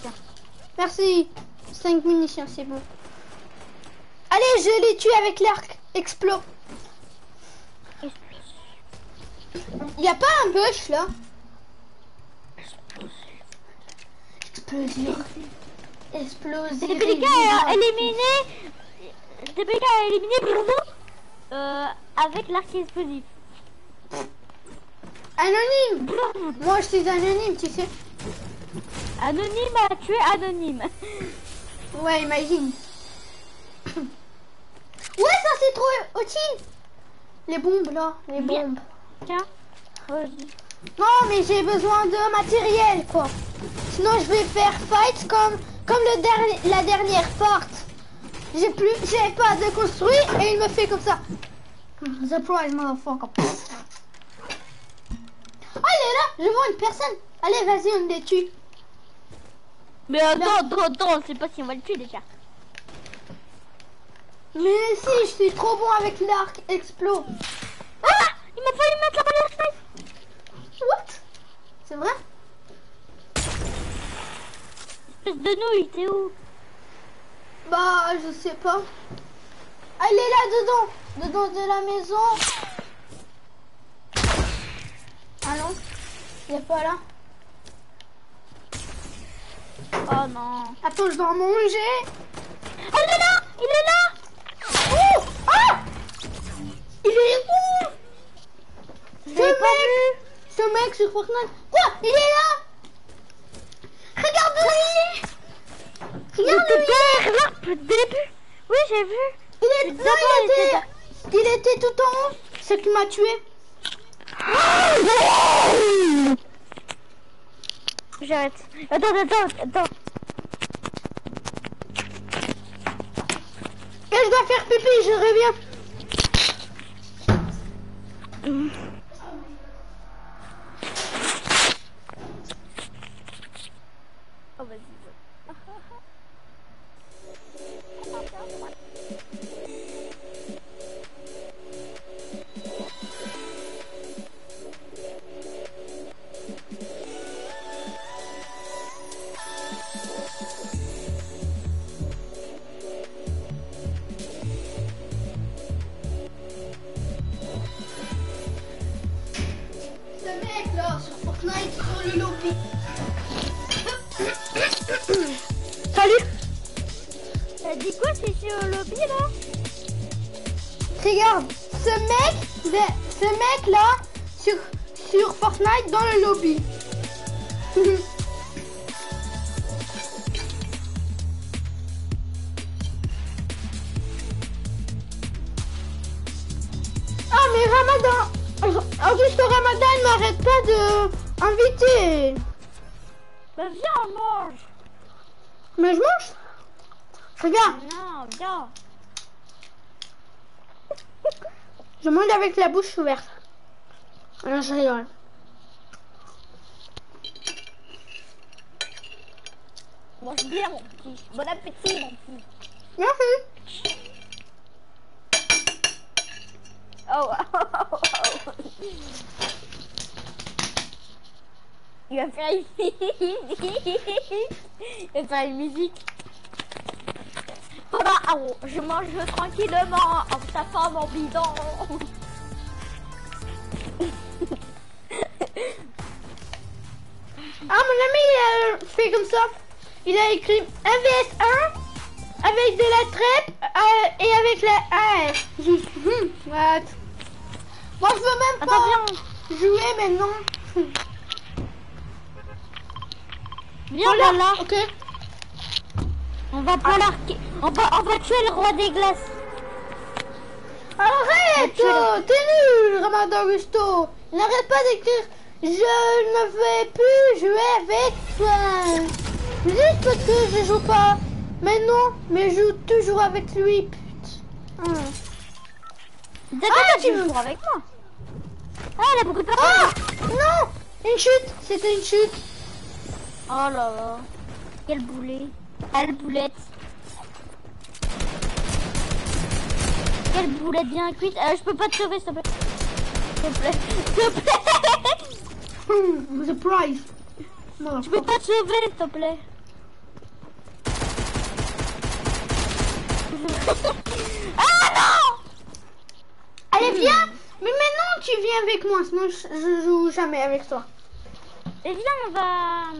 Merci. 5 munitions, c'est bon. Allez, je les tue avec l'arc. Explo. Y a pas un bush là? Explosion. Explosion. TPK a éliminé... TPK a éliminé Bruno euh, avec l'arc explosif. Anonyme. Moi, je suis anonyme, tu sais. Anonyme a tué Anonyme. Ouais, imagine. Ouais, ça c'est trop utile. Les bombes là, les Bien. bombes. Tiens. Non, mais j'ai besoin de matériel, quoi. Sinon, je vais faire fight comme, comme le dernier, la dernière porte. J'ai plus, j'ai pas de construit et il me fait comme ça. Motherfucker. Oh, il est là. Je vois une personne. Allez, vas-y, on les tue. Mais attends, attends, attends, on sait pas si on va le tuer déjà. Mais si, je suis trop bon avec l'arc explo. Ah Il m'a fallu mettre la balle à la What? C'est vrai? Espèce de nouille, t'es où? Bah, je sais pas. Ah, il est là dedans. Dedans de la maison. Ah non Il est pas là. Oh non. Attends, je dois manger. Oh, il est là Il est là Oh Ah Il est où? Ce J'avais pas mec Ce mec sur Fortnite. Quoi? Il est là Regarde où il est Regarde où était il derrière l'arbre dès le début Oui, j'ai vu Il est non, il était était, il était tout en haut. Ce qui m'a tué. J'arrête. Attends, attends, attends. Et je dois faire pipi, je reviens. La bouche ouverte. Alors je rigole. Mange bien, mon petit. Bon appétit, mon petit. Merci. Oh, oh, oh, oh. Il va faire une Il va faire une musique. Papa, ah, oh, je mange tranquillement en tapant mon bidon. Comme ça. Il a écrit 1 vs 1 avec de la trappe euh, et avec la A. Hum, what? Moi, je veux même Attends, pas viens. jouer maintenant. Viens, voilà. Ok. On va polarquer. On va, on va tuer le roi des glaces. Arrête oh, T'es nul, Ramadan Augusto Il n'arrête pas d'écrire Je ne vais plus jouer avec toi Juste parce que je joue pas Mais non, mais je joue toujours avec lui, putain Hum. D'accord, Ah, tu tu veux veux- jouer avec moi Ah, elle a beaucoup de personnes. Ah Non Une chute C'était une chute Oh là là. Quel boulet. Quelle boulette. Quelle boulette bien cuite. Euh, je peux pas te sauver, s'il te plaît. S'il te plaît. S'il te plaît. Surprise Je peux pas te sauver, s'il te plaît? ah non Allez, viens Mais maintenant, tu viens avec moi, sinon je, je joue jamais avec toi. Et viens, on va...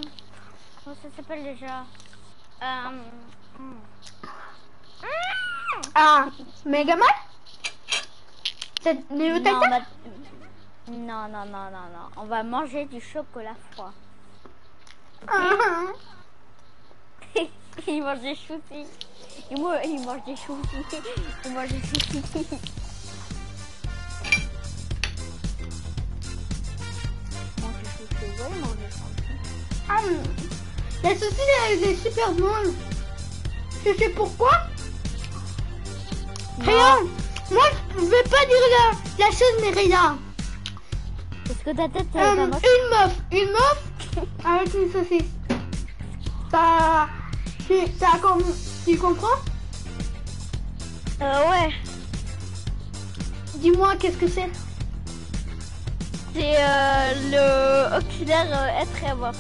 Comment ça s'appelle déjà? Euh... hmm. Ah, Megaman C'est Neo Titan? va... non, non, non, non, non. On va manger du chocolat froid. Ah, ah. il mange des choutis. Il, mo- il mange des choutis. Il mange des choutis. Mange mange. Ah, la saucisse, elle est super bonne. Tu sais pourquoi Rien. Moi, je vais pas dire la, la chose, mais rien. Parce que ta tête, Euh, une meuf, une meuf avec une saucisse. Ça, tu, ça, com- tu comprends? Euh, ouais. Dis-moi, qu'est-ce que c'est? C'est euh, le oculaire euh, être et avoir.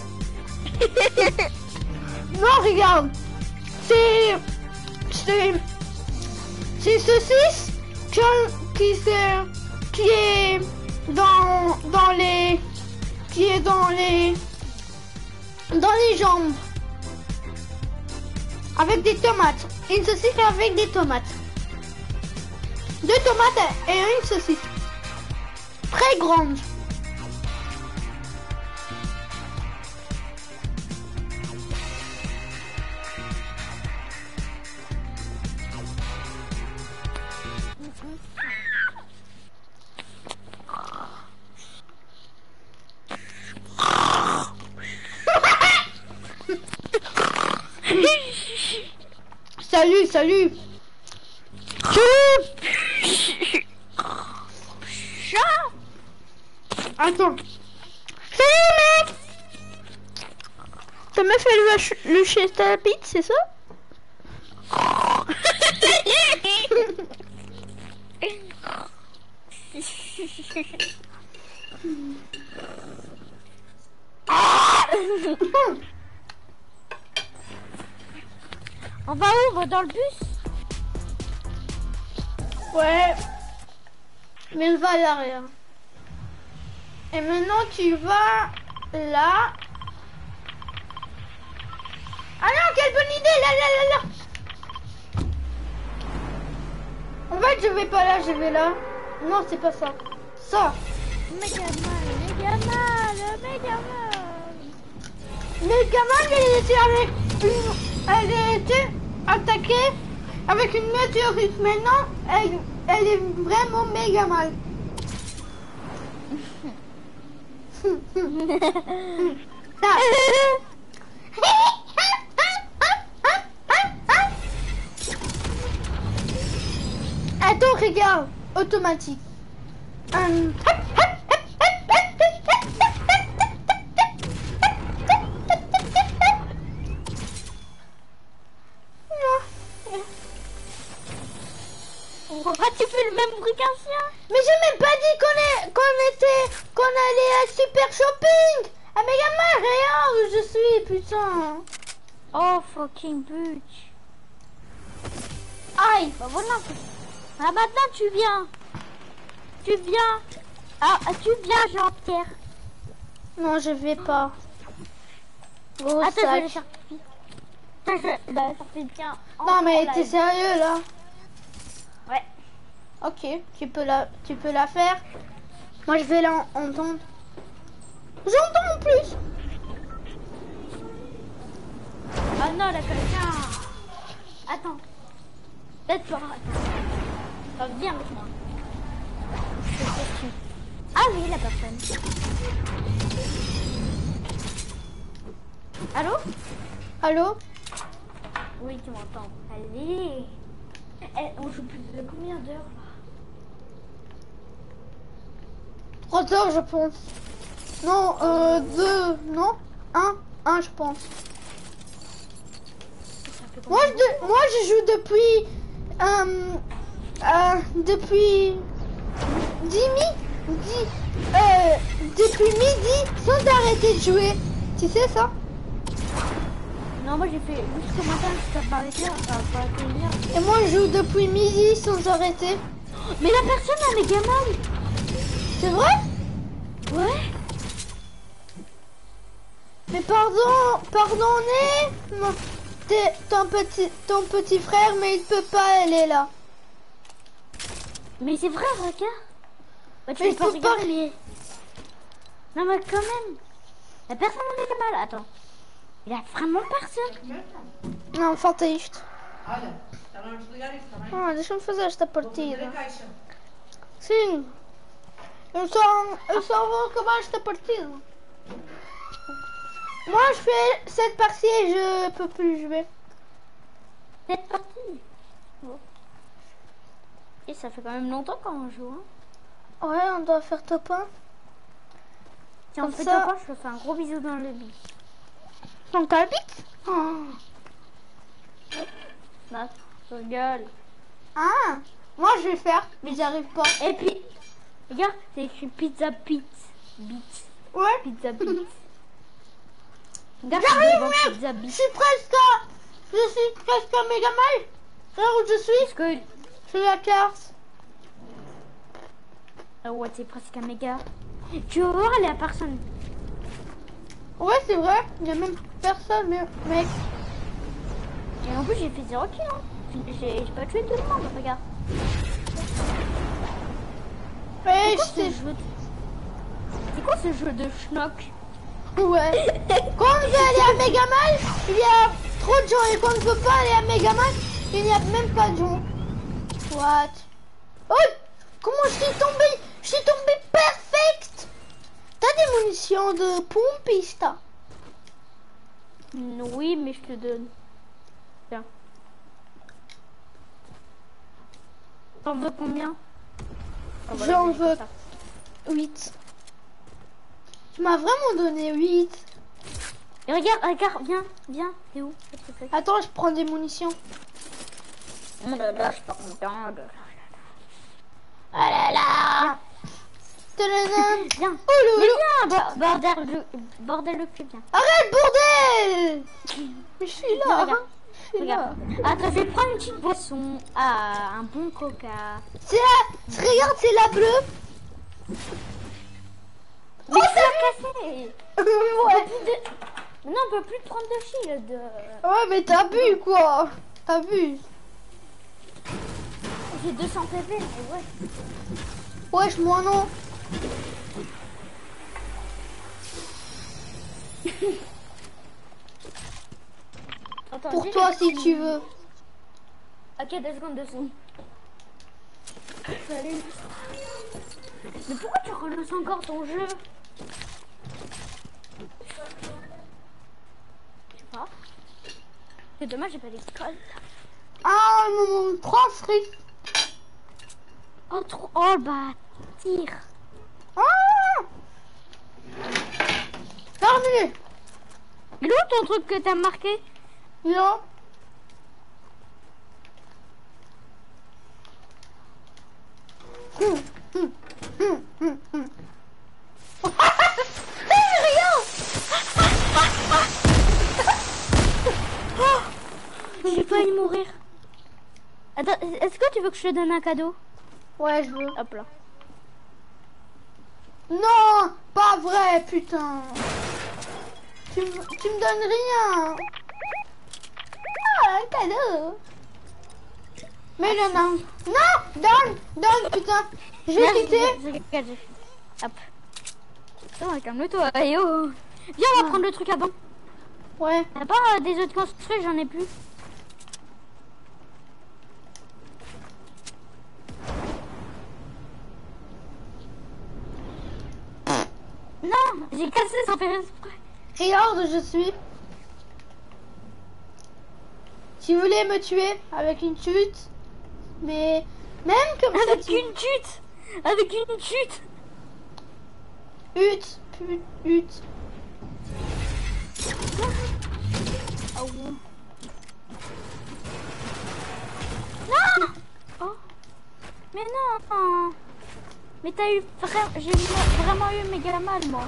Non, regarde. C'est, c'est, c'est saucisse qui, qui, se- qui est dans, dans les, qui est dans les, dans les jambes. Avec des tomates. Une saucisse avec des tomates. Deux tomates et une saucisse. Très grande. Salut, salut. Attends. Salut mec. Ta meuf elle le chez ta c'est ça? On va où On va dans le bus? Ouais. Mais va à l'arrière. Et maintenant tu vas là. Ah non, quelle bonne idée Là, là, là, là. En fait, je vais pas là, je vais là. Non, c'est pas ça. Ça. Méga mal. Mais Gamal, elle était avec. Elle était attaquée avec une météorite. Maintenant, elle, elle est vraiment méga mal. Attends, regarde, automatique. Hum. Même bruit qu'un chien Mais j'ai même pas dit qu'on est, qu'on était, qu'on allait à Super Shopping. Ah mais gamin, regarde où je suis, putain. Oh fucking bitch. Aïe, bah voilà. Ah maintenant tu viens. Tu viens. Ah, ah, tu viens Jean-Pierre. Non, je vais pas. Gros Attends, je vais sac. le faire pipi. Attends, je... Bah, fait bien. Non mais t'es sérieux là? Ok, tu peux la, tu peux la faire. Moi je vais l'entendre. J'entends en plus. Ah non, la quelqu'un. Attends. Peut-être pas. Attends. Enfin, viens avec moi. Ah oui, la personne. Allô? Allô? Oui, tu m'entends. Allez. Eh, on joue plus de combien d'heures? Là 3 heures je pense. Non, euh, deux, non Un, un je pense. Moi je, moi je joue depuis, euh, euh, depuis 10 mi, 10, euh, depuis midi sans arrêter de jouer. Tu sais ça? Non, moi j'ai fait jusqu'au matin jusqu'à arrêter, euh. Et moi je joue depuis midi sans arrêter. Mais la personne a méga mal. C'est vrai? Ouais. Mais pardon, pardonnez, mon- t'es- ton petit, ton petit frère, mais il peut pas aller là. Mais c'est vrai, regarde. Bah, tu Mais fais pas faut pas- regarder les... Non, mais quand même. La personne a méga mal. Attends. Il a vraiment personne. Não, falta isto. Ah, deixa-me fazer esta partida. Sim. Eu só, eu só vou acabar esta partida. Moi, je fais cette partie et je peux plus jouer. C'est parti. Bon. Et ça fait quand même longtemps qu'on joue. Hein. Ouais, on doit faire top 1. Si on fait ça- top un, je te fais un gros bisou dans le bit. Dans ta bite oh. Je rigole. Ah, moi je vais faire, mais j'y arrive pas. Et puis, regarde, c'est écrit pizza pizza. Ouais, Pizza J'arrive, c'est devant mec. pizza je suis presque à... Je suis presque à Megamal. Là où je suis, que sur la carte. Ah ouais, c'est presque un méga. Tu vas voir, il y a personne? Ouais, c'est vrai, il y a même personne, mais mec. Et en plus, j'ai fait 0 kill. Hein. J'ai pas tué tout le monde, regarde. C'est quoi ce jeu de... C'est quoi ce jeu de schnock Ouais. Quand on veut aller à Megamal, il y a trop de gens. Et quand on ne veut pas aller à Megamal, il n'y a même pas de gens. What? Oh Comment je suis tombé? Je suis tombé perfect T'as des munitions de pompista Mm, Oui, mais je te donne. Tiens. T'en veux combien? J'en j'ai veux ça. 8. Tu m'as vraiment donné 8. Et regarde, regarde, viens, viens. T'es où Attends, je prends des munitions. Oh là là, je suis pas content. Ah là là Tadadam. Viens. Oh là là bordel le, bordel le cul, viens. Arrête, bordel Mais je suis là, Là. Attends, je vais prendre une petite boisson. Ah, un bon coca. C'est la... Regarde, c'est la bleue. Mais tu l'as cassé. ouais. Plus de- Non, on peut plus prendre de shield. Ouais, mais t'as bu, quoi. T'as bu. J'ai 200 PV, mais ouais. Wesh, moi non. Attends, Pour toi, si tu veux. Ok, deux secondes, deux secondes. Salut. Mais pourquoi tu relances encore ton jeu? Je sais pas. C'est dommage, j'ai pas d'école. Ah, mon, mon 3 frites. Oh, trop. Oh, bah, tire. Ah Terminé. Il est où ton truc que t'as marqué? Non. Hum, hum, hum, hum, hum. J'ai failli mourir. Attends, est-ce que tu veux que je te donne un cadeau? Ouais, je veux. Hop là. Non, pas vrai, putain. Tu, me- tu me donnes rien. Un cadeau. Mais le non. Non, donne, donne, putain. Je vais quitter. Hop. Attends, calme-toi. Yo. Viens, on va prendre le truc à banc. Ouais. T'as pas euh, des autres construits J'en ai plus. Non, j'ai cassé sans faire exprès. Regarde, je suis. Tu voulais me tuer avec une chute, mais même comme ça, Avec tu... une chute Avec une chute Hut, pu- hut. Oh. Non Oh Mais non Mais t'as eu vraiment... J'ai vraiment eu méga mal, moi.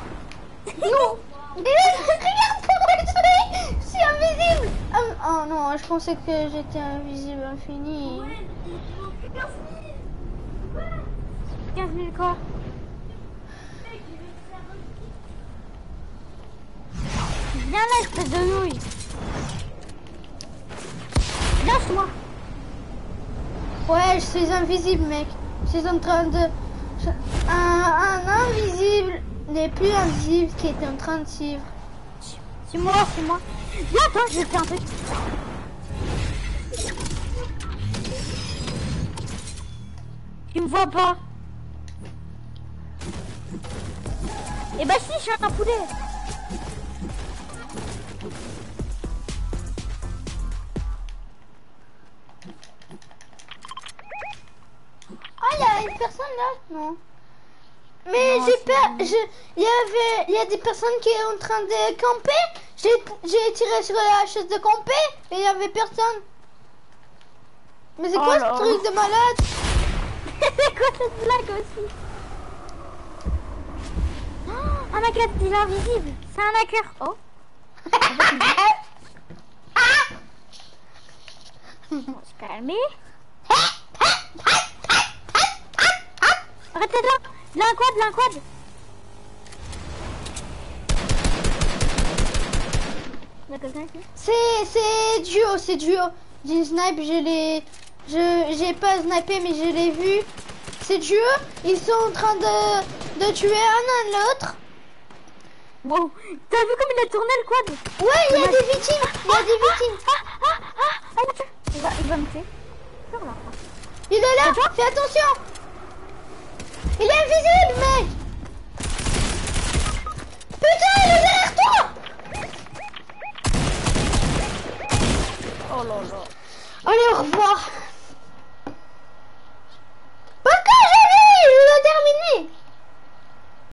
Non Regarde suis invisible Ah, Oh non, je pensais que j'étais invisible infini. 15 000 quoi Viens là, espèce de nouille Lâche-moi Ouais, je suis invisible, mec. Je suis en train de... un invisible n'est plus invisible qui est en train de suivre. C'est moi, c'est moi Viens, attends, je faire un truc Tu me vois pas Eh bah si, je suis un poulet Ah, il y a une personne là? Non. Mais j'ai peur. je- Il y avait, il y a des personnes qui sont en train de camper? J'ai, tiré sur la chaise de camper et il y avait personne. Mais c'est Oh quoi là. ce truc de malade? C'est quoi cette blague aussi? Oh, Un hacker, il est invisible C'est un hacker Oh. On se calmer Arrêtez là Il a un quad, il a un quad C'est, c'est duo, c'est duo. J'ai snipe, je l'ai, je, j'ai pas snipé mais je l'ai vu. C'est duo? Ils sont en train de, de tuer un à l'autre. Wow T'as vu comme il a tourné le quad? Ouais, il y a des victimes. Il y a des victimes. Ah ah ah il va, il va me tuer. Il est là. Fais attention. Il est invisible, mec. Putain, il est derrière toi. Oh là là. Allez, au revoir. Parce que j'ai terminé